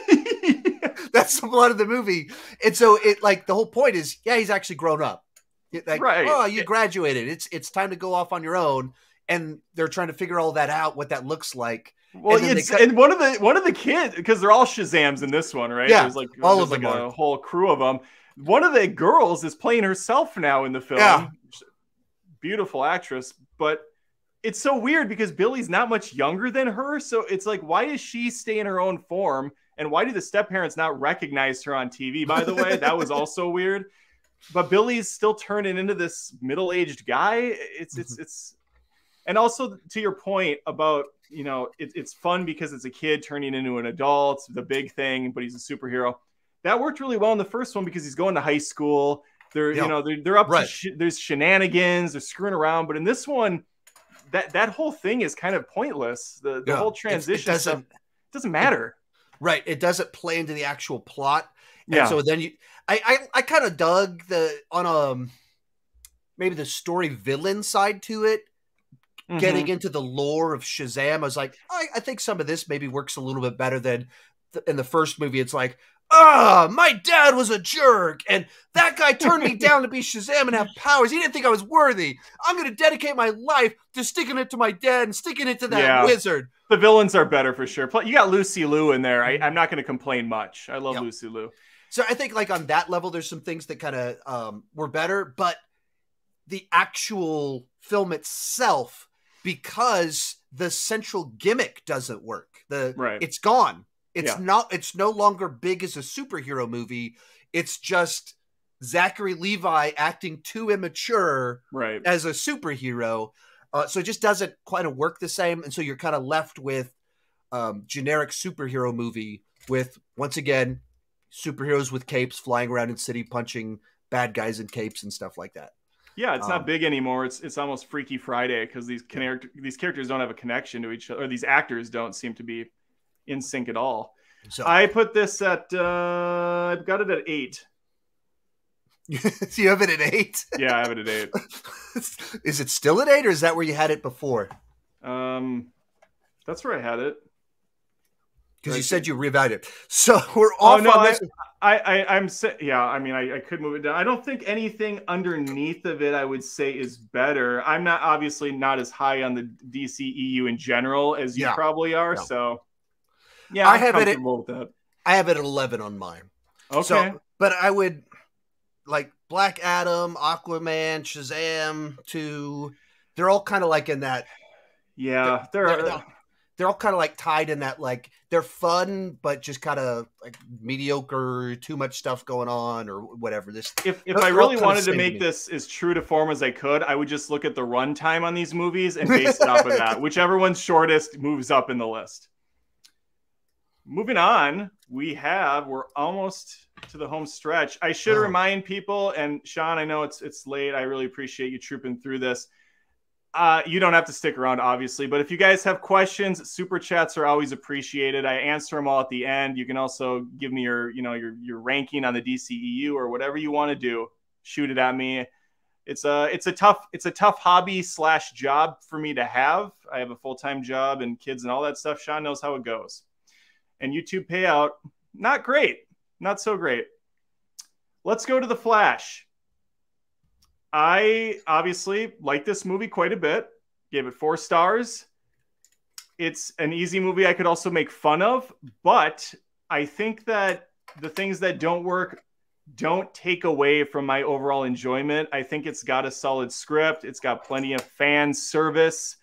That's the plot of the movie. And so it like the whole point is, yeah, he's actually grown up. Like, Right. oh, you graduated. It's it's time to go off on your own. And they're trying to figure all that out, what that looks like. Well, and, it's, cut- and one of the one of the kids because they're all Shazams in this one, right? Yeah, there's like all there's of them like a whole crew of them. One of the girls is playing herself now in the film. Yeah. Beautiful actress, but it's so weird because Billy's not much younger than her. So it's like, why does she stay in her own form? And why do the step parents not recognize her on TV? By the way, that was also weird. But Billy's still turning into this middle-aged guy. It's it's mm-hmm. it's, and also to your point about you know it, it's fun because it's a kid turning into an adult, the big thing, but he's a superhero. That worked really well in the first one because he's going to high school. They're Yeah. you know they're, they're up Right. to sh- there's shenanigans, they're screwing around. But in this one, that that whole thing is kind of pointless. The the Yeah. whole transition It doesn't stuff doesn't matter. right. It doesn't play into the actual plot. And Yeah. so then you, I, I, I kind of dug the on um maybe the story villain side to it. Mhm. Getting into the lore of Shazam, I was like, I, I think some of this maybe works a little bit better than th- in the first movie. It's like, ah, my dad was a jerk, and that guy turned me down to be Shazam and have powers. He didn't think I was worthy. I'm going to dedicate my life to sticking it to my dad and sticking it to that Yeah. wizard. the villains are better for sure. You got Lucy Liu in there. I, I'm not going to complain much. I love Yeah. Lucy Liu. So I think like on that level, there's some things that kind of um, were better, but the actual film itself, because the central gimmick doesn't work, the Right. it's gone. It's Yeah. not. It's no longer big as a superhero movie. It's just Zachary Levi acting too immature Right. as a superhero. Uh, so it just doesn't kind of work the same, and so you're kind of left with um, generic superhero movie with once again superheroes with capes flying around in city punching bad guys in capes and stuff like that. Yeah, it's not Um, big anymore. It's it's almost Freaky Friday because these character these characters don't have a connection to each other, or these actors don't seem to be in sync at all. So I put this at uh, I've got it at eight. so you have it at eight. Yeah, I have it at eight. is it still at eight, or is that where you had it before? Um, that's where I had it. Because you said you reevaluated. it. So we're Oh no, on I, this. I, I, I'm sa- yeah. I mean, I, I could move it down. I don't think anything underneath of it I would say is better. I'm not obviously not as high on the DCEU in general as you Yeah. probably are. No. So yeah, I I'm have it at- with that. I have it at eleven on mine. Okay. So, but I would like Black Adam, Aquaman, Shazam, two. They're all kind of like in that. yeah, they're, are. they're, they're all kind of like tied in that like they're fun, but just kind of like mediocre, too much stuff going on or whatever. This if if I really wanted to make me. this as true to form as I could, I would just look at the runtime on these movies and base it off of that. Whichever one's shortest moves up in the list. Moving on, we have we're almost to the home stretch. I should Oh. remind people, and Sean, I know it's it's late. I really appreciate you trooping through this. Uh, you don't have to stick around, obviously, but if you guys have questions, super chats are always appreciated. I answer them all at the end. You can also give me your, you know, your your ranking on the DCEU or whatever you want to do. Shoot it at me. It's a it's a tough it's a tough hobby slash job for me to have. I have a full time job and kids and all that stuff. Sean knows how it goes. And YouTube payout, not great, not so great. Let's go to the Flash. I obviously like this movie quite a bit. Gave it four stars. It's an easy movie I could also make fun of, but I think that the things that don't work don't take away from my overall enjoyment. I think it's got a solid script. It's got plenty of fan service.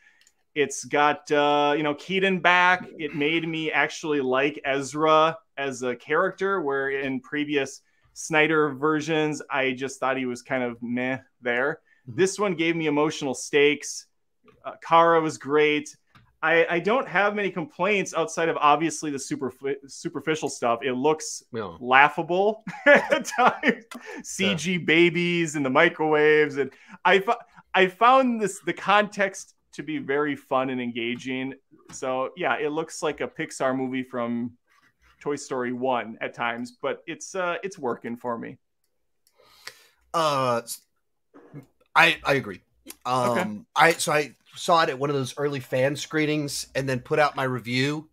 It's got uh, you know Keaton back. It made me actually like Ezra as a character, where in previous Snyder versions, I just thought he was kind of meh there. Mhm. This one gave me emotional stakes. Uh, Kara was great. I, I don't have many complaints outside of obviously the super superficial stuff. It looks laughable at times. CG babies and the microwaves, and I I found this the context to be very fun and engaging. So yeah, it looks like a Pixar movie from Toy Story One at times, but it's uh it's working for me. uh, I I agree. Um, Okay. I so I saw it at one of those early fan screenings and then put out my review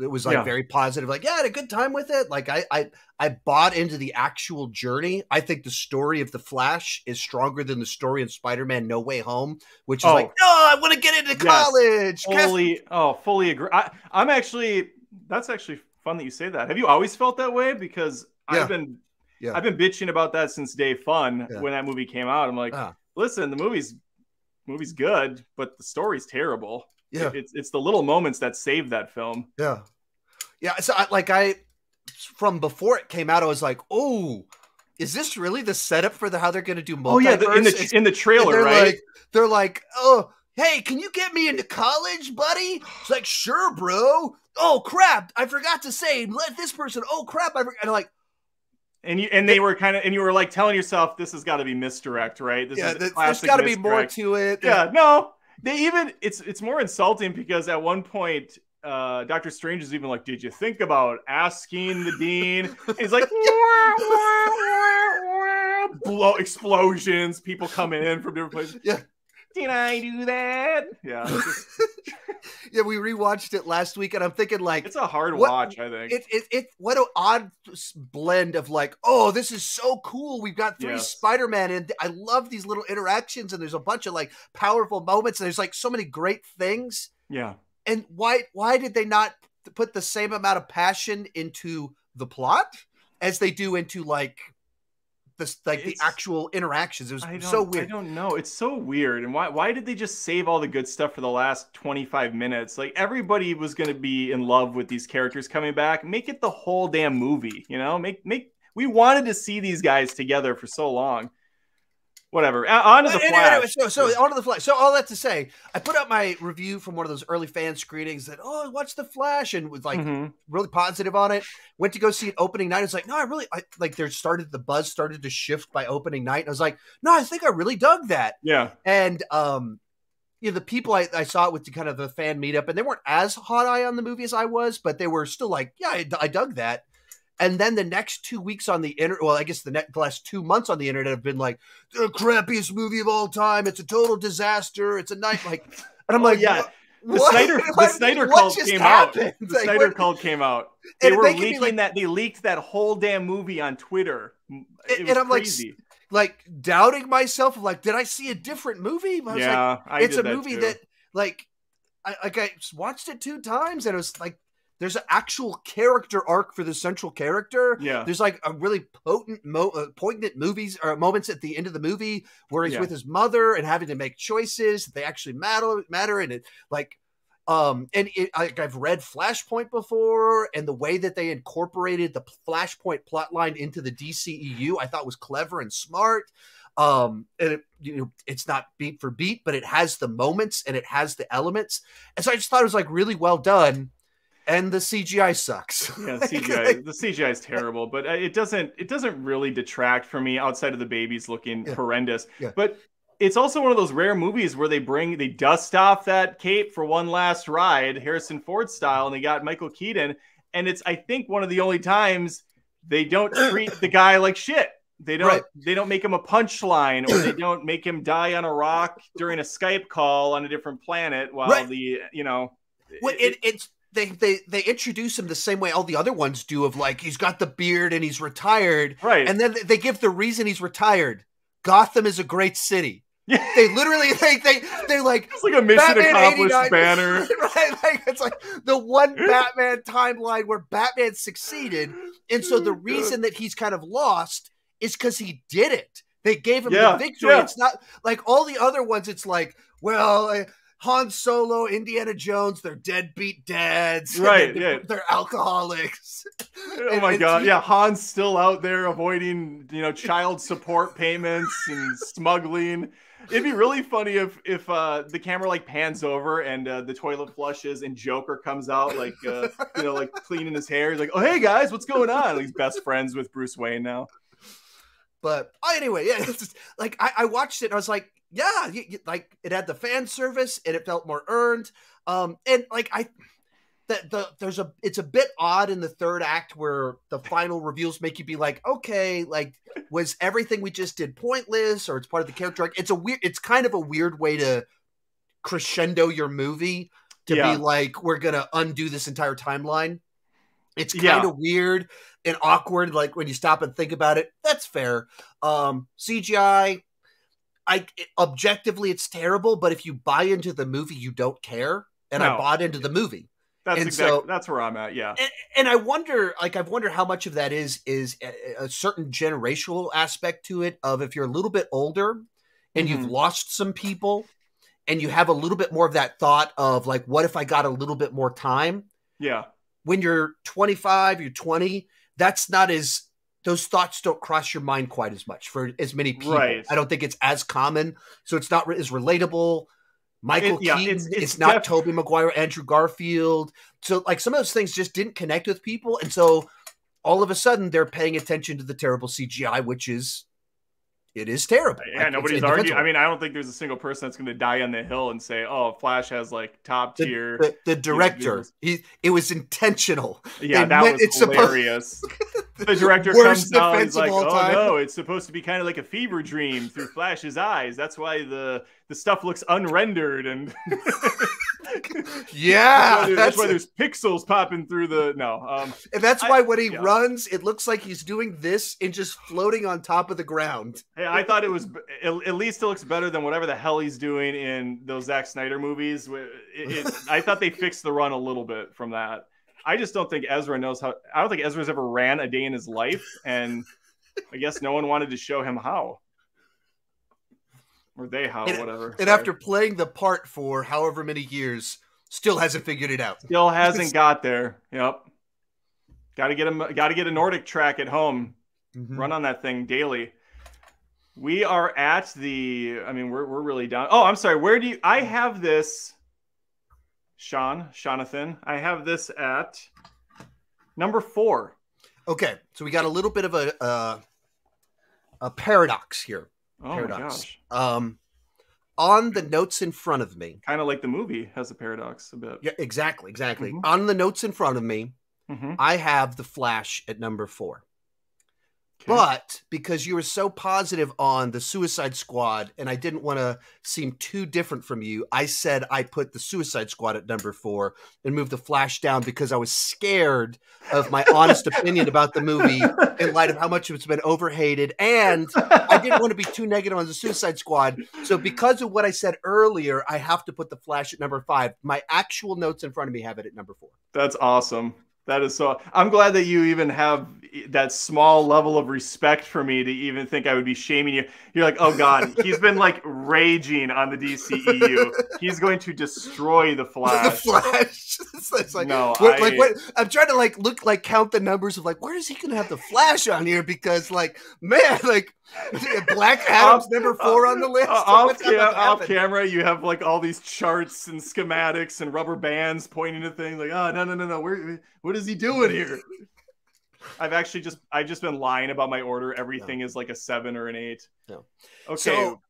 it was like Yeah. very positive. Like, yeah, I had a good time with it. Like, I, I, I bought into the actual journey. I think the story of the Flash is stronger than the story of Spider-Man: No Way Home, which is Oh. like, no, I want to get into college. Fully oh fully agree I, i'm actually that's actually fun that you say that have you always felt that way because Yeah. i've been Yeah. i've been bitching about that since day fun Yeah. when that movie came out i'm like Ah. listen the movie's movie's good but the story's terrible Yeah. it's it's the little moments that save that film Yeah, yeah. So, I, like, I from before it came out, I was like, oh, is this really the setup for the how they're going to do multiverse? oh yeah the, in the It's- in the trailer they're right like, they're like, oh, hey, can you get me into college, buddy? It's like, sure, bro. Oh crap, I forgot to say, let this person. Oh crap, I forgot. And like, and you and they were kind of and you were like telling yourself this has got to be misdirect right this yeah, is there's got to be more to it. yeah no they even it's it's more insulting because at one point uh dr strange is even like did you think about asking the dean And he's like "Wah, wah, wah, wah." blow explosions people coming in from different places Yeah. Did i do that? Yeah. Just- yeah, we rewatched it last week, and I'm thinking like, it's a hard What- watch i think. it, it, it what an odd blend of like oh this is so cool. We've got three Yes. spider-man and i love these little interactions and there's a bunch of like powerful moments and there's like so many great things. Yeah. And why why did they not put the same amount of passion into the plot as they do into like this like the actual interactions it was so weird I don't know. It's so weird. And why why did they just save all the good stuff for the last 25 minutes? Like everybody was going to be in love with these characters coming back. Make it the whole damn movie, you know? Make make we wanted to see these guys together for so long. Whatever. On to the But anyway, anyway, Flash. so, so on to the Flash. So all that to say, I put up my review from one of those early fan screenings that oh, watch the Flash and was like Mhm. really positive on it. Went to go see it opening night. I was like, no, I really I, like. There started the buzz started to shift by opening night. And I was like, no, I think I really dug that. Yeah. And um, you know, the people I, I saw it with the kind of the fan meetup, and they weren't as hot eye on the movie as I was, but they were still like, yeah, I, I dug that. And then the next two weeks on the internet, well, I guess the, next, the last two months on the internet have been like the crappiest movie of all time. It's a total disaster. It's a night like, and I'm Oh, like, yeah. The what? Snyder the What- Snyder cult came out. The Like, Snyder what- cult came out. They were leaking like- that they leaked that whole damn movie on Twitter. It And- I'm like, crazy. like doubting myself like, did I see a different movie? I was like, yeah, I it's a movie too. that like I like I watched it two times and it was like there's an actual character arc for the central character. yeah. There's like a really potent, mo- uh, poignant movies or moments at the end of the movie where he's Yeah. with his mother and having to make choices that they actually matter, matter, and it like, um, and it, I, I've read Flashpoint before, and the way that they incorporated the Flashpoint plotline into the DCEU, I thought was clever and smart. Um, and it, you know, it's not beat for beat, but it has the moments and it has the elements, and so I just thought it was like really well done. And the CGI sucks. Yeah, CGI. The CGI is terrible, but uh, it doesn't. It doesn't really detract from me outside of the babies looking Yeah. horrendous. Yeah. But it's also one of those rare movies where they bring they dust off that cape for one last ride, Harrison Ford style, and they got Michael Keaton, and it's I think one of the only times they don't treat the guy like shit. They don't. Right. They don't make him a punchline, or they don't make him die on a rock during a Skype call on a different planet while Right. the you know. Well, it, it's they, they they introduce him the same way all the other ones do of like he's got the beard and he's retired right. and then they give the reason he's retired gotham is a great city yeah. they literally they they they're like It's like a mission accomplished banner. right like it's like the one batman timeline where batman succeeded and so the Oh, reason that he's kind of lost is because he did it they gave him Yeah, the victory yeah. it's not like all the other ones it's like well Han Solo, Indiana Jones, they're deadbeat dads. Right, They're, yeah. they're alcoholics. Oh And my it's- god! Yeah, Han's still out there avoiding, you know, child support payments and smuggling. It'd be really funny if if uh, the camera like pans over and uh, the toilet flushes and Joker comes out like uh, you know like cleaning his hair. He's like, "Oh hey guys, what's going on?" He's best friends with Bruce Wayne now. But oh, anyway, yeah, it's just, like I, I watched it and I was like, yeah, you, you- like it had the fan service and it felt more earned. Um, and like I, the, the there's a it's a bit odd in the third act where the final reveals make you be like, okay, like was everything we just did pointless or it's part of the character arc? It's a weird, it's kind of a weird way to crescendo your movie to Yeah. be like we're gonna undo this entire timeline. It's kind Yeah. of weird and awkward. Like when you stop and think about it, that's fair. Um, CGI, I objectively it's terrible, but if you buy into the movie, you don't care. And I bought into the movie. That's And exactly so- that's where I'm at. Yeah. and, and I wonder, like, I've wondered how much of that is is a, a certain generational aspect to it. Of if you're a little bit older and you've Mhm. lost some people, and you have a little bit more of that thought of like, what if I got a little bit more time? Yeah. When you're 25, you're 20. That's not as those thoughts don't cross your mind quite as much for as many people. Right. I don't think it's as common, so it's not as relatable. Michael It- yeah, Keaton, it's- it's, it's not def- Tobey Maguire, Andrew Garfield. So like some of those things just didn't connect with people, and so all of a sudden they're paying attention to the terrible CGI, which is it is terrible. Yeah, Like, nobody's arguing. I mean, I don't think there's a single person that's going to die on the hill and say, "Oh, Flash has like top tier." the, the director, visuals. he it was intentional. yeah, they that was it's supposed- hilarious. the director comes out and like, "Oh time." no, it's supposed to be kind of like a fever dream through Flash's eyes. That's why the the stuff looks unrendered and Yeah, that's, why, there- that's why there's pixels popping through the no." Um, And that's I- why when he yeah. runs, it looks like he's doing this and just floating on top of the ground. Hey, I thought it was at at least it looks better than whatever the hell he's doing in those Zack Snyder movies. It, it, I thought they fixed the run a little bit from that. I just don't think Ezra knows how. I don't think Ezra's ever ran a day in his life, and I guess no one wanted to show him how, or they how, And- whatever. And Sorry. after playing the part for however many years, still hasn't figured it out. still hasn't got there. Yep. Got to get him. Got to get a NordicTrack at home. Mhm. run on that thing daily. We are at the. I mean, we're we're really down. Oh, I'm sorry. Where do you? I have this. Sean, Jonathan, I have this at number four. Okay, so we got a little bit of a uh, a paradox here. Oh paradox. my gosh! Um, on the notes in front of me. Kind of like the movie has a paradox a bit. Yeah, exactly, exactly. Mhm. On the notes in front of me, Mhm. I have the Flash at number four. Okay. But because you were so positive on the Suicide Squad, and I didn't want to seem too different from you, I said I put the Suicide Squad at number four and moved the Flash down because I was scared of my honest opinion about the movie in light of how much it's been overhated, and I didn't want to be too negative on the Suicide Squad. So because of what I said earlier, I have to put the Flash at number five. My actual notes in front of me have it at number four. That's awesome. That is so. I'm glad that you even have that small level of respect for me to even think I would be shaming you. You're like, oh god, he's been like raging on the DCEU. He's going to destroy the Flash. the Flash. It's like, No, what, I- like what? I'm trying to like look like count the numbers of like where is he going to have the Flash on here? Because like man, like Black Adam's Off- number four on the list. Uh, off, What's ca- off camera, you have like all these charts and schematics and rubber bands pointing to things. Like, oh no, no, no, no. Where, what is he doing here? I've actually just I've just been lying about my order. Everything is like a seven or an eight. No. Okay. So,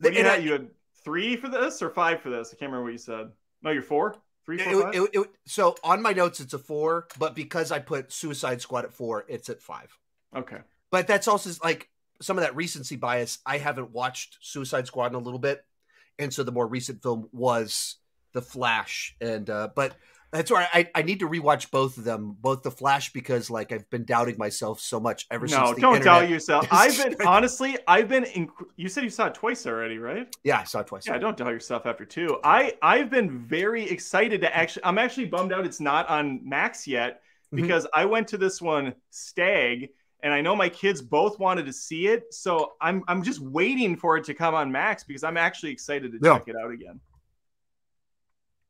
what you, had? I- you had three for this or five for this? I can't remember what you said. No, you're four. Three, It- four, five. it- it- so on my notes it's a four, but because I put Suicide Squad at four, it's at five. okay. But that's also like some of that recency bias. I haven't watched Suicide Squad in a little bit, and so the more recent film was The Flash, and uh, but that's why I, I need to rewatch both of them, both The Flash because like I've been doubting myself so much ever since. No, don't doubt yourself. I've been honestly, I've been. Inc- you said you saw it twice already, right? Yeah, I saw it twice. Yeah, don't doubt yourself after two. I I've been very excited to actually. I'm actually bummed out it's not on Max yet Mhm. because I went to this one Stag, and I know my kids both wanted to see it, so I'm I'm just waiting for it to come on Max because I'm actually excited to Yeah. check it out again.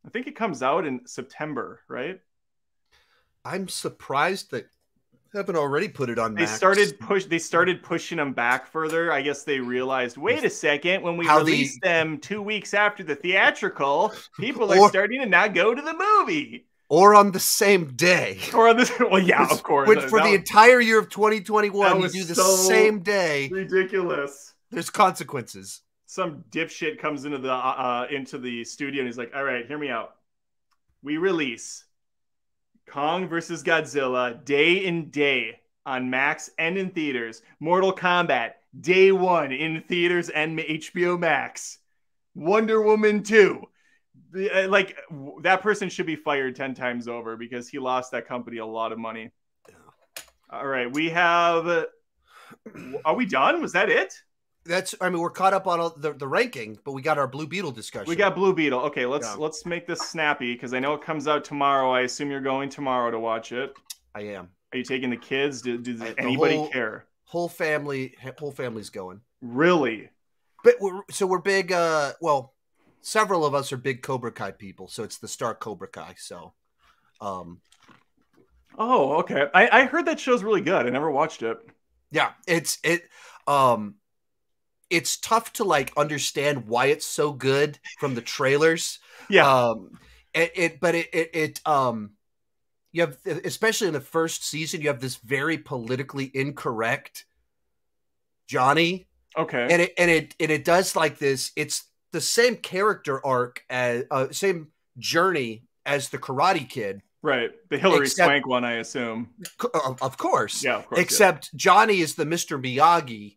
I think it comes out in September, right? I'm surprised that haven't already put it on. They Max. started push. They started pushing them back further. I guess they realized. Wait a second. When we How the- release them two weeks after the theatrical, people are starting to not go to the movie. Or on the same day. Or on this. Well, yeah, of course. Which for that the entire year of 2021, you do the so- same day. ridiculous. There's consequences. Some dipshit comes into the uh, into the studio and he's like, "All right, hear me out. We release Kong versus Godzilla day and day on Max and in theaters. Mortal Kombat day one in theaters and HBO Max. Wonder Woman 2 uh, like that person should be fired 10 times over because he lost that company a lot of money. All right, we have. Are we done? Was that it? That's. I mean, we're caught up on all the, the ranking, but we got our Blue Beetle discussion. We got Blue Beetle. Okay, let's Yeah. let's make this snappy because I know it comes out tomorrow. I assume you're going tomorrow to watch it. I am. Are you taking the kids? Do, does I- anybody whole- care? Whole family. Whole family's going. Really? But we're so we're big. uh Well, several of us are big Cobra Kai people, so it's the star Cobra Kai. So, um, Oh, okay. I, I heard that show's really good. I never watched it. yeah, it's it. Um, it's tough to like understand why it's so good from the trailers. Yeah. Um, it, it but it, it it um, you have especially in the first season, you have this very politically incorrect Johnny okay. and it and it and it does like this. It's the same character arc as uh, same journey as the Karate Kid, right. The Hilary except- Swank one, I assume. Of, of course. Yeah, of course. yeah. Except Johnny is the Mr. Miyagi,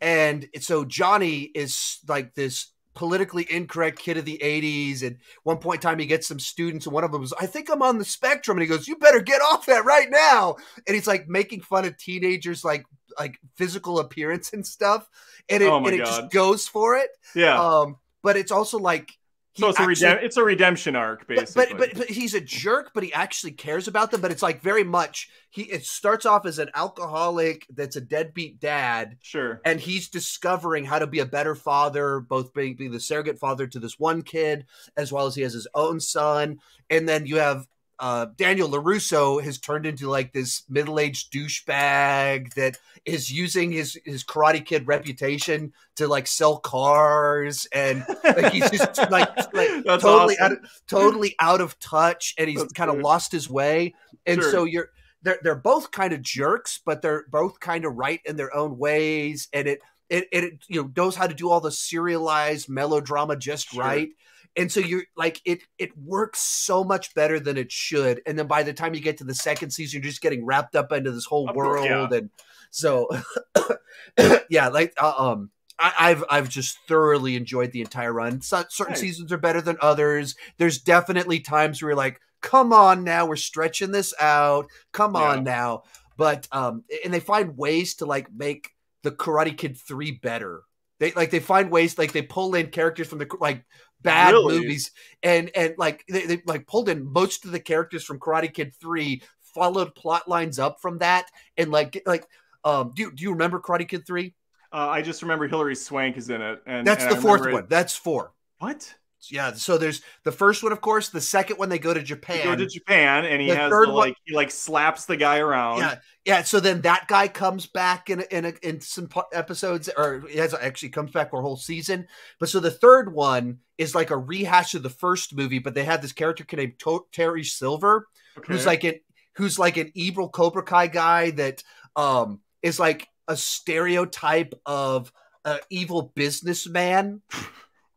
and so Johnny is like this politically incorrect kid of the 80s and one point in time he gets some students and one of them is i think i'm on the spectrum and he goes you better get off that right now and he's like making fun of teenagers like like physical appearance and stuff and it, Oh and it just goes for it yeah. um but it's also like so it's a redem- it's a redemption arc, basically. but, but but he's a jerk, but he actually cares about them. But it's like very much he. It starts off as an alcoholic that's a deadbeat dad, sure. and he's discovering how to be a better father, both being, being the surrogate father to this one kid, as well as he has his own son. And then you have uh, Daniel LaRusso has turned into like this middle-aged douchebag that is using his his Karate Kid reputation to like sell cars and like he's just like, like totally awesome. out of, totally out of touch and he's That's kind of lost his way and Sure. so you're they're they're both kind of jerks but they're both kind of right in their own ways and it it, it you know knows how to do all the serialized melodrama just Sure. right and so you're like it it works so much better than it should and then by the time you get to the second season you're just getting wrapped up into this whole world yeah. and so yeah like uh, um I, I've I've just thoroughly enjoyed the entire run. So, certain Nice. seasons are better than others. There's definitely times where you're like, "Come on now, we're stretching this out. Come Yeah. on now." But um, and they find ways to like make the Karate Kid three better. They like they find ways like they pull in characters from the like bad Really? movies and and like they, they like pulled in most of the characters from Karate Kid three, followed plot lines up from that, and like like um, do do you remember Karate Kid three? Uh, I just remember Hilary Swank is in it, and That's and the fourth remember it- one. That's four. What? Yeah. So there's the first one, of course. The second one, they go to Japan. go to Japan, and he The has third the, one- like he like slaps the guy around. yeah, yeah. So then that guy comes back in a, in a, in some episodes, or he has actually comes back for a whole season. But so the third one is like a rehash of the first movie, but they have this character named to- Terry Silver, Okay. who's like an who's like an evil Cobra Kai guy that um is like a stereotype of an evil businessman.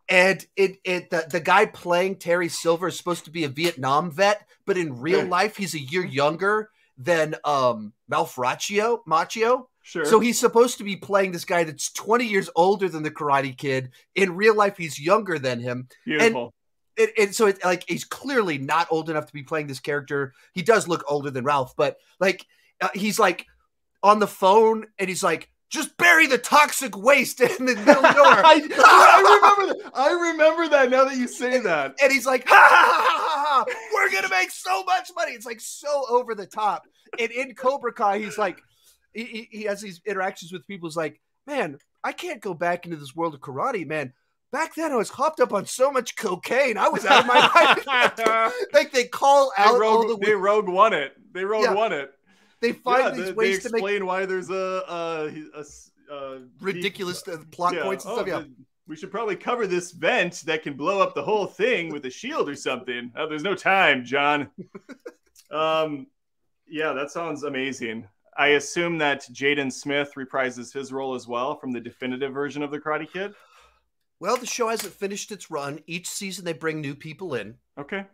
And it it the, the guy playing Terry Silver is supposed to be a Vietnam vet, but in real life he's a year younger than um Malfraccio Macchio. Sure. So he's supposed to be playing this guy that's 20 years older than the Karate Kid. In real life, he's younger than him beautiful. it, it, so it's like he's clearly not old enough to be playing this character. He does look older than Ralph, but like uh, he's like on the phone and he's like, just bury the toxic waste in the middle door. I, I remember that. I remember that now that you say that. and he's like, ha, ha, ha, ha, ha, we're gonna make so much money. It's like so over the top. And in Cobra Kai, he's like, he, he, has these interactions with people. He's like, man, I can't go back into this world of karate, man. Back then, I was hopped up on so much cocaine, I was out of my mind. like they call They out all the they rogue won it. They rogue Yeah. won it. they find yeah, these they, ways they to make explain why there's a, a, s- uh, ridiculous plot yeah, points and oh, stuff. Yeah, we should probably cover this vent that can blow up the whole thing with a shield or something. Oh, there's no time, John. um, yeah, that sounds amazing. I assume that Jaden Smith reprises his role as well from the definitive version of the Karate Kid. well, the show hasn't finished its run. Each season, they bring new people in. Okay.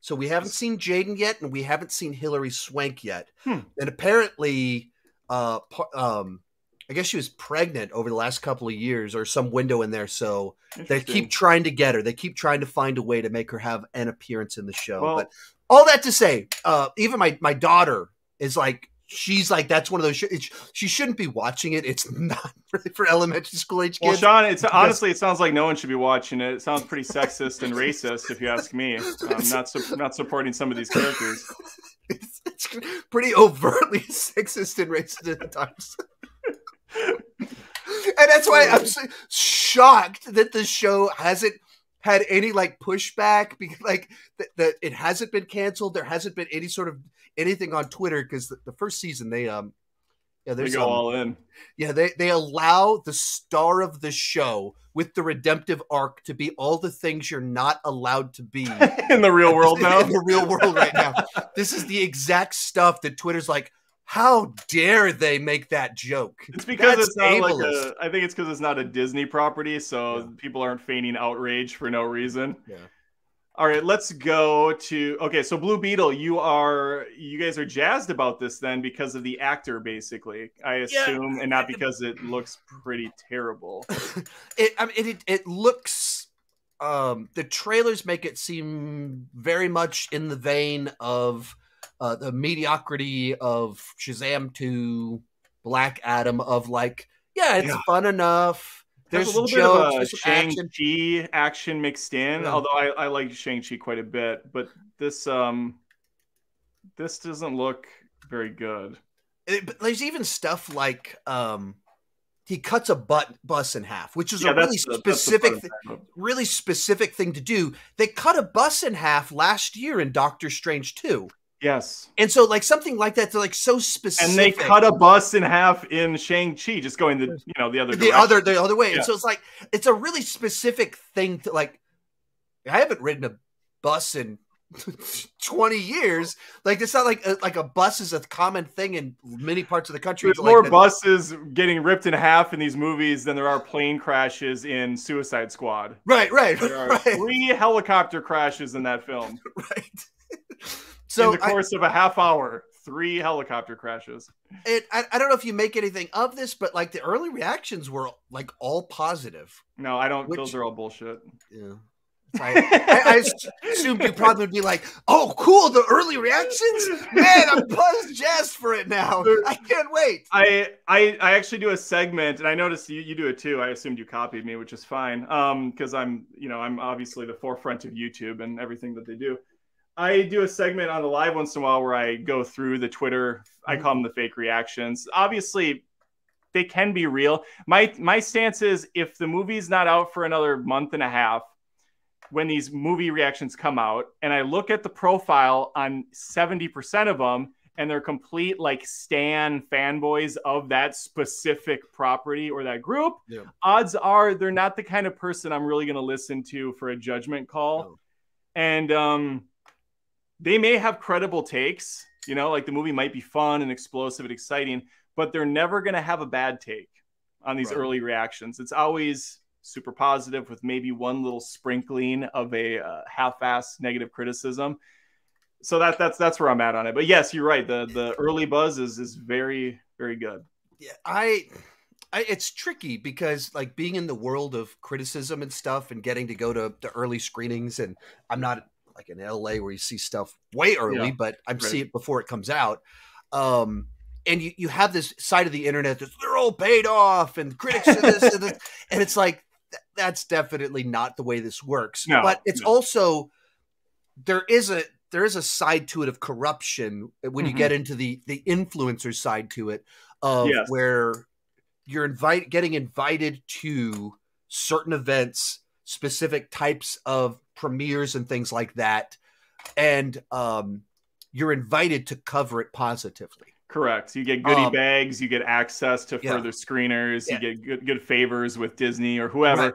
So we haven't seen Jaden yet, and we haven't seen Hilary Swank yet. Hmm. And apparently, uh, um, I guess she was pregnant over the last couple of years or some window in there. So they keep trying to get her. They keep trying to find a way to make her have an appearance in the show. Well- but all that to say, uh, even my my daughter is like. She's like that's one of those. Sh- she shouldn't be watching it. It's not really for elementary school age kids. Well. Sean, it's honestly, it sounds like no one should be watching it. It sounds pretty sexist and racist, if you ask me. I'm not su- not supporting some of these characters. it's, it's pretty overtly sexist and racist at times. and that's why I'm so shocked that the show hasn't had any like pushback because like that, that it hasn't been canceled. There hasn't been any sort of anything on Twitter because the, the first season they um yeah They go um, all in. yeah they they allow the star of the show with the redemptive arc to be all the things you're not allowed to be in the real world now. in the real world right now. This is the exact stuff that Twitter's like, how dare they make that joke? It's because That's it's not like ableist. a. I think it's because it's not a Disney property, so Yeah. people aren't feigning outrage for no reason. Yeah. All right, let's go to okay. So Blue Beetle, you are you guys are jazzed about this then because of the actor, basically, I Yeah. assume, and not because it looks pretty terrible. It I mean it it, it looks um the trailers make it seem very much in the vein of uh, the mediocrity of Shazam 2, Black Adam of like, yeah, it's Yeah. fun enough. There's, There's a little jokes, bit of a Shang-Chi action mixed in, Yeah. although I, I like Shang Chi quite a bit, but this um this doesn't look very good. It- but there's even stuff like um he cuts a butt bus in half, which is Yeah, a really the- specific, part thi- I'm talking about. really specific thing to do. They cut a bus in half last year in Doctor Strange 2. Yes. And so like something like that's like so specific. And they cut a bus in half in Shang Chi, just going the you know the other the direction. other the other way. Yeah. And so it's like it's a really specific thing to like I haven't ridden a bus in 20 years. Like it's not like a, like a bus is a common thing in many parts of the country. There's Like more the- buses getting ripped in half in these movies than there are plane crashes in Suicide Squad. Right, right, There are right, three helicopter crashes in that film. right. So in the I, course of a half hour, three helicopter crashes. it, I I don't know if you make anything of this, but like the early reactions were like all positive. No, I don't. Which- those are all bullshit. Yeah. I, I, I assumed you probably would be like, "Oh, cool! The early reactions, man! I'm buzzed, jazzed for it now. I can't wait." I, I I actually do a segment, and I noticed you, you do it too. I assumed you copied me, which is fine, um, because I'm you know I'm obviously the forefront of YouTube and everything that they do. I do a segment on the live once in a while where I go through the Twitter. I call them the fake reactions. Obviously, they can be real. My my stance is if the movie's not out for another month and a half, when these movie reactions come out, and I look at the profile on seventy percent of them, and they're complete like stan fanboys of that specific property or that group, Yeah. odds are they're not the kind of person I'm really going to listen to for a judgment call. No. And um, they may have credible takes, you know, like the movie might be fun and explosive and exciting, but they're never going to have a bad take on these Right. early reactions. It's always super positive with maybe one little sprinkling of a uh, half-assed negative criticism so that that's that's where I'm at on it. But yes, you're right. The the early buzz is is very very good. Yeah, I, I, it's tricky because like being in the world of criticism and stuff, and getting to go to the early screenings, and I'm not like in LA where you see stuff way early, Yeah, but I'm right. see it before it comes out. Um, and you, you have this side of the internet that's they're all paid off, and critics of this, and, this, and it's like th- that's definitely not the way this works. No, but it's no. also there is a there is a side to it of corruption when you Mhm. get into the the influencer side to it of Yes. where you're invite getting invited to certain events, specific types of premieres and things like that, and um, you're invited to cover it positively. Correct. You get goodie Um, bags, you get access to yeah. further screeners, Yeah. you get good, good favors with Disney or whoever. Right.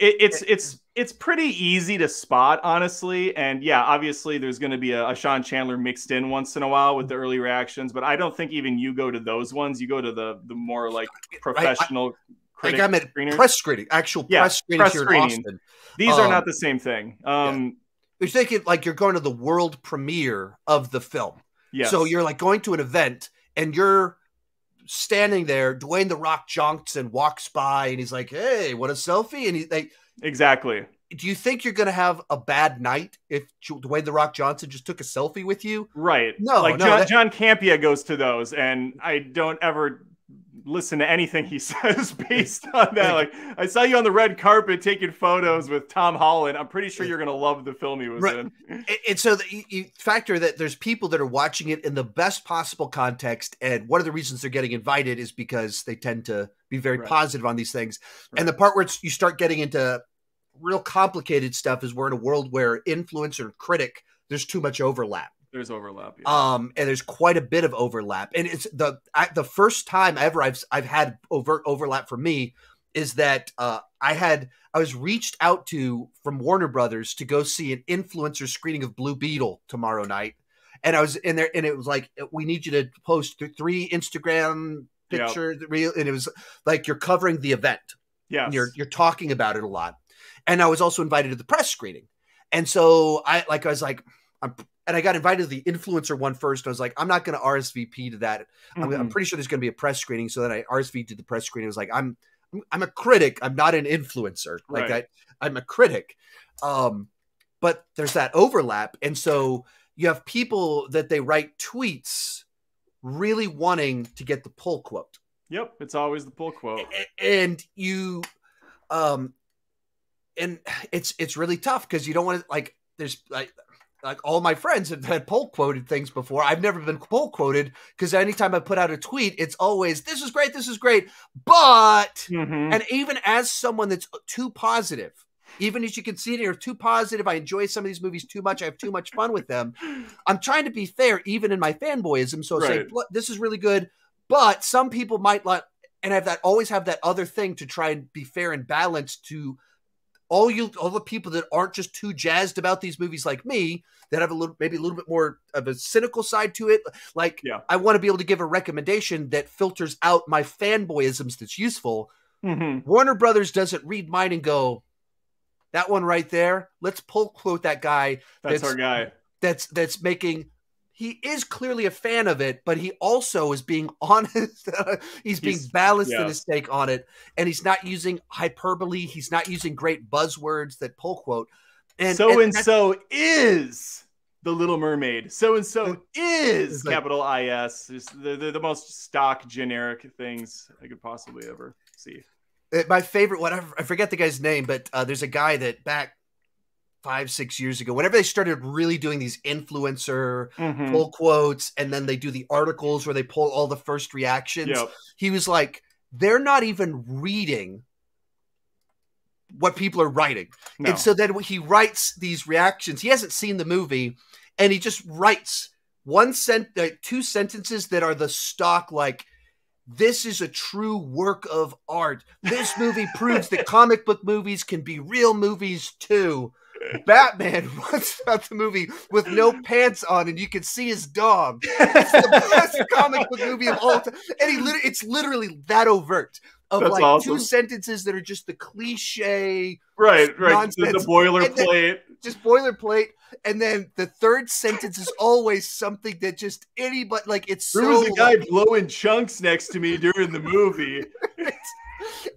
It, it's it's it's pretty easy to spot, honestly. And yeah, obviously, there's going to be a, a Sean Chandler mixed in once in a while with the early reactions, but I don't think even you go to those ones. You go to the the more like professional Like critic I'm at screeners. press screening, actual Yeah, press screenings press here screening. in Austin. These are um, not the same thing. Um, You're thinking like you're going to the world premiere of the film. yes. So you're like going to an event and you're standing there. Dwayne the Rock Johnson walks by and he's like, "Hey, what a selfie!" And he's like, exactly. Do you think you're going to have a bad night if Dwayne the Rock Johnson just took a selfie with you? Right. No, like no, John, that- John Campea goes to those, and I don't ever listen to anything he says based on that. Like, I saw you on the red carpet taking photos with Tom Holland. I'm pretty sure you're gonna love the film he was Right. in. And- so the, you, factor that there's people that are watching it in the best possible context, and one of the reasons they're getting invited is because they tend to be very Right. positive on these things. Right. And the part where it's, you start getting into real complicated stuff is we're in a world where influencer and critic there's too much overlap. There's overlap. Yeah. um and there's quite a bit of overlap and it's the I, the first time ever i've i've had overt overlap for me is that uh i had i was reached out to from warner brothers to go see an influencer screening of blue beetle tomorrow night and i was in there and it was like we need you to post th- three instagram Yep. pictures real and it was like you're covering the event Yeah, and you're you're talking about it a lot. And I was also invited to the press screening. And so I like I was like I'm, and I got invited to the influencer one first. I was like, I'm not going to RSVP to that. I'm, I'm Mhm. pretty sure there's going to be a press screening. So then I RSVP'd to the press screening. I was like, I'm I'm a critic. I'm not an influencer. Like Right. I, I'm a critic. Um, but there's that overlap, and so you have people that they write tweets really wanting to get the pull quote Yep. It's always the pull quote. and you um and it's it's really tough because you don't want to like there's like like all my friends have had pull quoted things before i've never been pull quoted because anytime i put out a tweet it's always this is great this is great but Mhm. and even as someone that's too positive even as you can see here too positive i enjoy some of these movies too much i have too much fun with them i'm trying to be fair even in my fanboyism so say Right. "Look, this is really good but some people might like, and I have that always have that other thing to try and be fair and balanced to all you all the people that aren't just too jazzed about these movies like me that have a little maybe a little bit more of a cynical side to it like Yeah. i want to be able to give a recommendation that filters out my fanboyisms that's useful Mhm. Warner Brothers doesn't read mine and go, that one right there. Let's pull quote that guy That's It's- our guy. that's that's making. He is clearly a fan of it, but he also is being honest. he's being He's- balanced yeah. in his take on it, and he's not using hyperbole. He's not using great buzzwords that pull quote. And so and that's- so is the Little Mermaid. So and so is like- capital I S. Just the, the most stock generic things I could possibly ever see. Uh, my favorite whatever I forget the guy's name, but uh, there's a guy that back five six years ago, whenever they started really doing these influencer Mhm. pull quotes and then they do the articles where they pull all the first reactions. Yep. He was like, they're not even reading what people are writing. No. And so then he writes these reactions. He hasn't seen the movie and he just writes one sent uh, two sentences that are the stock like this is a true work of art. This movie proves that comic book movies can be real movies too. Batman runs out the movie with no pants on, and you can see his dog. It's the best comic book movie of all time, and he lit- it's literally that overt of That's like awesome. two sentences that are just the cliche, right, right. The, the nonsense. boilerplate. just boilerplate, and then the third sentence is always something that just anybody like it's There so was a guy blowing chunks next to me during the movie.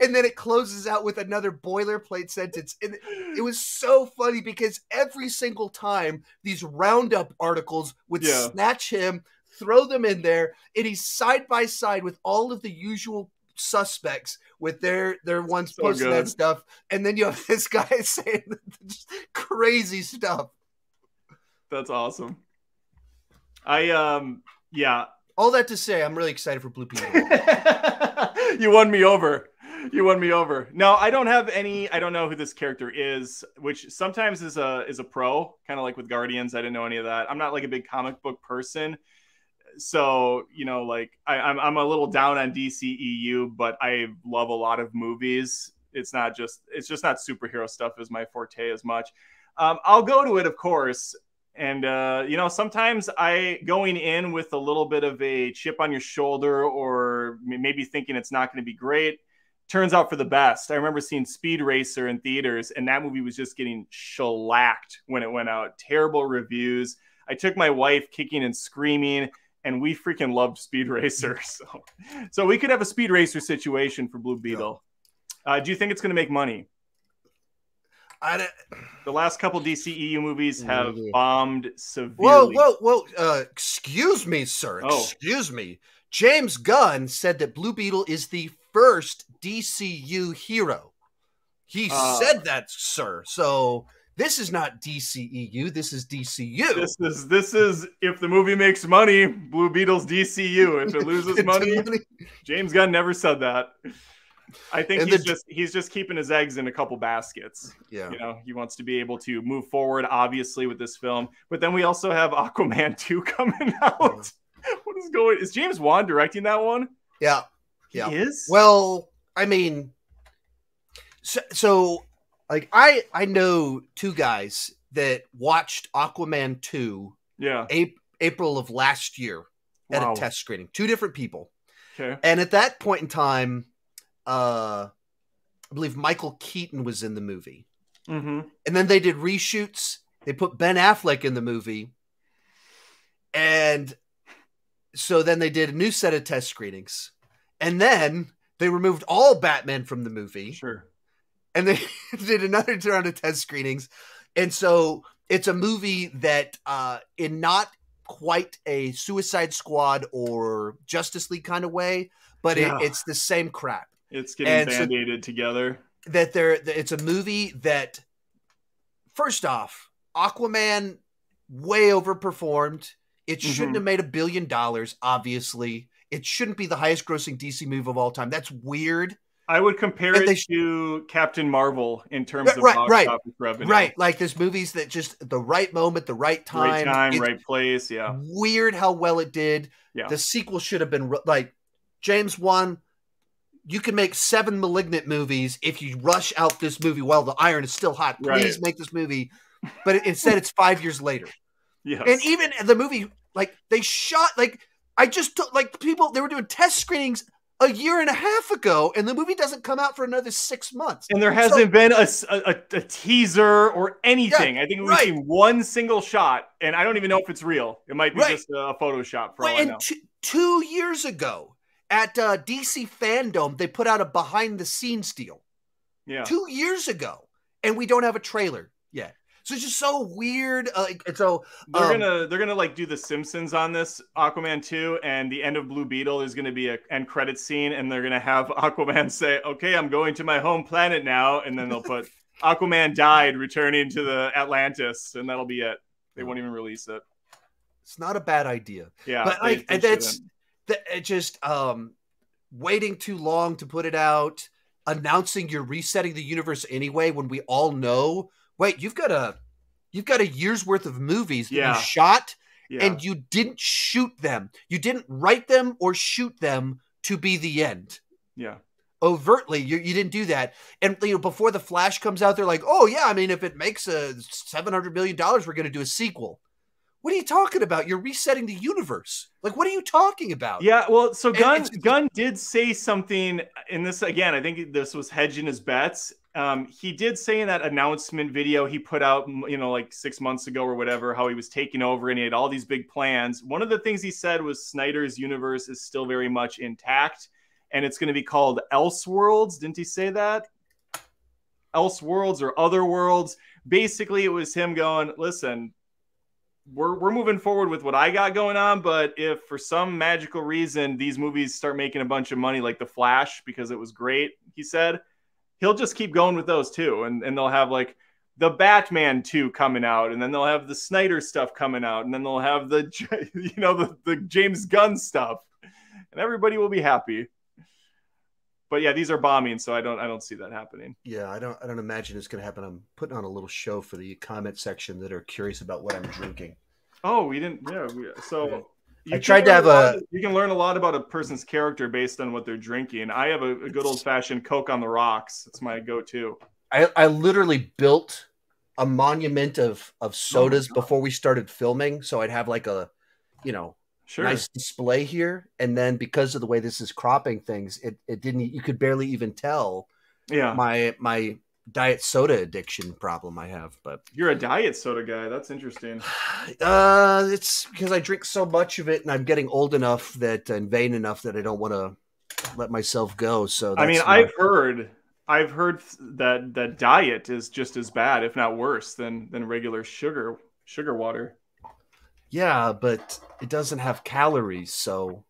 and then it closes out with another boilerplate sentence. And it was so funny because every single time these roundup articles would Yeah. snatch him, throw them in there, and he's side by side with all of the usual suspects with their their ones So posting that stuff. And then you have this guy saying just crazy stuff. That's awesome. I um yeah. All that to say, I'm really excited for Blue Beetle. you won me over. You won me over. No, I don't have any. I don't know who this character is, which sometimes is a is a pro, kind of like with Guardians. I didn't know any of that. I'm not like a big comic book person, so you know, like I, I'm I'm a little down on DCEU, but I love a lot of movies. It's not just it's just not superhero stuff is my forte as much. Um, I'll go to it, of course. And uh, you know, sometimes I going in with a little bit of a chip on your shoulder, or maybe thinking it's not going to be great, turns out for the best. I remember seeing Speed Racer in theaters, and that movie was just getting shellacked when it went out. Terrible reviews. I took my wife kicking and screaming, and we freaking loved Speed Racer. So, so we could have a Speed Racer situation for Blue Beetle. Uh, do you think it's going to make money? I The last couple DCEU movies have Yeah. bombed severely. Whoa, whoa, whoa! Uh, excuse me, sir. Oh. Excuse me. James Gunn said that Blue Beetle is the first DCU hero. He Uh. said that, sir. So this is not DCEU. This is DCU. This is this is if the movie makes money, Blue Beetle's DCU. If it loses money, James Gunn never said that. I think And he's the- just he's just keeping his eggs in a couple baskets. yeah. You know, he wants to be able to move forward, obviously, with this film. But then we also have Aquaman 2 coming out. what is going is James Wan directing that one? Yeah. He Yeah. is? Well, I mean, so, so like I I know two guys that watched Aquaman two yeah. Ap- April of last year at Wow. a test screening. Two different people. Okay. And at that point in time, uh, I believe Michael Keaton was in the movie. Mm-hmm. And then they did reshoots. They put Ben Affleck in the movie. And so then they did a new set of test screenings. And then they removed all Batman from the movie Sure. and they did another round of test screenings. And so it's a movie that, uh, in not quite a Suicide Squad or Justice League kind of way, but Yeah. it, it's the same crap. It's getting And band-aided together. That there, it's a movie that, first off, Aquaman way overperformed. It shouldn't Mhm. have made a billion dollars. Obviously, it shouldn't be the highest grossing DC movie of all time. That's weird. I would compare And it to Captain Marvel in terms of Right, box right, office revenue. Right. Like there's movies that just the right moment, the right time. Right time, It's right place. Yeah. Weird how well it did. Yeah. The sequel should have been like James Wan. You can make seven malignant movies if you rush out this movie while the iron is still hot. Please Right. make this movie. But instead, it's five years later. Yes. And even the movie, like they shot, like I just took, like people, they were doing test screenings a year and a half ago, and the movie doesn't come out for another six months. And there hasn't been a a teaser or anything. I think we've right. seen one single shot, and I don't even know if it's real. It might be Right. just a, a Photoshop for I and know. two, two years ago at uh, DC Fandom, they put out a behind the scenes deal. Yeah. Two years ago, and we don't have a trailer yet. So it's just so weird. Uh, like, and so They're um, gonna they're gonna like do the Simpsons on this Aquaman 2 and the end of Blue Beetle is gonna be a end credit scene and they're gonna have Aquaman say, Okay, I'm going to my home planet now, and then they'll put Aquaman died returning to the Atlantis, and that'll be it. They won't even release it. it's not a bad idea. Yeah. but they- like they that's that it just um waiting too long to put it out announcing you're resetting the universe anyway when we all know wait you've got a you've got a year's worth of movies that Yeah. you shot yeah. and you didn't shoot them you didn't write them or shoot them to be the end yeah. overtly you, you didn't do that and you know before the flash comes out they're like oh yeah i mean if it makes a 700 million dollars we're going to do a sequel what are you talking about you're resetting the universe like what are you talking about Yeah, well, so Gunn Gunn did say something in this again. I think this was hedging his bets. Um, he did say in that announcement video he put out, you know, like six months ago or whatever, how he was taking over and he had all these big plans. One of the things he said was Snyder's universe is still very much intact, and it's going to be called Elseworlds. Didn't he say that? Elseworlds or Other Worlds. Basically, it was him going, "Listen, we're we're moving forward with what I got going on, but if for some magical reason these movies start making a bunch of money like The Flash because it was great, he said, he'll just keep going with those too and and they'll have like the Batman 2 coming out and then they'll have the Snyder stuff coming out and then they'll have the you know the, the James Gunn stuff and everybody will be happy. But yeah, these are bombing, so I don't I don't see that happening. Yeah, I don't. I don't imagine it's going to happen. I'm putting on a little show for the comment section that are curious about what I'm drinking. Oh, we didn't. Yeah. We, so you I tried to have lot- a- You can learn a lot about a person's character based on what they're drinking. I have a, a good old fashioned Coke on the rocks. It's my go-to. I, I literally built a monument of of sodas oh God. before we started filming, so I'd have like a, you know, Sure. nice display here. And then because of the way this is cropping things, it it didn't. You could barely even tell Yeah. my my diet soda addiction problem I have, but You're a diet soda guy. That's interesting. uh, it's because I drink so much of it, and I'm getting old enough that and vain enough that I don't want to let myself go. So I mean, I've heard, I've heard that that diet is just as bad, if not worse, than than regular sugar sugar water. Yeah, but it doesn't have calories, so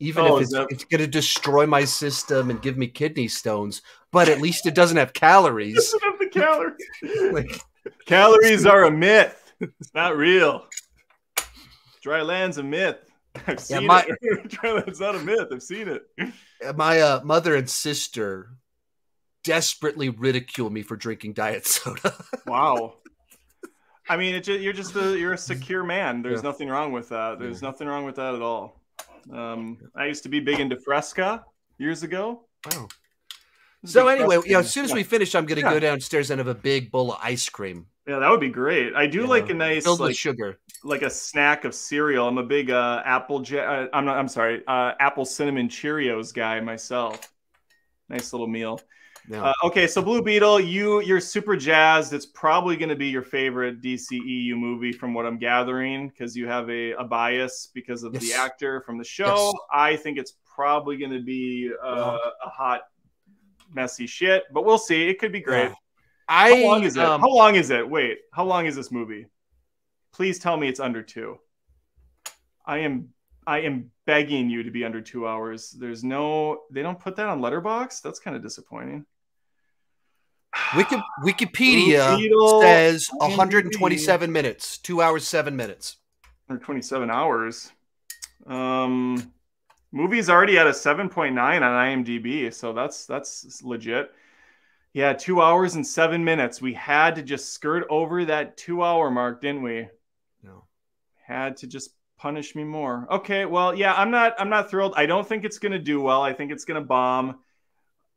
even Oh, if it's, that- it's going to destroy my system and give me kidney stones, but at least it doesn't have calories. Doesn't have the calories. like, Calories are a myth. It's not real. Dry land's a myth. I've Yeah, my- it. Dry land's not a myth. I've seen it. my uh, mother and sister desperately ridicule me for drinking diet soda. Wow. I mean, just, you're just a you're a secure man. There's Yeah. nothing wrong with that. There's Yeah. nothing wrong with that at all. Um, I used to be big into Fresca years ago. Wow. So anyway, you know, as soon as Yeah. we finish, I'm going to Yeah. go downstairs and have a big bowl of ice cream yeah, that would be great. I do you like a nice filled like with sugar. like a snack of cereal. I'm a big uh, apple. Ja- uh, I'm not. I'm sorry. Uh, apple cinnamon Cheerios guy myself. Nice little meal. Uh, okay, so Blue Beetle, you you're super jazzed. It's probably going to be your favorite DCEU movie, from what I'm gathering, because you have a, a bias because of the actor from the show. Yes. I think it's probably going to be uh, a hot, messy shit, but we'll see. It could be great. Yeah. I How long is it? um, how long is it? Wait, how long is this movie? Please tell me it's under two. I am I am begging you to be under two hours. There's no they don't put that on Letterboxd. That's kind of disappointing. Wiki, Wikipedia Beetle, says 127 minutes, two hours seven minutes. Or 27 hours. Um movie's already at a 7.9 on IMDb, so that's that's legit. Yeah, two hours and seven minutes. We had to just skirt over that two hour mark, didn't we? No. had to just punish me more. Okay, well, yeah, I'm not I'm not thrilled. I don't think it's going to do well. I think it's going to bomb.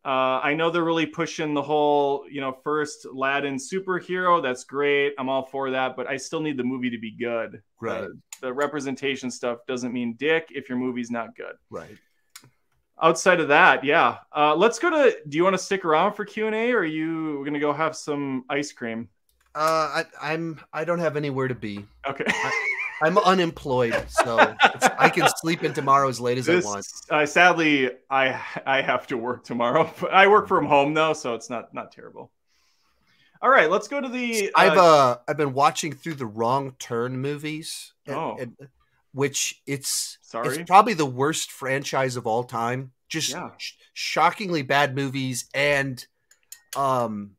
Uh, I know they're really pushing the whole, you know, first Latino superhero. That's great. I'm all for that, but I still need the movie to be good. Right. Uh, the representation stuff doesn't mean dick if your movie's not good. Right. Outside of that, yeah. Uh, let's go to. Do you want to stick around for Q and A, or are you going to go have some ice cream? Uh, I, I'm. I don't have anywhere to be. Okay. I'm unemployed, so I can sleep in tomorrow as late as This, I want. uh, sadly, I I have to work tomorrow. But I work from home though, so it's not not terrible. All right, let's go to the. I've uh, uh I've been watching through the Wrong Turn movies, and- Oh. and- which it's Sorry? it's probably the worst franchise of all time. Just Yeah. sh- shockingly bad movies and um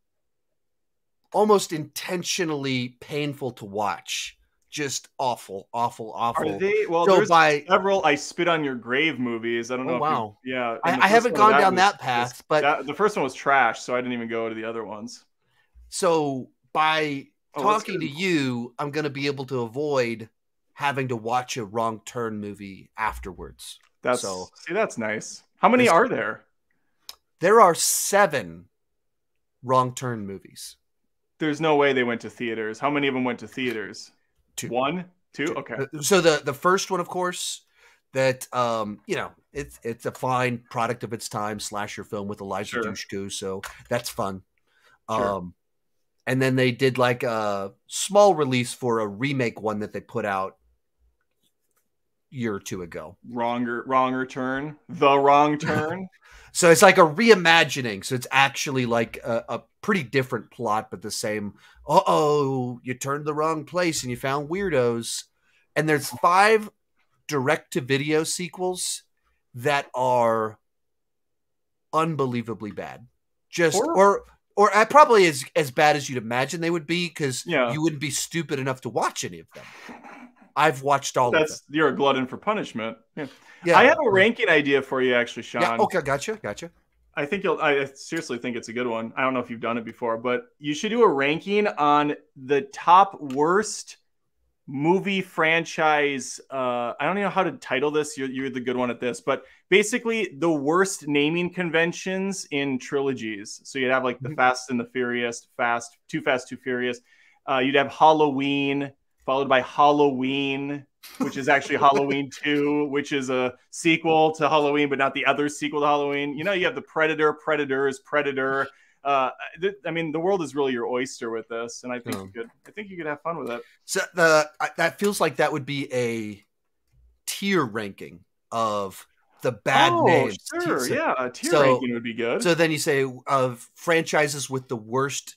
almost intentionally painful to watch. Just awful, awful, awful. are they? Well, so there's by several "I Spit on Your Grave" movies. I don't oh, know. Oh, if wow. You, yeah, I, I haven't one gone of down was- that path, but that- the first one was trash, so I didn't even go to the other ones. so by Oh, talking to you, I'm going to be able to avoid having to watch a wrong turn movie afterwards. That's So- see, that's nice. How many are there? There are seven wrong turn movies. There's no way they went to theaters. How many of them went to theaters? Two. One, two. Okay. Uh, So the the first one, of course, that um, you know, it's it's a fine product of its time slasher film with Elijah Sure. Dushku, so that's fun. Sure. Um, and then they did like a small release for a remake one that they put out year or two ago. Wronger, wronger turn. The wrong turn. So it's like a reimagining. So it's actually like a, a pretty different plot, but the same. Uh oh, you turned the wrong place and you found weirdos. And there's five direct to video sequels that are unbelievably bad. Just Horror? or or uh, probably as as bad as you'd imagine they would be because Yeah. you wouldn't be stupid enough to watch any of them. I've watched all of them. That's you're a glutton for punishment. Yeah. Yeah. I have a ranking idea for you, actually, Sean. Yeah. Okay. Gotcha. Gotcha. I think you'll. I seriously think it's a good one. I don't know if you've done it before, but you should do a ranking on the top worst movie franchise. Uh, I don't even know how to title this. You're, you're the good one at this, but basically the worst naming conventions in trilogies. So you'd have like the Mhm. Fast and the Furious, Fast, Too Fast, Too Furious. Uh, you'd have Halloween, followed by Halloween, which is actually Halloween 2, which is a sequel to Halloween, but not the other sequel to Halloween. You know, you have the Predator, Predators, Predator, uh, th- I mean, the world is really your oyster with this, and I think you could, I think you could have fun with it. So the I, that feels like that would be a tier ranking of the bad oh, names. sure, So- yeah, a tier so- ranking would be good. So then you say of franchises with the worst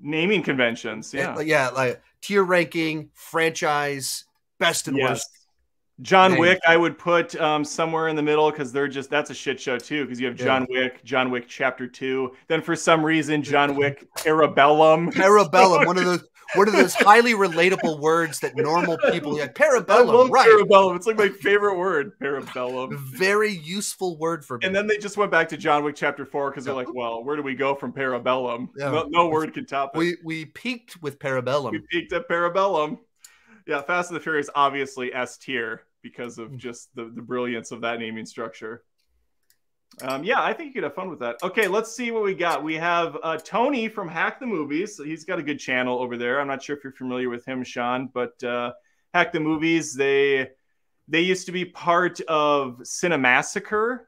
Naming conventions, yeah, yeah, yeah, like tier ranking, franchise, best and yes. worst. John names. Wick, I would put um, somewhere in the middle because they're just that's a shit show too. Because you have John Wick, John Wick Chapter Two, then for some reason John Wick Arabellum, Parabellum, one of those one are those highly relatable words that normal people like. Parabellum, right? Parabellum. It's like my favorite word, Parabellum. Very useful word for me. And then they just went back to John Wick Chapter Four because they're like, well, where do we go from Parabellum? Yeah. No, no word can top it. we we peaked with Parabellum. we peaked at Parabellum. Yeah, Fast and the Furious obviously S tier because of mm. just the, the brilliance of that naming structure. Um, yeah, I think you could have fun with that. Okay, let's see what we got. We have uh, Tony from Hack the Movies. He's got a good channel over there. I'm not sure if you're familiar with him, Sean, but uh, Hack the Movies they they used to be part of Cinemassacre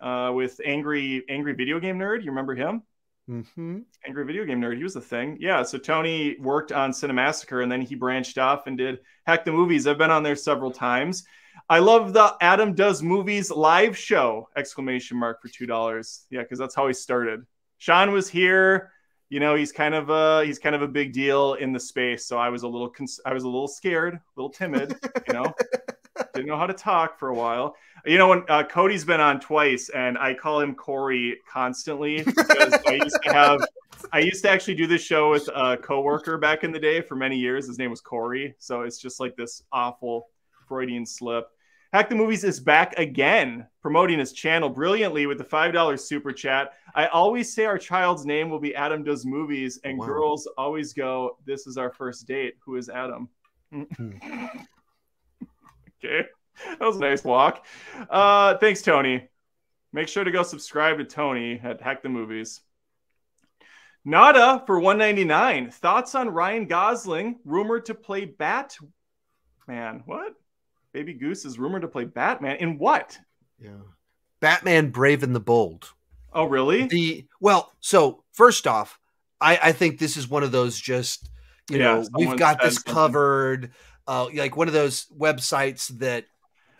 uh, with Angry Angry Video Game Nerd. You remember him? Mm-hmm. Angry Video Game Nerd. He was the thing. Yeah. So Tony worked on Cinemassacre and then he branched off and did Hack the Movies. I've been on there several times. I love the Adam Does Movies live show! Exclamation mark for two dollars. Yeah, because that's how he started. Sean was here. You know, he's kind of a he's kind of a big deal in the space. So I was a little cons- I was a little scared, a little timid. You know, didn't know how to talk for a while. You know, when uh, Cody's been on twice, and I call him Corey constantly because I used to have, I used to actually do this show with a coworker back in the day for many years. His name was Corey, so it's just like this awful Freudian slip. Hack the Movies is back again, promoting his channel brilliantly with the $5 super chat. I always say our child's name will be Adam Does Movies, and Wow. girls always go, This is our first date. Who is Adam? okay. That was a nice walk. Uh, thanks, Tony. Make sure to go subscribe to Tony at Hack the Movies. Nada for 199. Thoughts on Ryan Gosling, rumored to play Bat? Man, what? Baby Goose is rumored to play Batman. In what? Yeah. Batman Brave and the Bold. Oh, really? The well, so first off, I, I think this is one of those just you Yeah, know, we've got this something. covered. Uh, like one of those websites that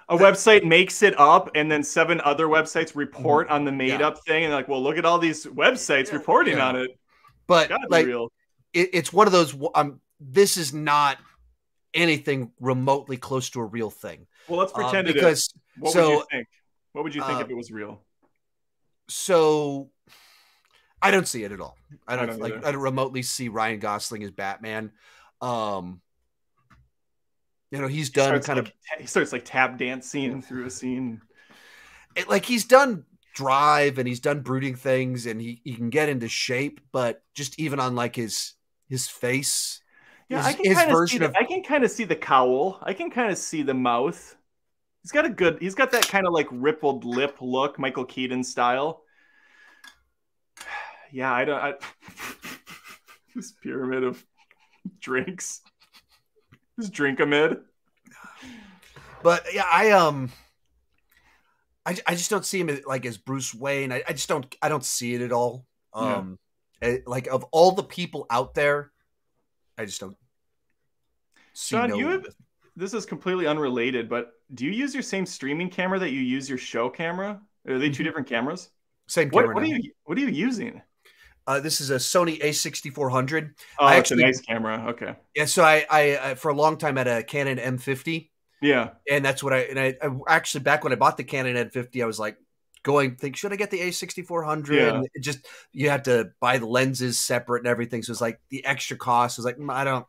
A website makes it up, and then seven other websites report on the made up thing. And like, well, look at all these websites Yeah, reporting yeah. on it. but Gotta like real. it, it's one of those um this is not anything remotely close to a real thing Well, let's Uh, pretend it is. because What so- would you think? What would you think uh, if it was real? so i don't see it at all i I don't, don't like either. i don't remotely see ryan gosling as batman um you know he's done starts kind like, ta- he starts like tap dancing through a scene. it, like he's done drive and he's done brooding things and he, he can get into shape but just even on like his his face Yeah, his, I can kind of see. version The, of I can kind of see the cowl. I can kind of see the mouth. He's got a good. He's got that kind of like rippled lip look, Michael Keaton style. Yeah, I don't. I, this pyramid of drinks. This drink amid. But yeah, I um, I, I just don't see him as, like as Bruce Wayne. I, I just don't I don't see it at all. Yeah. Um, eh, like of all the people out there, I just don't. See Sean, no- you have- This is completely unrelated, but do you use your same streaming camera that you use your show camera? Are they 2 Mhm. different cameras? same What, camera. what are you What are you using? Uh, this is a Sony A6400. Oh, I it's actually- a nice camera. Okay. Yeah, so I, I I for a long time had a Canon M50, Yeah. and that's what I and I, I actually back when I bought the Canon M50, I was like going think should I get the A6400? Yeah. And just you had to buy the lenses separate and everything, so it's like the extra cost was like mm, I don't.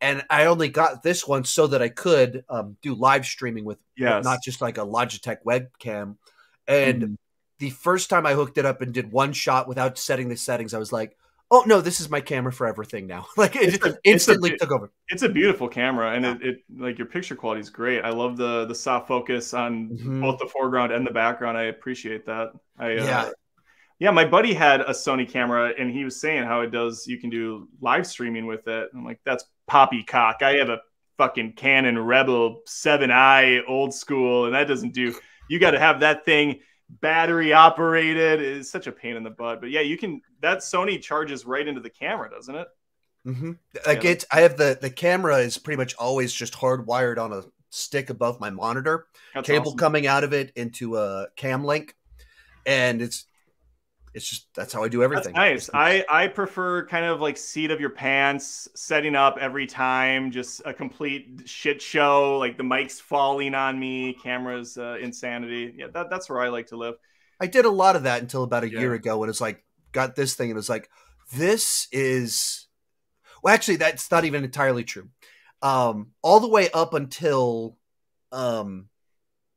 And I only got this one so that I could um, do live streaming with Yes. not just like a Logitech webcam. And Mhm. the first time I hooked it up and did one shot without setting the settings, I was like, "Oh no, this is my camera for everything now!" like it a- it's a instantly took over. It's a beautiful camera, and Yeah. it, it like your picture quality is great. I love the the soft focus on Mhm. both the foreground and the background. I appreciate that. I, uh, Yeah. yeah. My buddy had a Sony camera, and he was saying how it does. You can do live streaming with it. I'm like, that's poppycock. I have a fucking Canon Rebel 7i old school, and that doesn't do. You got to have that thing battery operated. It's such a pain in the butt. But yeah, you can. That Sony charges right into the camera, doesn't it? Mm-hmm. Like yeah. it's, I have the the camera is pretty much always just hardwired on a stick above my monitor. That's cable awesome. coming out of it into a cam link, and it's it's just that's how I do everything. That's nice. I I prefer kind of like seat of your pants, setting up every time, just a complete shit show. Like the mic's falling on me, cameras uh, insanity. Yeah, that, that's where I like to live. I did a lot of that until about a yeah. year ago when it's like got this thing and it was like this is well actually that's not even entirely true. Um, all the way up until um,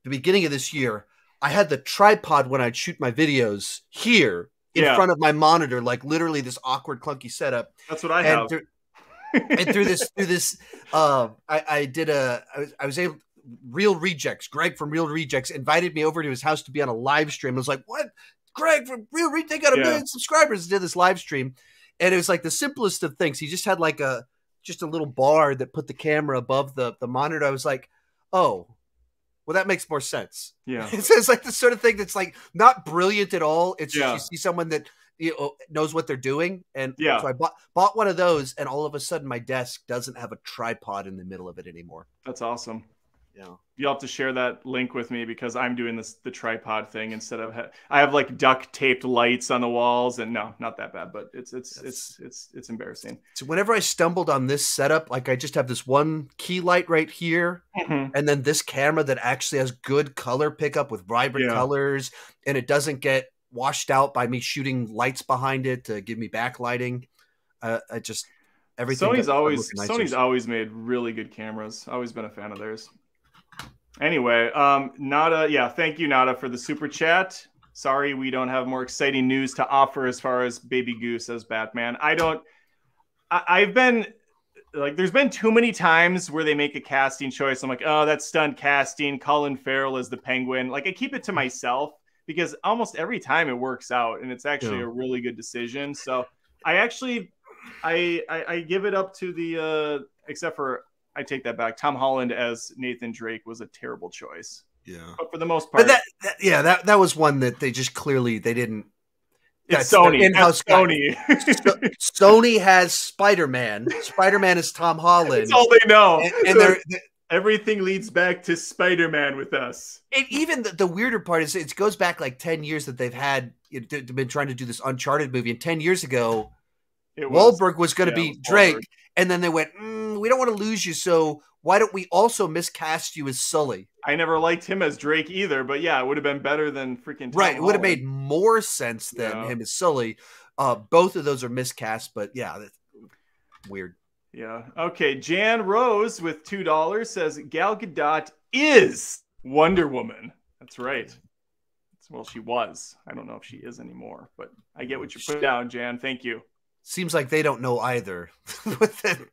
the beginning of this year, I had the tripod when I'd shoot my videos here in yeah. front of my monitor, like literally this awkward, clunky setup. That's what I and have. Through, and through this, through this, uh, I, I did a, I was, I was able, Reel Rejects, Greg from Reel Rejects invited me over to his house to be on a live stream. I was like, what? Greg from Reel they got a yeah. million subscribers. Did this live stream, and it was like the simplest of things. He just had like a, just a little bar that put the camera above the the monitor. I was like, oh, well, that makes more sense. Yeah. It's, it's like the sort of thing that's like not brilliant at all. It's yeah. just you see someone that you know, knows what they're doing. And yeah. so I bought, bought one of those, and all of a sudden my desk doesn't have a tripod in the middle of it anymore. That's awesome. Yeah. You'll have to share that link with me because I'm doing this the tripod thing instead of ha- I have like duct taped lights on the walls and no, not that bad, but it's it's it's it's it's embarrassing. So whenever I stumbled on this setup, like I just have this one key light right here, mm-hmm. and then this camera that actually has good color pickup with vibrant yeah. colors, and it doesn't get washed out by me shooting lights behind it to give me backlighting. Uh, I just everything. Sony's always Sony's always made really good cameras. Always been a fan of theirs. Anyway, um, Nada, yeah, thank you, Nada, for the super chat. Sorry, we don't have more exciting news to offer as far as Baby Goose as Batman. I don't. I, I've been like, there's been too many times where they make a casting choice. I'm like, oh, that's stunt casting. Colin Farrell is the Penguin. Like, I keep it to myself because almost every time it works out, and it's actually yeah. a really good decision. So I actually, I, I, I give it up to the, uh, except for I take that back. Tom Holland as Nathan Drake was a terrible choice. Yeah, but for the most part, but that, that yeah, that that was one that they just clearly they didn't. It's Sony. In-house Sony. Sony has Spider Man. Spider Man is Tom Holland. That's all they know. And, and they're, they're, everything leads back to Spider Man with us. And even the, the, weirder part is it goes back like ten years that they've had it, been trying to do this Uncharted movie, and ten years ago, it was, Wahlberg was going to yeah, be Drake, and then they went, mm, "We don't want to lose you, so why don't we also miscast you as Sully?" I never liked him as Drake either, but yeah, it would have been better than freaking. Tom right, it would have made more sense than yeah. him as Sully. Uh, both of those are miscast, but yeah, weird. Yeah. Okay. Jan Rose with two dollars says Gal Gadot is Wonder Woman. That's right. Well, she was. I don't know if she is anymore, but I get what you put down, Jan. Thank you seems like they don't know either with the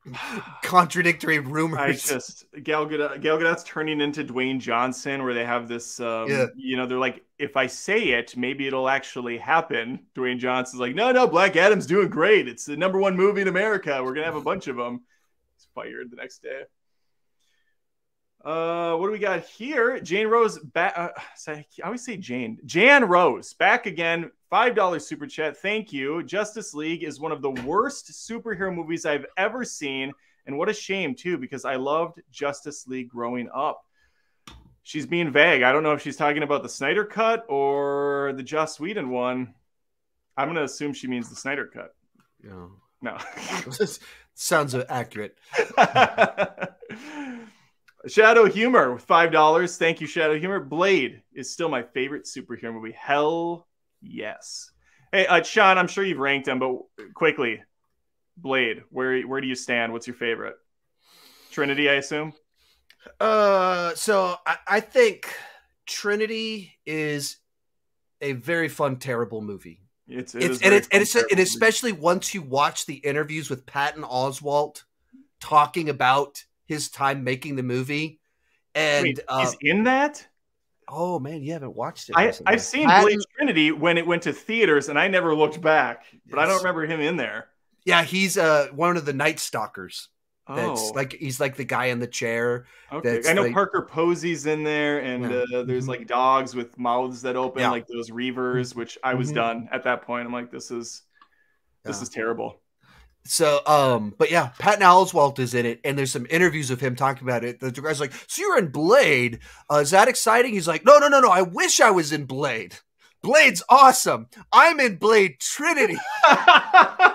contradictory rumors. I just Gal Gadot, Gal Gadot's turning into Dwayne Johnson, where they have this, um, yeah. you know, they're like, if I say it, maybe it'll actually happen. Dwayne Johnson's like, no, no, Black Adam's doing great. It's the number one movie in America. We're gonna have a bunch of them. He's fired the next day. Uh, what do we got here? Jane Rose back. Uh, I always say Jane. Jan Rose back again. Five dollars super chat. Thank you. Justice League is one of the worst superhero movies I've ever seen, and what a shame too, because I loved Justice League growing up. She's being vague. I don't know if she's talking about the Snyder cut or the Joss Whedon one. I'm gonna assume she means the Snyder cut. No, no. Sounds accurate. Shadow Humor with five dollars. Thank you, Shadow Humor. Blade is still my favorite superhero movie. Hell yes. Hey, uh, Sean, I'm sure you've ranked them, but quickly, Blade, where where do you stand? What's your favorite? Trinity, I assume. Uh, so I, I think Trinity is a very fun, terrible movie. It's, it it's and it's and it's and especially once you watch the interviews with Patton Oswalt talking about his time making the movie. And Wait, uh, he's in that. Oh man, you haven't watched it. I, have seen Blade Trinity when it went to theaters, and I never looked back. But. I don't remember him in there. Yeah, he's uh one of the Night Stalkers. That's oh. like he's like the guy in the chair. Okay, I know like, Parker Posey's in there, and yeah. uh, there's mm-hmm. like dogs with mouths that open, yeah. like those Reavers. Which I was mm-hmm. done at that point. I'm like, this is This Yeah. is terrible. So, um, but yeah, Patton Oswalt is in it, and there's some interviews of him talking about it. The guy's like, "So you're in Blade? Uh, is that exciting?" He's like, "No, no, no, no. I wish I was in Blade. Blade's awesome. I'm in Blade Trinity."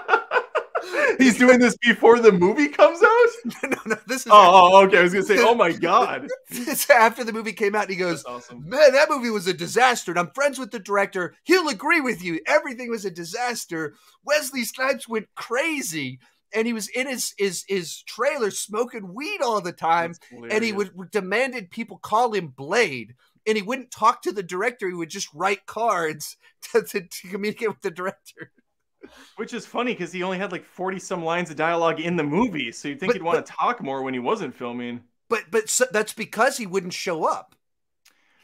He's doing this before the movie comes out. no, no, this is Oh, oh, okay. I was gonna say, oh my god, this after the movie came out, and he goes, awesome. Man, that movie was a disaster. And I'm friends with the director. He'll agree with you. Everything was a disaster. Wesley Snipes went crazy. And he was in his his his trailer smoking weed all the time. And he would demanded people call him Blade. And he wouldn't talk to the director. He would just write cards to, to, to communicate with the director. Which is funny because he only had like forty some lines of dialogue in the movie, so you'd think But- he'd want to talk more when he wasn't filming. But but so, that's because he wouldn't show up.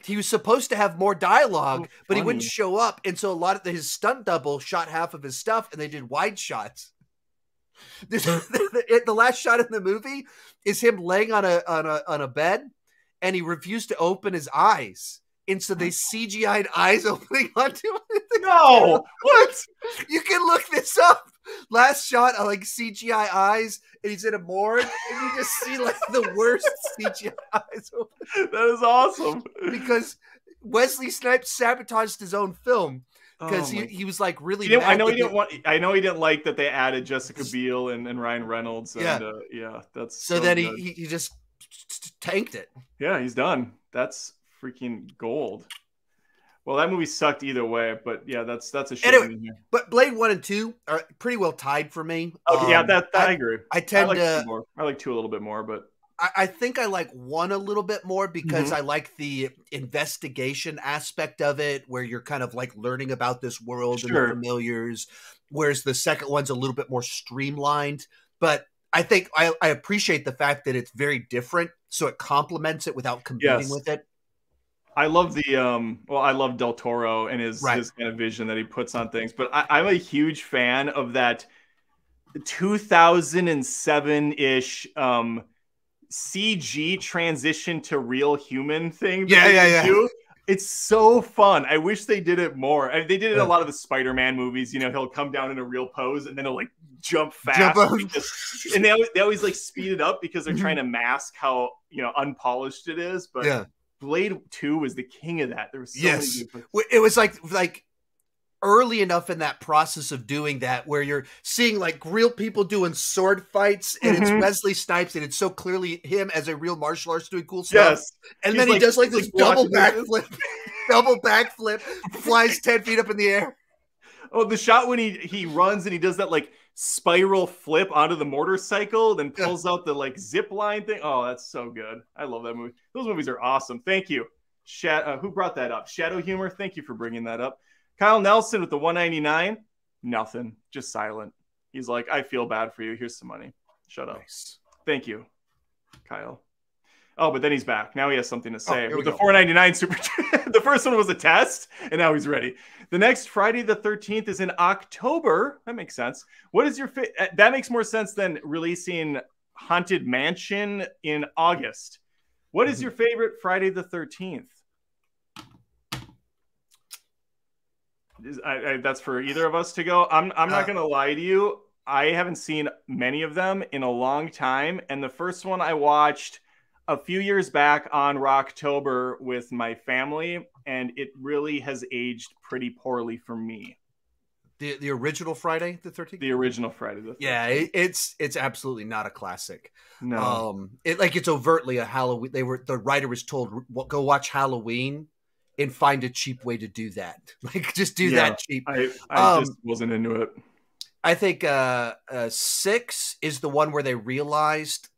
He was supposed to have more dialogue, So but he wouldn't show up, and so a lot of the, his stunt double shot half of his stuff, and they did wide shots. This- the, the last shot in the movie is him laying on a on a on a bed, and he refused to open his eyes, and so they CGI'd eyes opening onto him. No, what? You can look this up. Last shot of like CGI eyes, and he's in a morgue, and you just see like the worst CGI eyes open That is awesome. because Wesley Snipes sabotaged his own film because Oh he, he was like really. I know he didn't they- want. I know he didn't like that they added Jessica Biel and, and Ryan Reynolds. And, Yeah. uh, yeah, that's So, so then good. he he just tanked it. Yeah, he's done. That's freaking gold. Well, that movie sucked either way, but yeah, that's that's a shame. Anyway, But Blade One and Two are pretty well tied for me. yeah, Um, that, that I, I, agree. I I tend like to. two more. I like two a little bit more, but I, I think I like one a little bit more because Mm-hmm. I like the investigation aspect of it, where you're kind of like learning about this world and the familiars. Whereas the second one's a little bit more streamlined. But I think I, I appreciate the fact that it's very different, so it complements it without competing Yes. with it. I love the um. Well, I love Del Toro and his Right. his kind of vision that he puts on things. But I, I'm a huge fan of that 2007 ish um CG transition to real human thing. Yeah, yeah, yeah. do. It's so fun. I wish they did it more. I, they did it in Yeah. a lot of the Spider-Man movies. You know, he'll come down in a real pose and then he'll like jump fast. Jump and, just- and they always, they always like speed it up because they're Mhm. trying to mask how you know unpolished it is. But Yeah. Blade Two was the king of that. There was so Yes. many It was like like early enough in that process of doing that where you're seeing like real people doing sword fights and Mhm. it's Wesley Snipes and it's so clearly him as a real martial artist doing cool stuff. Yes, and He's then he does like this like double backflip, double backflip, flies ten feet up in the air. Oh, the shot when he he runs and he does that like spiral flip onto the motorcycle, then pulls out the like zip line thing. Oh, that's so good. I love that movie. Those movies are awesome. Thank you. Sha- uh, who brought that up? Shadow Humor. Thank you for bringing that up. Kyle Nelson with the 199. Nothing. Just silent. He's like, I feel bad for you. Here's some money. Shut up. Thank you, Kyle. Oh, but then he's back. Now he has something to say. here we With the go. 499 super the first one was a test, and now he's ready. The next Friday the 13th is in October. That makes sense. What is your fa- uh, that makes more sense than releasing Haunted Mansion in August. What is your favorite Friday the 13th? Is- I, I, that's for either of us to go. I'm I'm not Uh, gonna lie to you. I haven't seen many of them in a long time, and the first one I watched a few years back on Rocktober with my family, and it really has aged pretty poorly for me. The the original Friday the thirteenth. The original Friday the 13th. Yeah, it, it's it's absolutely not a classic. no, Um, it like it's overtly a Halloween. They were the writer was told go watch Halloween and find a cheap way to do that. Like just do Yeah. that cheap. I I um, just wasn't into it. I think uh, uh, six is the one where they realized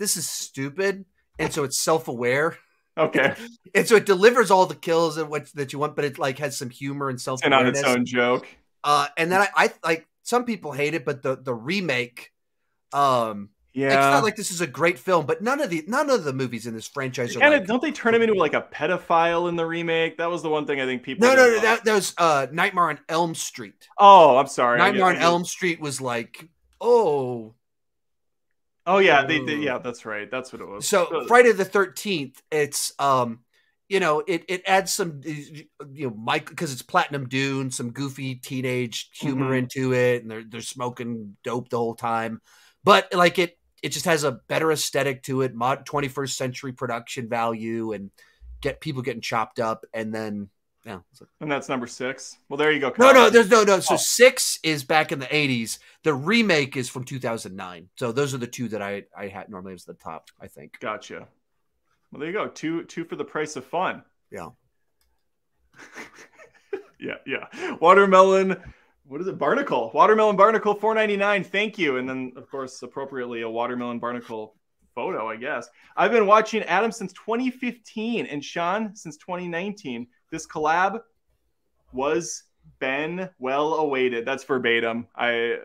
this is stupid, and so it's self aware, Okay, and so it delivers all the kills and what that you want, but it like has some humor and self and on its own joke. Uh, and then I, I like some people hate it, but the the remake, um, Yeah, it's not like this is a great film, but none of the none of the movies in this franchise are of like, don't they turn him into like a pedophile in the remake? That was the one thing I think people. no, no, no, that, that was uh, Nightmare on Elm Street. Oh, I'm sorry. Nightmare on get- I get- Elm Street was like, oh, Oh yeah, they, they yeah, that's right. That's what it was. so Friday the Thirteenth. It's um, you know, it it adds some you know, Mike because it's Platinum Dune, some goofy teenage humor Mhm. into it, and they're they're smoking dope the whole time. But like it, it just has a better aesthetic to it, mod twenty first century production value, and get people getting chopped up, and then yeah. And that's number six. Well, there you go. No, Kyle. no, there's no, no. So Oh. six is back in the '80s. The remake is from 2009. So those are the two that I I had normally was the top. I think. Gotcha. Well, there you go. Two two for the price of fun. Yeah. yeah, yeah. Watermelon. What is it? Barnacle. Watermelon barnacle, four ninety nine. Thank you. And then, of course, appropriately, a watermelon barnacle photo. I guess I've been watching Adam since 2015, and Sean since 2019. This collab was been well awaited. That's verbatim. I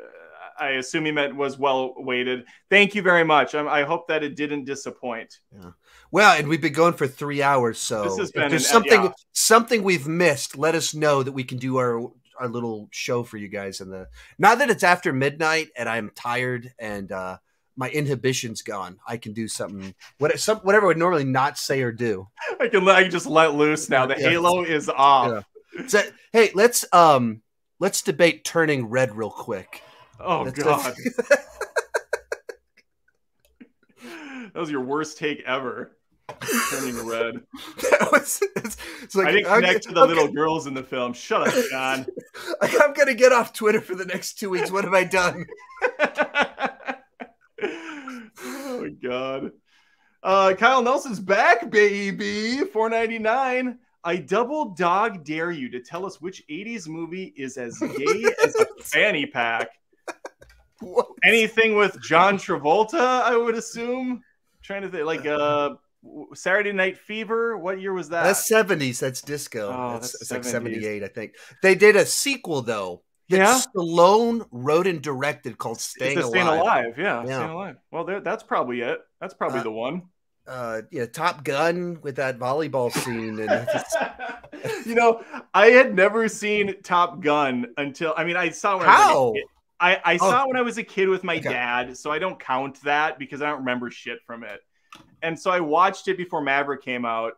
I assume he meant was well awaited. Thank you very much. I, I hope that it didn't disappoint. Yeah. Well, and we've been going for three hours, so if there's an- something yeah. something we've missed. Let us know that we can do our our little show for you guys in the. Now that it's after midnight and I'm tired and uh my inhibitions gone, I can do something. What some whatever I would normally not say or do. I can I can just let loose now. The Yeah. halo is off. Yeah. So, hey, let's um let's debate turning red real quick. Oh Let's- god. that was your worst take ever. Turning red. That was- it's, it's like I didn't connect to the I'm little girls in the film. Shut up, John. I'm gonna get off Twitter for the next two weeks. What have I done? God. Uh, Kyle Nelson's back, baby. Four ninety nine. I double dog dare you to tell us which 80s movie is as gay as a fanny pack. What? Anything with John Travolta, I would assume. trying to think, like uh, Saturday Night Fever. What year was that? That's seventies. That's disco. Oh, that's, that's it's like seventy eight, I think. They did a sequel though. That Yeah? Stallone wrote and directed called Staying Alive. Staying Alive. Yeah, Yeah. Staying Alive. Well, there, that's probably it. That's probably Uh, the one. Uh, yeah, Top Gun with that volleyball scene, and it's- you know, I had never seen Top Gun until I mean, I saw it when I was how? like a kid. I, I Oh. saw it when I was a kid with my Okay. dad, so I don't count that because I don't remember shit from it. And so I watched it before Maverick came out.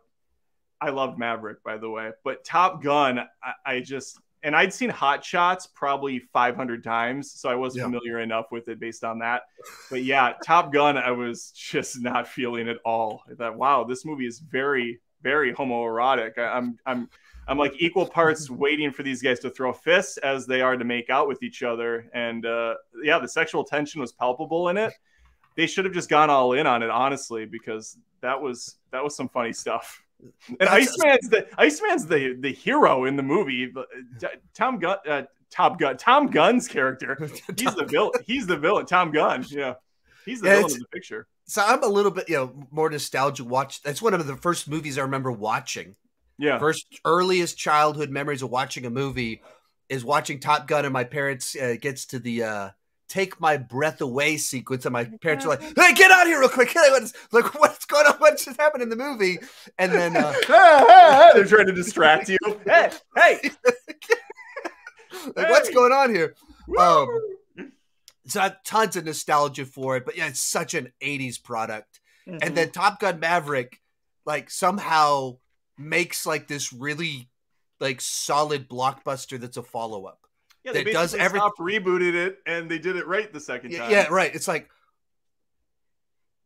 I loved Maverick, by the way, but Top Gun, I, I just and I'd seen Hot Shots probably 500 times, so I was Yeah. familiar enough with it based on that. But yeah, Top Gun, I was just not feeling at all. I thought, wow, this movie is very, very homoerotic. I, I'm, I'm, I'm like equal parts waiting for these guys to throw fists as they are to make out with each other. And uh, yeah, the sexual tension was palpable in it. They should have just gone all in on it, honestly, because that was that was some funny stuff. And That's- Iceman's the Iceman's the the hero in the movie. Uh, Tom Gun, uh, Top Gun, Tom Gunn's character. He's the villain. He's the villain. Tom Gunn. Yeah, he's the Yeah, villain of the picture. so I'm a little bit, you know, more nostalgic. Watch that's one of the first movies I remember watching. Yeah, First earliest childhood memories of watching a movie is watching Top Gun, and my parents uh, gets to the uh, "Take My Breath Away" sequence, and my parents are like, "Hey, get out of here real quick!" Hey, what's, like, what's going on? what just happened in the movie? And then, uh, they're trying to distract you. Hey, hey, like, what's going on here? Um, So I have tons of nostalgia for it, but yeah, it's such an '80s product. Mhm. and then Top Gun Maverick like somehow makes like this really like solid blockbuster that's a follow up. Yeah, they does basically every- stopped, rebooted it, and they did it right the second time. yeah, right. It's like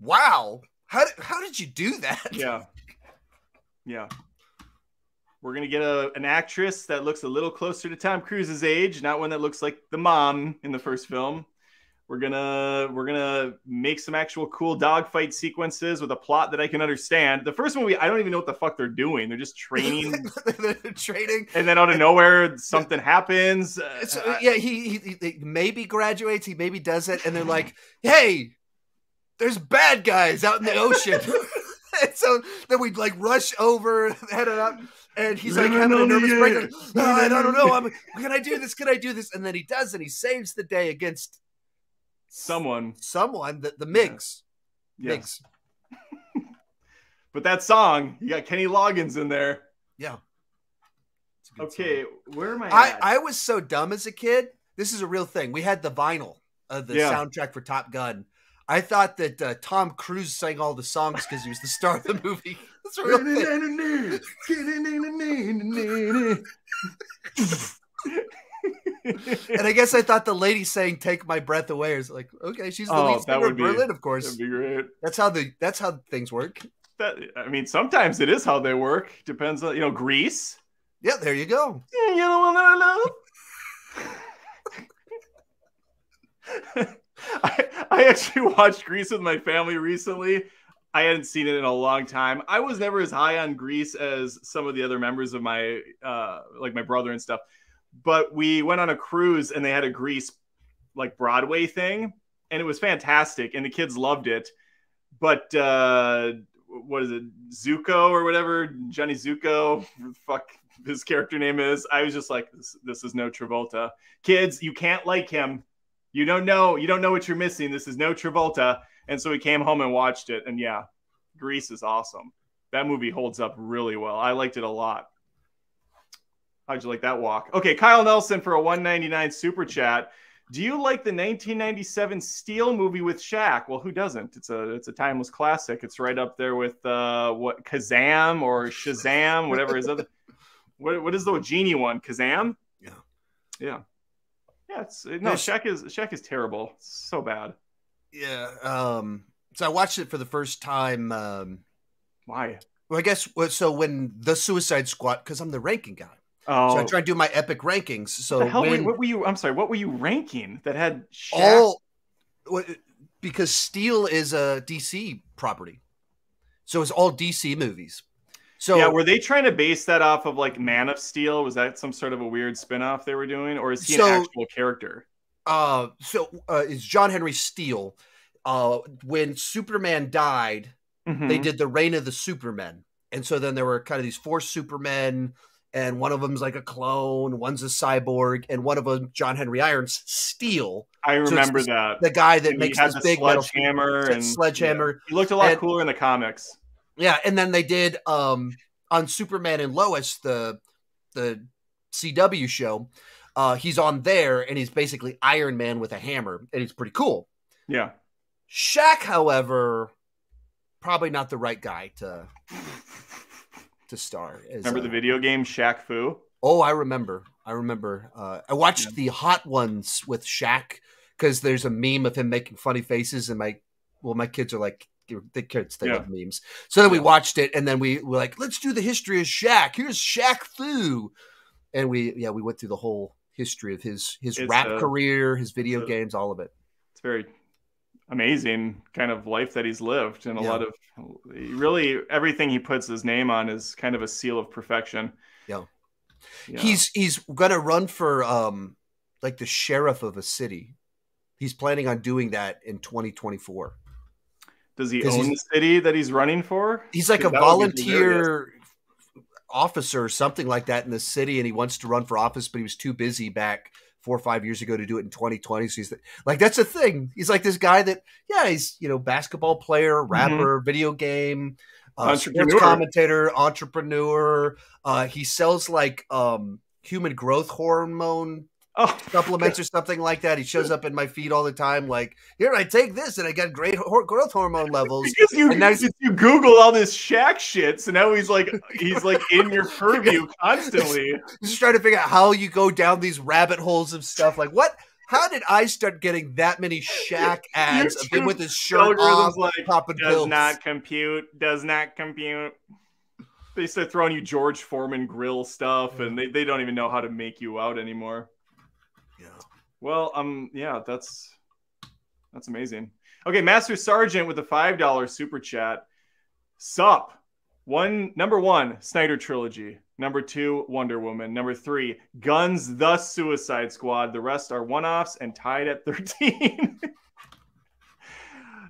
wow. How did, how did you do that? yeah, yeah. We're gonna get a an actress that looks a little closer to Tom Cruise's age, not one that looks like the mom in the first film. We're gonna we're gonna make some actual cool dogfight sequences with a plot that I can understand. The first movie, I don't even know what the fuck they're doing. They're just training, They're training. and then out of nowhere, something happens. Uh, yeah, he, he, he maybe graduates, he maybe does it, and they're like, "Hey, there's bad guys out in the ocean." and so then we'd like rush over, headed up, and he's like having a nervous breakdown. "No, I don't know. I'm, can I do this? Can I do this? And then he does, and he saves the day against someone. someone, the, the Migs. Yes. Migs. But that song, you got Kenny Loggins in there. Yeah. It's a good Okay, song. where am I? I, at? I was so dumb as a kid. This is a real thing. We had the vinyl of the Yeah. soundtrack for Top Gun. I thought that uh, Tom Cruise sang all the songs because he was the star of the movie. That's real. And I guess I thought the lady saying "Take my breath away" is like, okay, she's the Oh, lead that singer would of be- Berlin, of course. Be. That's how the that's how things work. That I mean, sometimes it is how they work. Depends on you know Grease. Yeah, there you go. You know what I love? I, I actually watched Grease with my family recently. I hadn't seen it in a long time. I was never as high on Grease as some of the other members of my uh like my brother and stuff. But we went on a cruise and they had a Grease like Broadway thing and it was fantastic and the kids loved it. But uh what is it? Zuko or whatever, Johnny Zuko, fuck his character name is. I was just like this, this is no Travolta. Kids, you can't like him. You don't know. You don't know what you're missing. This is no Travolta. And so we came home and watched it. And yeah, Grease is awesome. That movie holds up really well. I liked it a lot. How'd you like that walk? Okay, Kyle Nelson for a 199 super chat. Do you like the 1997 Steel movie with Shaq? Well, who doesn't? It's a it's a timeless classic. It's right up there with uh, what Kazam or Shazam, whatever his other. What what is the genie one? Kazam. Yeah. Yeah. Yeah. It's no There's- Shaq is Shaq is terrible. It's so bad. Yeah. Um. So I watched it for the first time. Um. Why? Well, I guess so when the Suicide Squad, because I'm the ranking guy, Oh, so I try to do my epic rankings. So the hell, wait, when what were you? I'm sorry. What were you ranking that had Shaq? all because Steel is a DC property, so it's all DC movies. So yeah, were they trying to base that off of like Man of Steel? Was that some sort of a weird spin-off they were doing, or is he So- an actual character? uh so uh it's John Henry Steele. Uh when Superman died, they Mhm. did the reign of the Supermen. And so then there were kind of these four Supermen, and one of them's like a clone, one's a cyborg, and one of them, John Henry Irons, Steel, I remember this- that. the guy that And makes this the big metal sledgehammer and sledgehammer. yeah. He looked a lot And- cooler in the comics. Yeah, and then they did um on Superman and Lois, the the CW show. Uh, he's on there, and he's basically Iron Man with a hammer, and he's pretty cool. Yeah. Shaq, however, probably not the right guy to to star. as, Remember uh, the video game Shaq Fu? Oh, I remember. I remember. Uh, I watched Yeah. the Hot Ones with Shaq because there's a meme of him making funny faces, and my well, my kids are like the kids they Yeah. love memes. So then we watched it, and then we were like, let's do the history of Shaq. Here's Shaq Fu, and we yeah we went through the whole history of his his It's rap a- career, his video a- games, all of it. It's very amazing kind of life that he's lived, and a Yeah. lot of really everything he puts his name on is kind of a seal of perfection. Yeah. Yeah. He's he's gonna run for um like the sheriff of a city. He's planning on doing that in 2024. Does he own the city that he's running for? He's like a 'Cause that would be hilarious. volunteer officer or something like that in the city, and he wants to run for office, but he was too busy back four or five years ago to do it in 2020. So he's like, that's a thing. He's like this guy that, yeah, he's you know basketball player, rapper, video game, uh, sports Mm-hmm. Commentator, entrepreneur. Uh, he sells like um, human growth hormone Oh, supplements or something like that. He shows up in my feed all the time, like, here, I take this and I got great hor- growth hormone levels. because you And now- you Google all this Shaq shit, so now he's like he's like in your purview constantly. just trying to figure out how you go down these rabbit holes of stuff. Like, what? How did I start getting that many Shaq ads of him with his shirt off, like popping does pills? not compute, does not compute. They start throwing you George Foreman grill stuff, and they, they don't even know how to make you out anymore. Yeah. Well, um, yeah, that's that's amazing. Okay, Master Sergeant with a five dollar super chat. Sup. One number one, Snyder trilogy. Number two, Wonder Woman. Number three, Gunn's the Suicide Squad. The rest are one-offs and tied at 13.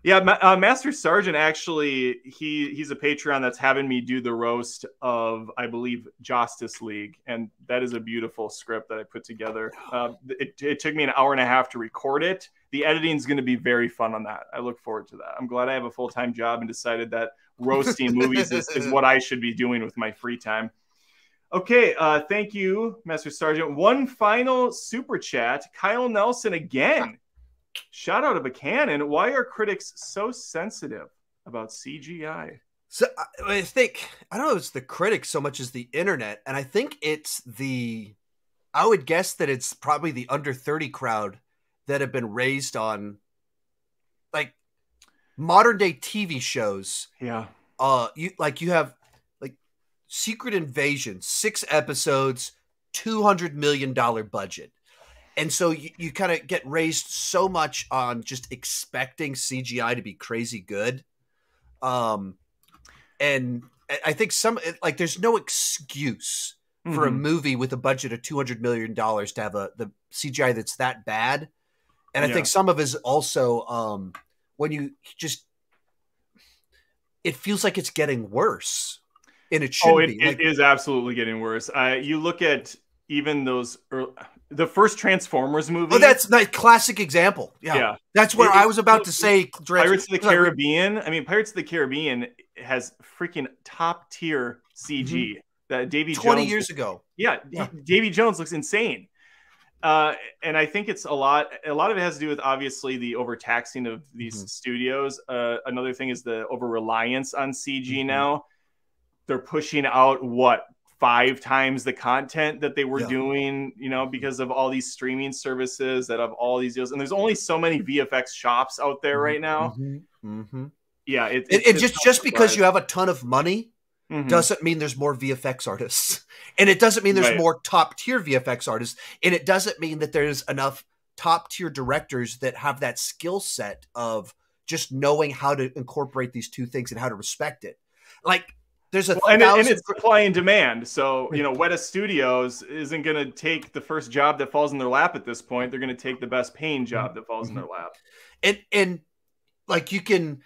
yeah, Ma- uh, Master Sergeant actually he he's a Patreon that's having me do the roast of I believe Justice League, and that is a beautiful script that I put together. Uh, it, it took me an hour and a half to record it. The editing is going to be very fun on that. I look forward to that. I'm glad I have a full time job and decided that roasting movies is, is what I should be doing with my free time. Okay, uh, thank you, Master Sergeant. One final super chat, Kyle Nelson again. Shout out of a cannon. Why are critics so sensitive about CGI? So I, I think I don't know. If it's the critics so much as the internet, and I think it's the. I would guess that it's probably the under thirty crowd that have been raised on, like, modern day TV shows. Yeah. Uh, you like you have like Secret Invasion, six episodes, two hundred million dollar budget. And so you, you kind of get raised so much on just expecting CGI to be crazy good. Um, and I think some like there's no excuse mm-hmm. for a mm-hmm. movie with a budget of two hundred million dollars to have a the CGI that's that bad. And I yeah. think some of it is also um, when you just it feels like it's getting worse, and it should oh, it, be. Like, it is absolutely getting worse. Uh, you look at even those early, the first Transformers movie. Oh, that's a classic example. Yeah, yeah. that's what it, I was about to say. Pirates of the Caribbean. I mean, Pirates of the Caribbean has freaking top tier CG. Mm-hmm. That Davy twenty Jones, years ago. Yeah, yeah. Davy Jones looks insane. Uh, and I think it's a lot. A lot of it has to do with obviously the overtaxing of these mm-hmm. studios. Uh, another thing is the over reliance on CG mm-hmm. now. They're pushing out what five times the content that they were yeah. doing, you know, because of all these streaming services that have all these deals. And there's only so many VFX shops out there right now. Mm-hmm. mm-hmm. Yeah, it, it, it just just because you have a ton of money mm-hmm. doesn't mean there's more VFX artists, and it doesn't mean there's right. more top tier VFX artists, and it doesn't mean that there's enough top tier directors that have that skill set of just knowing how to incorporate these two things and how to respect it. Like there's a well, and, thousand... and, it's supply and demand. So you know, Weta Studios isn't going to take the first job that falls in their lap at this point. They're going to take the best paying job that falls mm-hmm. in their lap. And and like you can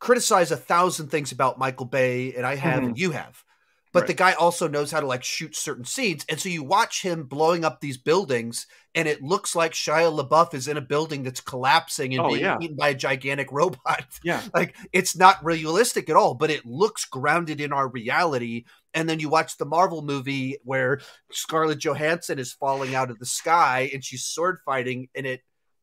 criticize a thousand things about Michael Bay, and I have, mm-hmm. and you have but right. the guy also knows how to like shoot certain scenes. And so you watch him blowing up these buildings, and it looks like Shia LaBeouf is in a building that's collapsing and oh, being yeah. eaten by a gigantic robot. Yeah. like it's not realistic at all, but it looks grounded in our reality. And then you watch the Marvel movie where Scarlett Johansson is falling out of the sky and she's sword fighting, and it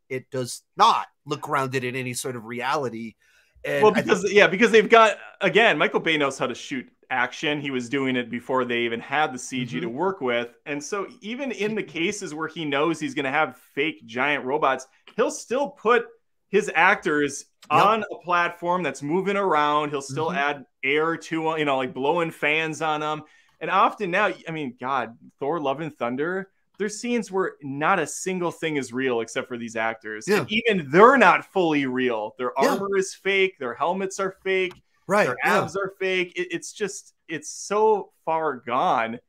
it does not look grounded in any sort of reality. And well, because yeah, because they've got again, Michael Bay knows how to shoot action. He was doing it before they even had the CG mm-hmm. to work with. And so, even in the cases where he knows he's going to have fake giant robots, he'll still put his actors yep. on a platform that's moving around. He'll still mm-hmm. add air to, you know, like blowing fans on them. And often now, I mean, God, Thor: Love and Thunder. There's scenes where not a single thing is real except for these actors. Yeah. And even they're not fully real. Their armor yeah. is fake. Their helmets are fake right their abs yeah. are fake it, it's just it's so far gone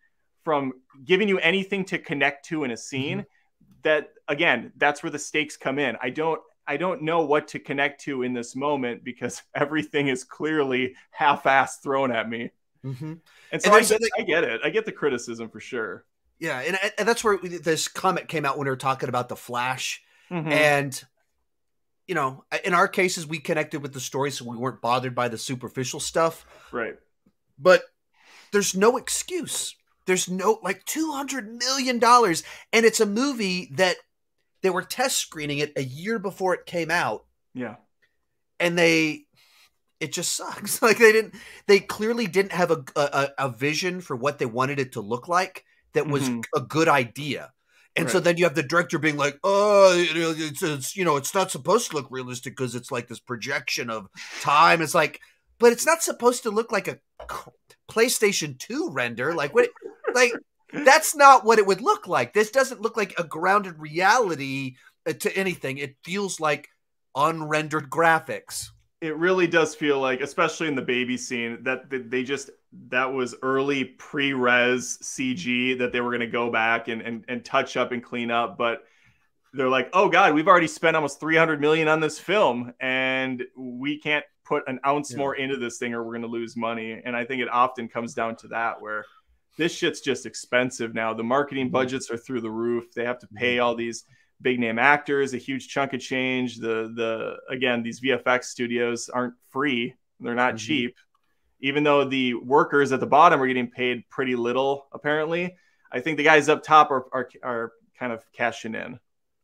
from giving you anything to connect to in a scene mm-hmm. that again that's where the stakes come in i don't i don't know what to connect to in this moment because everything is clearly half-assed thrown at me mm-hmm. and so and I, get, I get it i get the criticism for sure yeah and, and that's where this comment came out when we were talking about the flash mm-hmm. and you know, in our cases, we connected with the story, so we weren't bothered by the superficial stuff. Right. But there's no excuse. There's no like two hundred million dollars, and it's a movie that they were test screening it a year before it came out. Yeah. And they, it just sucks. Like they didn't. They clearly didn't have a a, a vision for what they wanted it to look like. That was mm-hmm. a good idea. And right. so then you have the director being like, "Oh, it's, it's you know, it's not supposed to look realistic because it's like this projection of time." It's like, but it's not supposed to look like a PlayStation Two render. Like what? like that's not what it would look like. This doesn't look like a grounded reality uh, to anything. It feels like unrendered graphics it really does feel like, especially in the baby scene, that they just that was early pre-res CG that they were going to go back and, and and touch up and clean up, but they're like, oh god, we've already spent almost 300 million on this film, and we can't put an ounce yeah. more into this thing, or we're going to lose money. And I think it often comes down to that, where this shit's just expensive now. The marketing mm-hmm. budgets are through the roof. They have to pay mm-hmm. all these big name actors, a huge chunk of change. The the again, these VFX studios aren't free; they're not mm-hmm. cheap. Even though the workers at the bottom are getting paid pretty little, apparently, I think the guys up top are are, are kind of cashing in,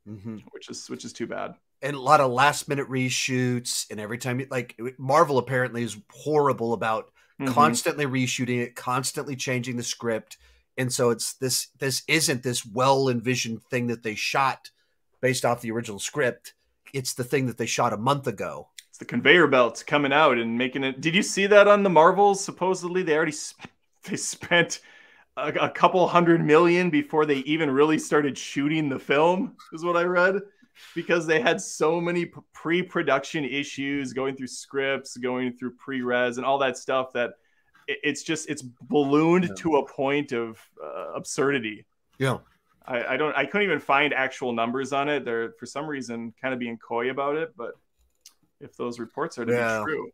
mm-hmm. which is which is too bad. And a lot of last minute reshoots, and every time, like Marvel apparently is horrible about Mhm. constantly reshooting it, constantly changing the script. And so it's this this isn't this well envisioned thing that they shot based off the original script. It's the thing that they shot a month ago. It's the conveyor belts coming out and making it. Did you see that on the Marvels? Supposedly, they already sp- they spent a, a couple hundred million before they even really started shooting the film. Is what I read because they had so many pre-production issues going through scripts, going through pre-res, and all that stuff that it's just it's ballooned Yeah. to a point of uh, absurdity. Yeah. I, I don't. I couldn't even find actual numbers on it. They're for some reason kind of being coy about it. But if those reports are to Yeah. be true,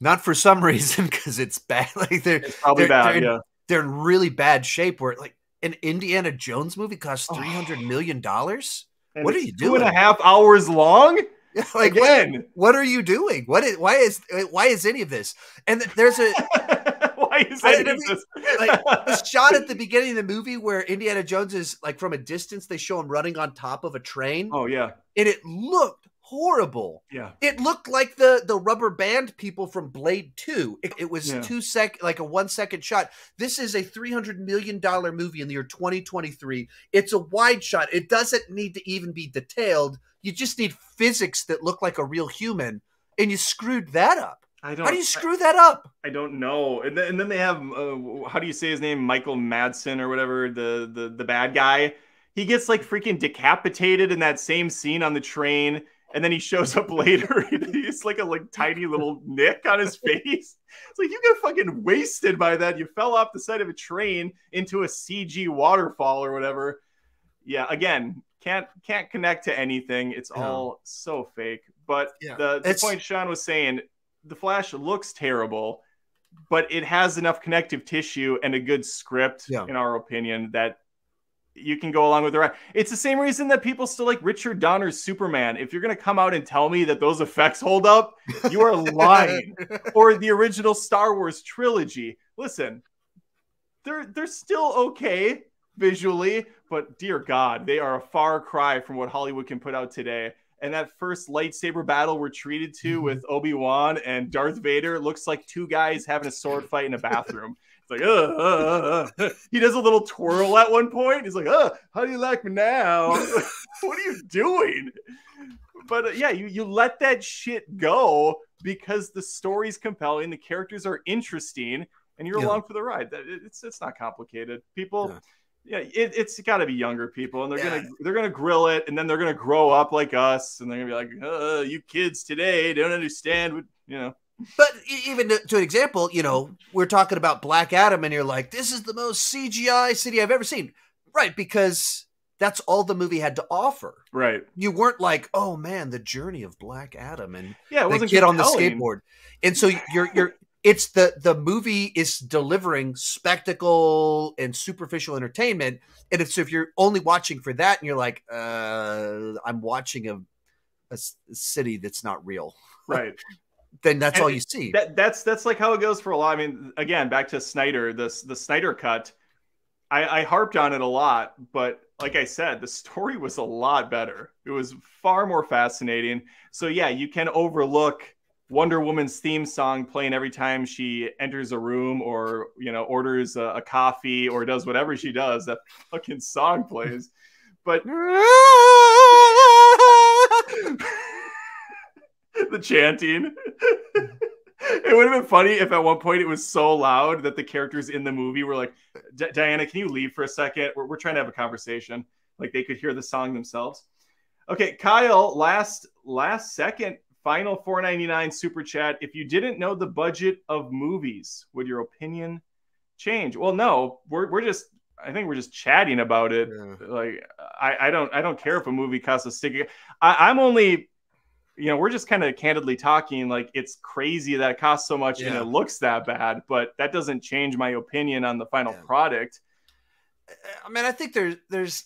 Not for some reason, because it's bad. Like they're it's probably They're- bad. they're- yeah. they're in really bad shape where like an Indiana Jones movie costs Oh. three hundred million dollars. What are you Two doing? half hours long. like what, Again, what are you doing? What is why is why is any of this? And there's a why is I that? didn't this? like shot at the beginning of the movie where Indiana Jones is like from a distance they show him running on top of a train oh yeah, and it looked horrible. yeah. It looked like the the rubber band people from Blade 2. It, it was Yeah. two sec like a 1 second shot. This is a 300 million dollar movie in the year 2023. It's a wide shot. It doesn't need to even be detailed. You just need physics that look like a real human and you screwed that up. I don't. How do you screw that up? I don't know. And then, and then they have uh, how do you say his name? Michael Madsen or whatever. The the the bad guy. He gets like freaking decapitated in that same scene on the train, and then he shows up later. He's like a like tiny little nick on his face. It's like you got fucking wasted by that. You fell off the side of a train into a CG waterfall or whatever. Yeah, again, can't can't connect to anything. It's all so fake. But Yeah. the, the point Sean was saying, the Flash looks terrible, but it has enough connective tissue and a good script, Yeah. in our opinion, that you can go along with the ride. It's the same reason that people still like Richard Donner's Superman. If you're gonna come out and tell me that those effects hold up, you are lying. or the original Star Wars trilogy. Listen, they're they're still okay visually, but dear God, they are a far cry from what Hollywood can put out today. And that first lightsaber battle we're treated to Mhm. with Obi Wan and Darth Vader looks like two guys having a sword fight in a bathroom. It's like, uh, uh, uh, uh. he does a little twirl at one point. He's like, uh, how do you like me now? what are you doing? But uh, yeah, you, you let that shit go because the story's compelling, the characters are interesting, and you're Yeah. along for the ride. It's it's not complicated. People, Yeah. Yeah, it, it's got to be younger people, and they're Yeah. gonna they're gonna grill it, and then they're gonna grow up like us, and they're gonna be like, uh, you kids today don't understand what you know. But even to, to an example, you know, we're talking about Black Adam, and you're like, this is the most CGI city I've ever seen. Right, because that's all the movie had to offer. Right? You weren't like, oh man, the journey of Black Adam and Yeah, it the wasn't kid on the skateboard. And so you're you're it's the the movie is delivering spectacle and superficial entertainment. And if, so if you're only watching for that and you're like, uh, I'm watching a a city that's not real, Right. then that's And all you see. that that's that's like how it goes for a lot. I mean, again, back to Snyder, this the Snyder cut. I, I harped on it a lot, but like I said, the story was a lot better. It was far more fascinating. So yeah, you can overlook Wonder Woman's theme song playing every time she enters a room or you know orders a, a coffee or does whatever she does. That fucking song plays, but the chanting. it would have been funny if at one point it was so loud that the characters in the movie were like, Diana, can you leave for a second? We're, we're trying to have a conversation. Like they could hear the song themselves. Okay, Kyle, last last second, final 499 super chat. If you didn't know the budget of movies, would your opinion change? Well, no, we're, we're just I think we're just chatting about it. Yeah. Like I, I don't I don't care if a movie costs a stick. I, I'm only you know, we're just kind of candidly talking like it's crazy that it costs so much and it looks that bad, but that doesn't change my opinion on the final Yeah. product. I mean, I think there's there's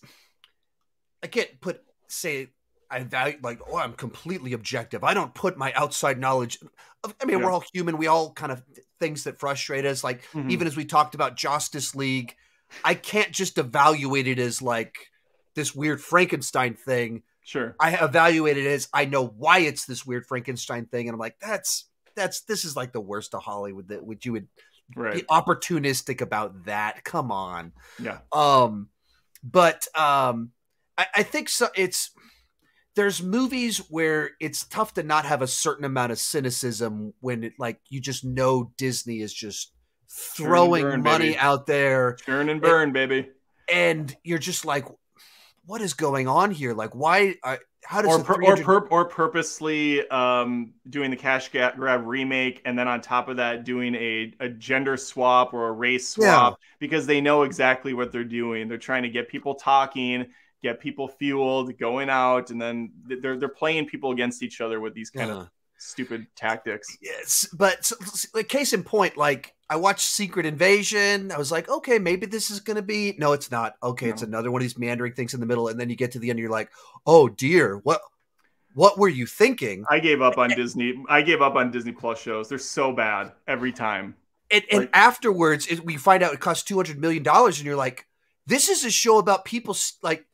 I can't put say I value like oh I'm completely objective. I don't put my outside knowledge. I mean, Yeah. we're all human. We all kind of things that frustrate us. Like Mhm. even as we talked about Justice League, I can't just evaluate it as like this weird Frankenstein thing. Sure. I evaluate it as I know why it's this weird Frankenstein thing, and I'm like, that's that's this is like the worst of Hollywood that would you would right. be opportunistic about that. Come on. Yeah. Um, but um, I, I think so. It's there's movies where it's tough to not have a certain amount of cynicism when it like you just know Disney is just throwing burn, money baby. out there Churn and burn, baby. and you're just like what is going on here like why uh, how does Or a pur- or 300 pur- or purposely um, doing the cash grab remake, and then on top of that, doing a, a gender swap or a race swap because they know exactly what they're doing. They're trying to get people talking, get people fueled, going out, and then they're they're playing people against each other with these kind Uh, of stupid tactics. yes but so, like case in point like i watched secret invasion i was like okay maybe this is gonna be no it's not okay it's another one of these meandering things in the middle and then you get to the end and you're like oh dear what what were you thinking I gave up on Disney. I gave up on Disney Plus shows. They're so bad every time. and, and Like- afterwards it, we find out it costs 200 million dollars and you're like this is a show about people like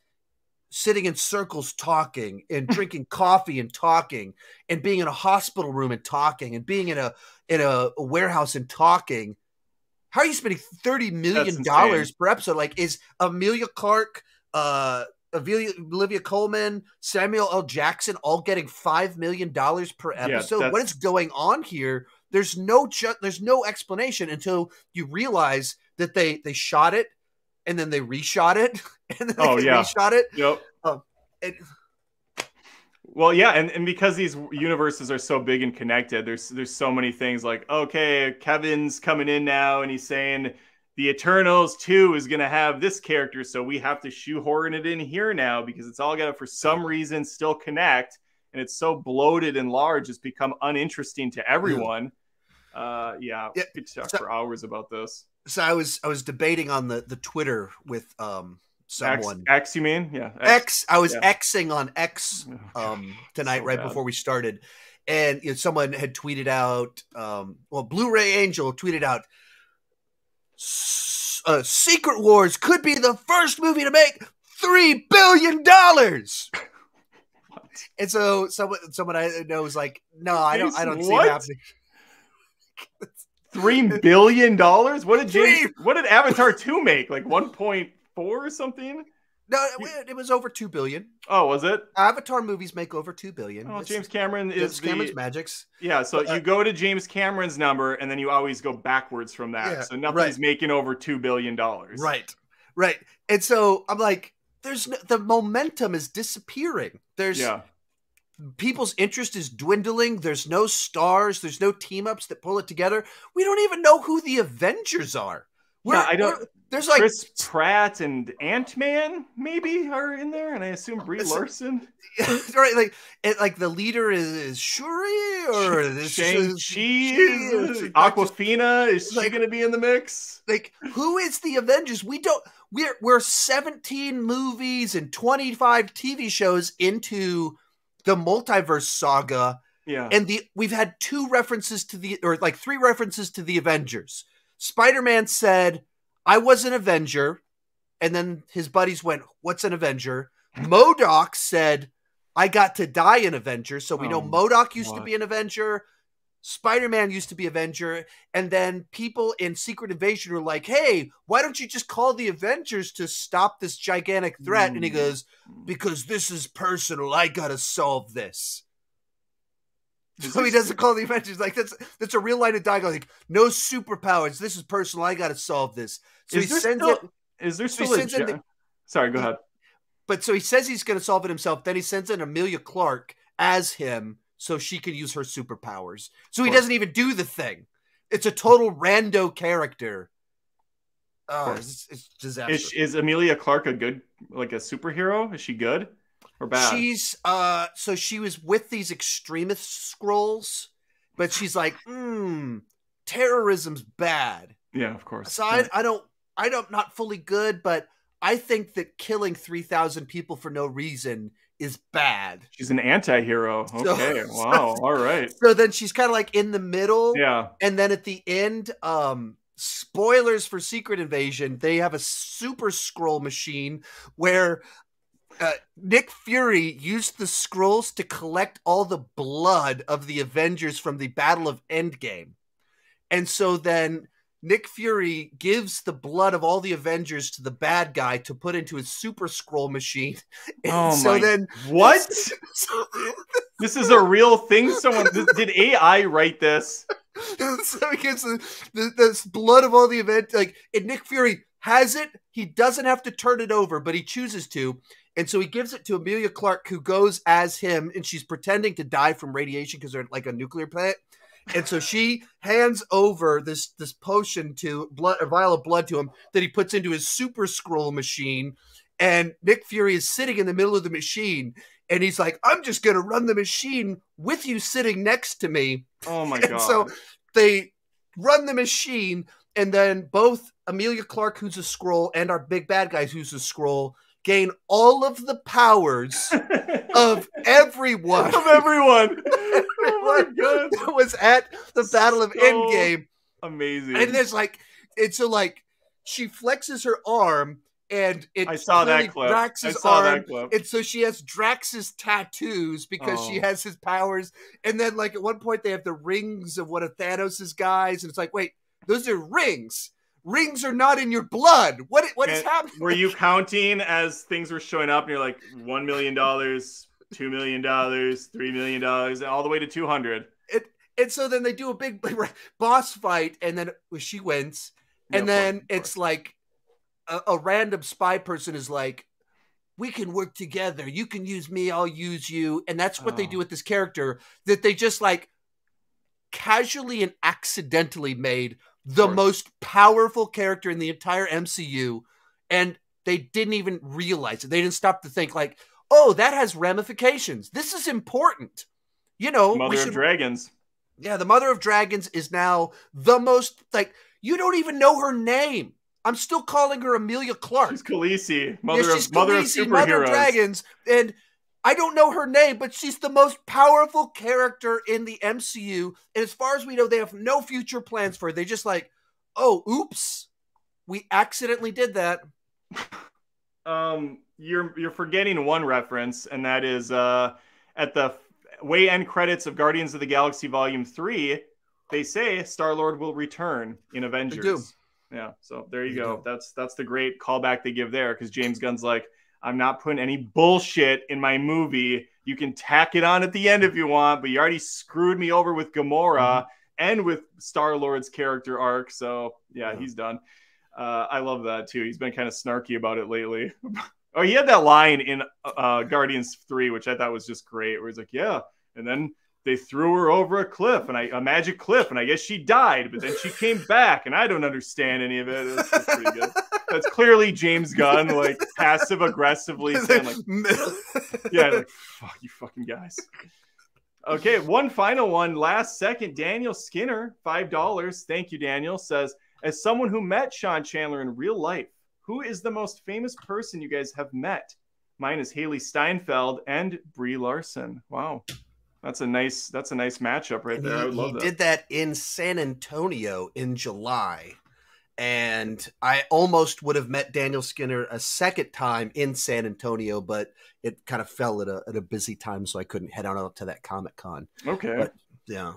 sitting in circles talking and drinking coffee and talking and being in a hospital room and talking and being in a in a, a warehouse and talking how are you spending 30 million dollars per episode like is Emilia Clarke uh Olivia, Olivia Colman, Samuel L. Jackson, all getting five million dollars per episode. what that's- is going on here? There's no ju- there's no explanation until you realize that they they shot it and then they reshot it and then they Oh, yeah. reshot it. Yep. And, Well, yeah, and, and because these universes are so big and connected, there's there's so many things like okay, Kevin's coming in now and he's saying the Eternals 2 is gonna have this character, so we have to shoehorn it in here now because it's all gotta for some reason still connect, and it's so bloated and large, it's become uninteresting to everyone. Uh yeah, Yeah, we could talk so- for hours about this. So I was I was debating on the the Twitter with um someone X, you mean? Yeah. X. I was yeah. Xing on X um tonight So right bad. before we started and you know, someone had tweeted out um well blu-ray angel tweeted out "S- uh, secret wars could be the first movie to make three billion dollars and so someone someone i know was like no i don't i don't see What? it happening Three billion dollars? What did James? What did Avatar two make? Like one point four or something? no it, it was over two billion Oh, was it? avatar movies make over two billion Oh, It's- James Cameron James is Cameron's the magics yeah. So Uh, you go to James Cameron's number, and then you always go backwards from that. Yeah, so nothing's right. making over two billion dollars. Right. Right. And so I'm like, there's no, the momentum is disappearing. There's Yeah. People's interest is dwindling. There's no stars. There's no team ups that pull it together. We don't even know who the Avengers are. We're- Yeah, I don't- There's like Chris Pratt and Ant Man maybe are in there, and I assume Brie Larson, right, like it, like the leader is, is Shuri or Shang Chi, she is is- Awkwafina. Is she like- going to be in the mix? like who is the Avengers? We don't. We're we're 17 movies and 25 TV shows into the multiverse saga. Yeah. and the we've had two references to the or like three references to the Avengers. Spider-Man said, "I was an Avenger," and then his buddies went, "What's an Avenger?" MODOK said, "I got to die an Avenger," so we know Oh, MODOK used to be an Avenger. Spider-Man used to be Avenger, and then people in Secret Invasion were like, "Hey, why don't you just call the Avengers to stop this gigantic threat?" And he Mm. goes, "Because this is personal. I gotta solve this." Is So he doesn't call the Avengers like that's that's a real line of dialogue. Like no superpowers. This is personal. I got to solve this. So Is he sends still- it. Is there so still a? sends ge- the- Sorry, go ahead. But so he says he's going to solve it himself. Then he sends in Emilia Clarke as him, so she can use her superpowers. So he doesn't even do the thing. It's a total rando character. Oh, it's, it's disastrous. Is, is Emilia Clarke a good, like a superhero? Is she good or bad? She's uh so she was with these extremist Skrulls, but she's like, hmm, terrorism's bad. yeah, of course. So I, I don't I don't not fully good, but I think that killing three thousand people for no reason is bad. She's an anti-hero. Okay. so- wow. All right. So then she's kind of like in the middle, Yeah. and then at the end, um, spoilers for Secret Invasion, they have a super Skrull machine where uh, Nick Fury used the Skrulls to collect all the blood of the Avengers from the Battle of Endgame. And so then Nick Fury gives the blood of all the Avengers to the bad guy to put into his super Skrull machine. And Oh so my- then What? This is a real thing. Someone did AI write this? so he gets the, the, this blood of all the event like and Nick Fury has it. He doesn't have to turn it over, but he chooses to. And so he gives it to Emilia Clarke, who goes as him, and she's pretending to die from radiation because they're like a nuclear plant. And so she hands over this this potion to blood, a vial of blood to him that he puts into his super Skrull machine. And Nick Fury is sitting in the middle of the machine, and he's like, "I'm just gonna run the machine with you sitting next to me." Oh my And god! so they run the machine, and then both Emilia Clarke, who's a Skrull, and our big bad guy, who's a Skrull, gain all of the powers of everyone. of everyone. Oh my god! that was at the Battle of Endgame. Amazing. And there's like, it's so like, she flexes her arm, and it I saw that clip. Drax's I saw arm, that clip. and so she has Drax's tattoos because she Oh. has his powers. And then, like, at one point, they have the rings of one of Thanos' guys. And it's like, wait, those are rings. Rings are not in your blood. What, what is And happening? Were you counting as things were showing up and you're like one million dollars, two million dollars, three million dollars, all the way to two hundred? It And so then they do a big boss fight, and then she wins. And then it's like a, a random spy person is like, we can work together. You can use me, I'll use you. And that's what they Oh. do with this character that they just like casually and accidentally made the most powerful character in the entire MCU. And they didn't even realize it. They didn't stop to think, like, oh, that has ramifications. This is important. You know, Mother should of Dragons. yeah, the Mother of Dragons is now the most like you don't even know her name. I'm still calling her Emilia Clarke. She's Khaleesi, mother yeah, she's of mother of Khaleesi, Mother of. Dragons, and I don't know her name, but she's the most powerful character in the MCU. And as far as we know, they have no future plans for her. They just like, oh, oops, we accidentally did that. Um, you're you're forgetting one reference, and that is uh, at the way end credits of Guardians of the Galaxy Volume Three, they say Star Lord will return in Avengers. Yeah, so there you go. do. That's that's the great callback they give there because James Gunn's like, I'm not putting any bullshit in my movie. You can tack it on at the end if you want, but you already screwed me over with Gamora Mm-hmm. and with Star Lord's character arc. So yeah, Yeah. he's done. Uh, I love that too. He's been kind of snarky about it lately. oh, he had that line in uh, Guardians Three, which I thought was just great, where he's like, "Yeah," and then they threw her over a cliff, and I a magic cliff, and I guess she died, but then she came back, and I don't understand any of it. Pretty good. That's clearly James Gunn, like passive aggressively saying, like, yeah, like, fuck you fucking guys. Okay, one final one. Last second, Daniel Skinner, five dollars. Thank you, Daniel. Says, as someone who met Sean Chandler in real life, who is the most famous person you guys have met? Mine is Hailee Steinfeld and Brie Larson. Wow, that's a nice that's a nice matchup right there. I would he, love he that. did that in San Antonio in July. And I almost would have met Daniel Skinner a second time in San Antonio, but it kind of fell at a, at a busy time, so I couldn't head on out to that Comic Con. Okay, But- Yeah.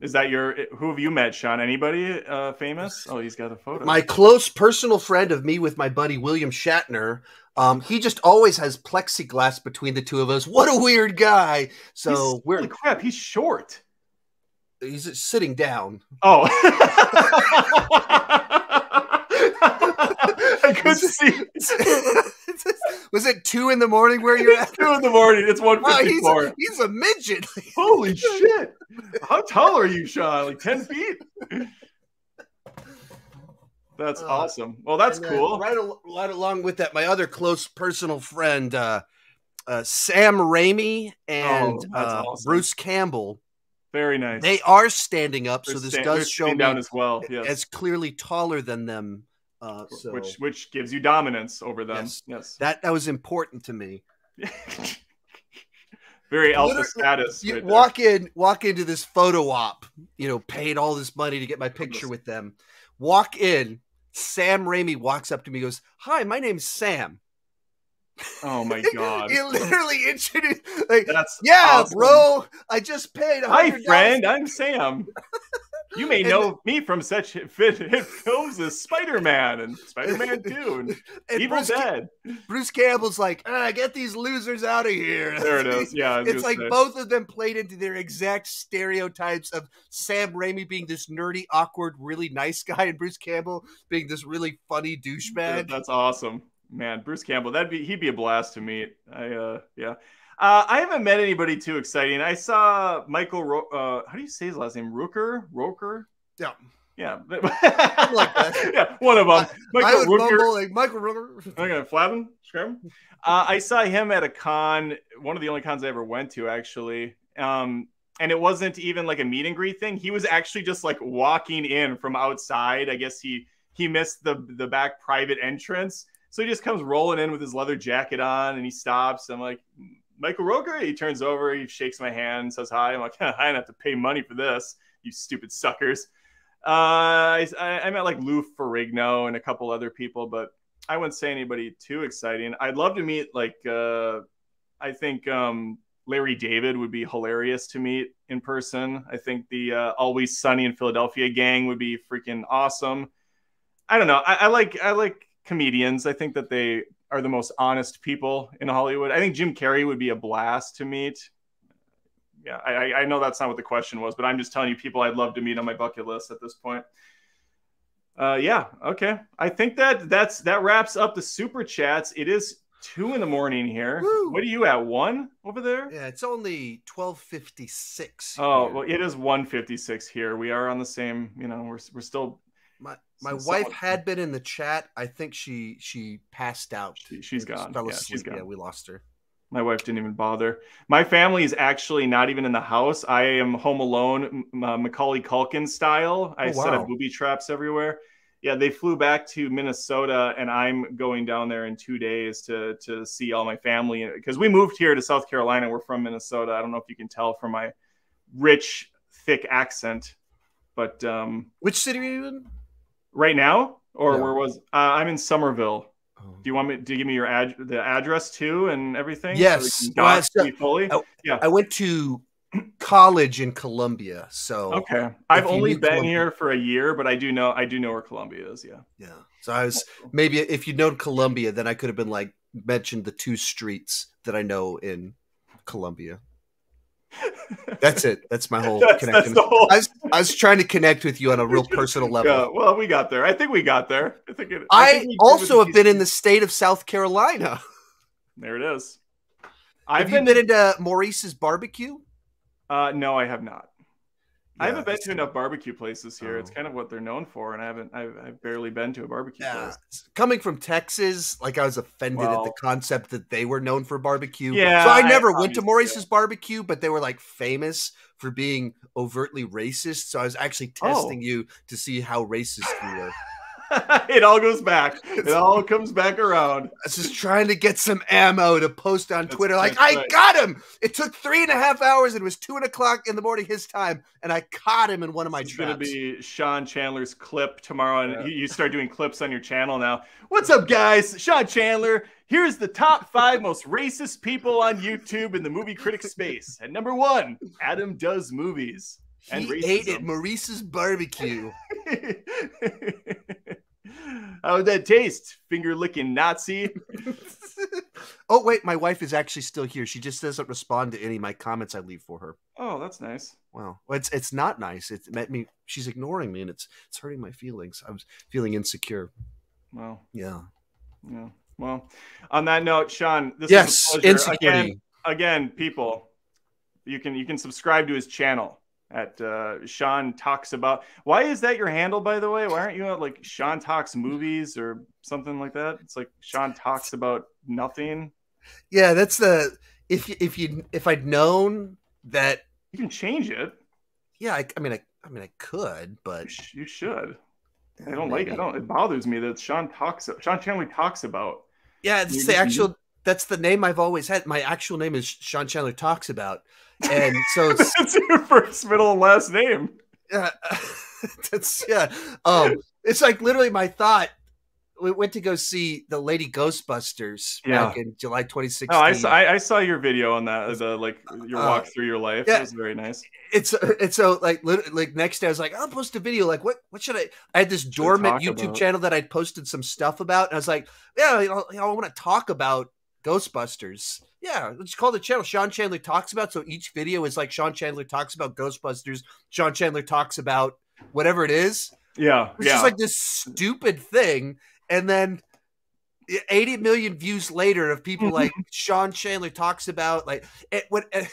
is that your who have you met, Sean? Anybody uh, famous? Oh, he's got a photo. My close personal friend of me with my buddy William Shatner, um, he just always has plexiglass between the two of us. What a weird guy. So we're holy crap, he's short. He's sitting down. Oh. I couldn't see. Was it two in the morning where you're at? Two in the morning. It's one Wow, he's a, he's a midget. Holy shit! How tall are you, Sean? Like ten feet? That's Uh, awesome. Well, that's cool. Right, al- right along with that, my other close personal friend, uh, uh, Sam Raimi and Oh, uh, awesome. Bruce Campbell, Very nice. they are standing up. They're so this sta- they're does show down as well. Yes. as clearly taller than them. Uh, so which which gives you dominance over them. Yes. Yes. that that was important to me. Very alpha status. You right there. walk in, walk into this photo op. You know, paid all this money to get my picture with them. Walk in. Sam Raimi walks up to me, goes, "Hi, my name's Sam." Oh my god! he literally introduced like, That's yeah, awesome. bro. I just paid. Hi, $100." friend. I'm Sam. You may And know me from such hit, hit films as Spider Man and Spider Man Two and And Evil Bruce, Ca- Dead. Bruce Campbell's like, ah, get these losers out of here. There it is. Yeah, It's like say. both of them played into their exact stereotypes of Sam Raimi being this nerdy, awkward, really nice guy, and Bruce Campbell being this really funny douchebag. That's awesome, man. Bruce Campbell. That'd be he'd be a blast to meet. I uh yeah. Uh, I haven't met anybody too exciting. I saw Michael. Ro- uh, how do you say his last name? Rooker. Roker. Yeah. Yeah. like that. yeah, one of them. I Michael would Rooker. like Michael Rooker. Okay, Flavin, Scrum. Uh, I saw him at a con, one of the only cons I ever went to, actually. Um, and it wasn't even like a meet and greet thing. He was actually just like walking in from outside. I guess he he missed the the back private entrance, so he just comes rolling in with his leather jacket on, and he stops. I'm like, Michael Roker. He turns over, he shakes my hand, says hi. I'm like, I didn't have to pay money for this, you stupid suckers. Uh, I, I met like Lou Ferrigno and a couple other people, but I wouldn't say anybody too exciting. I'd love to meet like uh, I think um, Larry David would be hilarious to meet in person. I think the uh, Always Sunny in Philadelphia gang would be freaking awesome. I don't know. I, I like I like comedians. I think that they are the most honest people in Hollywood. I think Jim Carrey would be a blast to meet. Yeah, I, I- know that's not what the question was, but I'm just telling you people I'd love to meet on my bucket list at this point. Uh, yeah, okay. I think that that's that wraps up the super chats. It is two in the morning here. Woo. What are you at? One over there? Yeah, it's only twelve fifty six. Oh, well, it is 156 here. We are on the same, you know, we're, we're still, my my Some wife solid- had been in the chat. I think she she passed out. She- she's gone. Fell Yeah, asleep. she's gone. Yeah, we lost her. my wife didn't even bother. My family is actually not even in the house. I am home alone, M- uh, Macaulay Culkin style. I Oh, set up booby traps everywhere. Yeah, they flew back to Minnesota, and I'm going down there in two days to to see all my family because we moved here to South Carolina. We're from Minnesota. I don't know if you can tell from my rich, thick accent, but um, Which city are you in? Right now, or Yeah. where was uh, I'm in Somerville. Oh. Do you want me to give me your ad- the address too and everything? Yes. can Well, so- fully. Oh, I went to college in Columbia, so Okay, I've only been Columbia- here for a year, but I do know I do know where Columbia is. Yeah. yeah. So I was maybe if you'd known Columbia, then I could have been like mentioned the two streets that I know in Columbia. That's it. That's my whole That's, connection. that's the whole. I was I was trying to connect with you on a real personal level. Yeah, well, we got there. I think we got there. I think it. I, think also have been in the state of South Carolina. There it is. I've have you been into Maurice's barbecue? Uh, no, I have not. I haven't been to enough barbecue places here. It's Oh. kind of what they're known for, and I haven't. I've, I've barely been to a barbecue Yeah, place. coming from Texas, like I was offended at the concept that they were known for barbecue. Yeah, so I I- never went to Maurice's barbecue, but they were like famous for being overtly racist. So I was actually Oh. testing you to see how racist you were. it all goes back. It all comes back around. I was just trying to get some ammo to post on That's- Twitter. Like, I right. got him. It took three and a half hours. And it was two o'clock in the morning his time, and I caught him in one of my It's going to be Sean Chandler's clip tomorrow, and Yeah. you, you start doing clips on your channel now. What's up, guys? Sean Chandler. Here's the top five most racist people on YouTube in the movie critic space. And number one, Adam does movies. and he ate at. Maurice's barbecue. How would that taste? Finger licking Nazi. oh wait, my wife is actually still here. She just doesn't respond to any of my comments I leave for her. Oh, that's nice. Wow, well, it's it's not nice. It meant me. She's ignoring me, and it's it's hurting my feelings. I was feeling insecure. Well, Yeah. yeah. Well, on that note, Sean, this yes, is. Again, again, people, you can you can subscribe to his channel at uh, Sean talks about. Why is that your handle, by the way? Why aren't you at like Sean talks movies or something like that? It's like Sean talks about nothing. Yeah, that's the if you, if you if I'd known that. You can change it. Yeah, I, I mean, I I mean, I could, You, but sh- you should. I don't like it. I don't. It bothers me that Sean talks. Sean Chandler talks about. Yeah, it's the actual. That's the name I've always had. My actual name is Sean Chandler talks about, and so it's That's your first, middle, and last name. Yeah, that's yeah. Um, it's like literally my thought we went to go see the Lady Ghostbusters Yeah. back in July 2016. No, I saw, I, I saw your video on that. The like your Uh, walk through your life. yeah. It was very nice. it's it's so like like next day I was like I'll post a video like what what should I I had this dormant YouTube about? channel that I'd posted some stuff about and I was like yeah you know, you know, I want to talk about Ghostbusters yeah let's call the channel Sean Chandler talks about so each video is like Sean Chandler talks about Ghostbusters Sean Chandler talks about whatever it is Yeah, it's yeah. just like this stupid thing and then 80 million views later of people like Sean Chandler talks about like it what eh,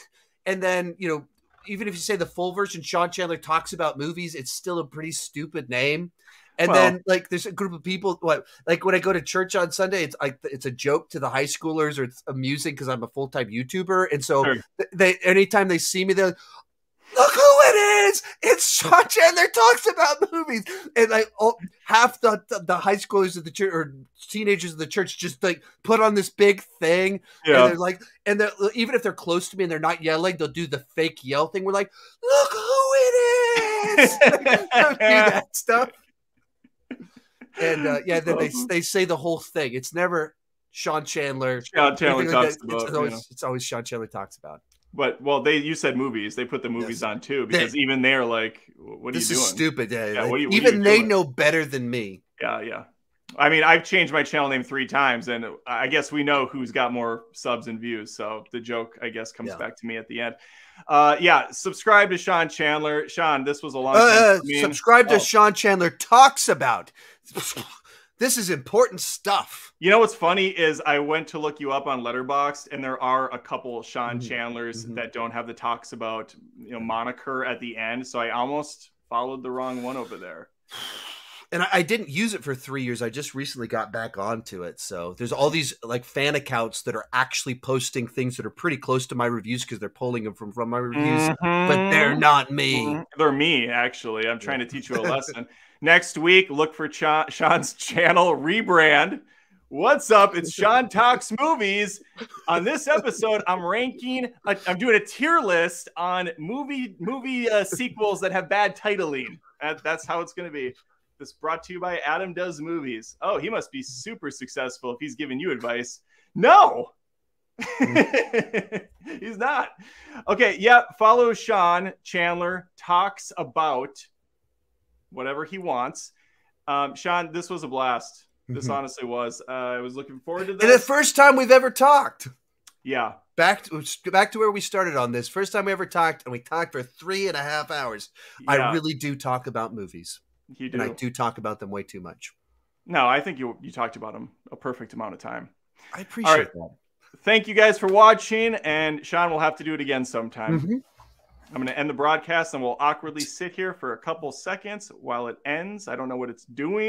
and then you know even if you say the full version Sean Chandler talks about movies it's still a pretty stupid name and Well- then like there's a group of people what like when I go to church on Sunday it's like it's a joke to the high schoolers or it's amusing because I'm a full-time YouTuber and so Sure. they anytime they see me they're like, look who it is! It's Sean Chandler talks about movies! And like oh, half the, the the high schoolers of the church or teenagers of the church just like put on this big thing. And they're like and they're even if they're close to me and they're not yelling they'll do the fake yell thing. We're like look who it is! They'll do that stuff. And uh, yeah then they they say the whole thing. It's never Sean Chandler. Sean Chandler like talks about. it's always, know. it's always Sean Chandler talks about But well, they you said movies. They put the movies Yes. on too because even they're like, "What are you doing?" this is stupid yeah, Yeah, like, what are you- what even they doing? know better than me Yeah, yeah. I mean, I've changed my channel name three times, and I guess we know who's got more subs and views. So the joke, I guess, comes Yeah. back to me at the end. Uh, yeah, subscribe to Sean Chandler. Sean, this was a long Uh, time. uh, subscribe to Oh. Sean Chandler talks about. this is important stuff. You know what's funny is I went to look you up on Letterboxd, and there are a couple Sean Mhm. Chandlers Mhm. that don't have the talks about you know moniker at the end. So I almost followed the wrong one over there. And I, I didn't use it for three years. I just recently got back onto it. So there's all these like fan accounts that are actually posting things that are pretty close to my reviews because they're pulling them from, from my reviews, but they're not me. Mhm. They're me, actually. I'm trying to teach you a lesson. Next week, look for Cha- Sean's channel rebrand. What's up? It's Sean Talks Movies. On this episode, I'm ranking. I'm doing a tier list on movie movie uh, sequels that have bad titling. That, that's how it's going to be. This brought to you by Adam Does Movies. Oh, he must be super successful if he's giving you advice. No, he's not. Okay, yeah. Follow Sean Chandler talks about whatever he wants. Um, Sean, this was a blast. This Mhm. honestly was. Uh, I was looking forward to And the first time we've ever talked. yeah, Back to back to where we started on this. First time we ever talked, and we talked for three and a half hours. I really do talk about movies, you and I do. do talk about them way too much. No, I think you you talked about them a perfect amount of time. I appreciate that. Thank you guys for watching, and Sean will have to do it again sometime. Mhm. I'm going to end the broadcast, and we'll awkwardly sit here for a couple seconds while it ends. I don't know what it's doing.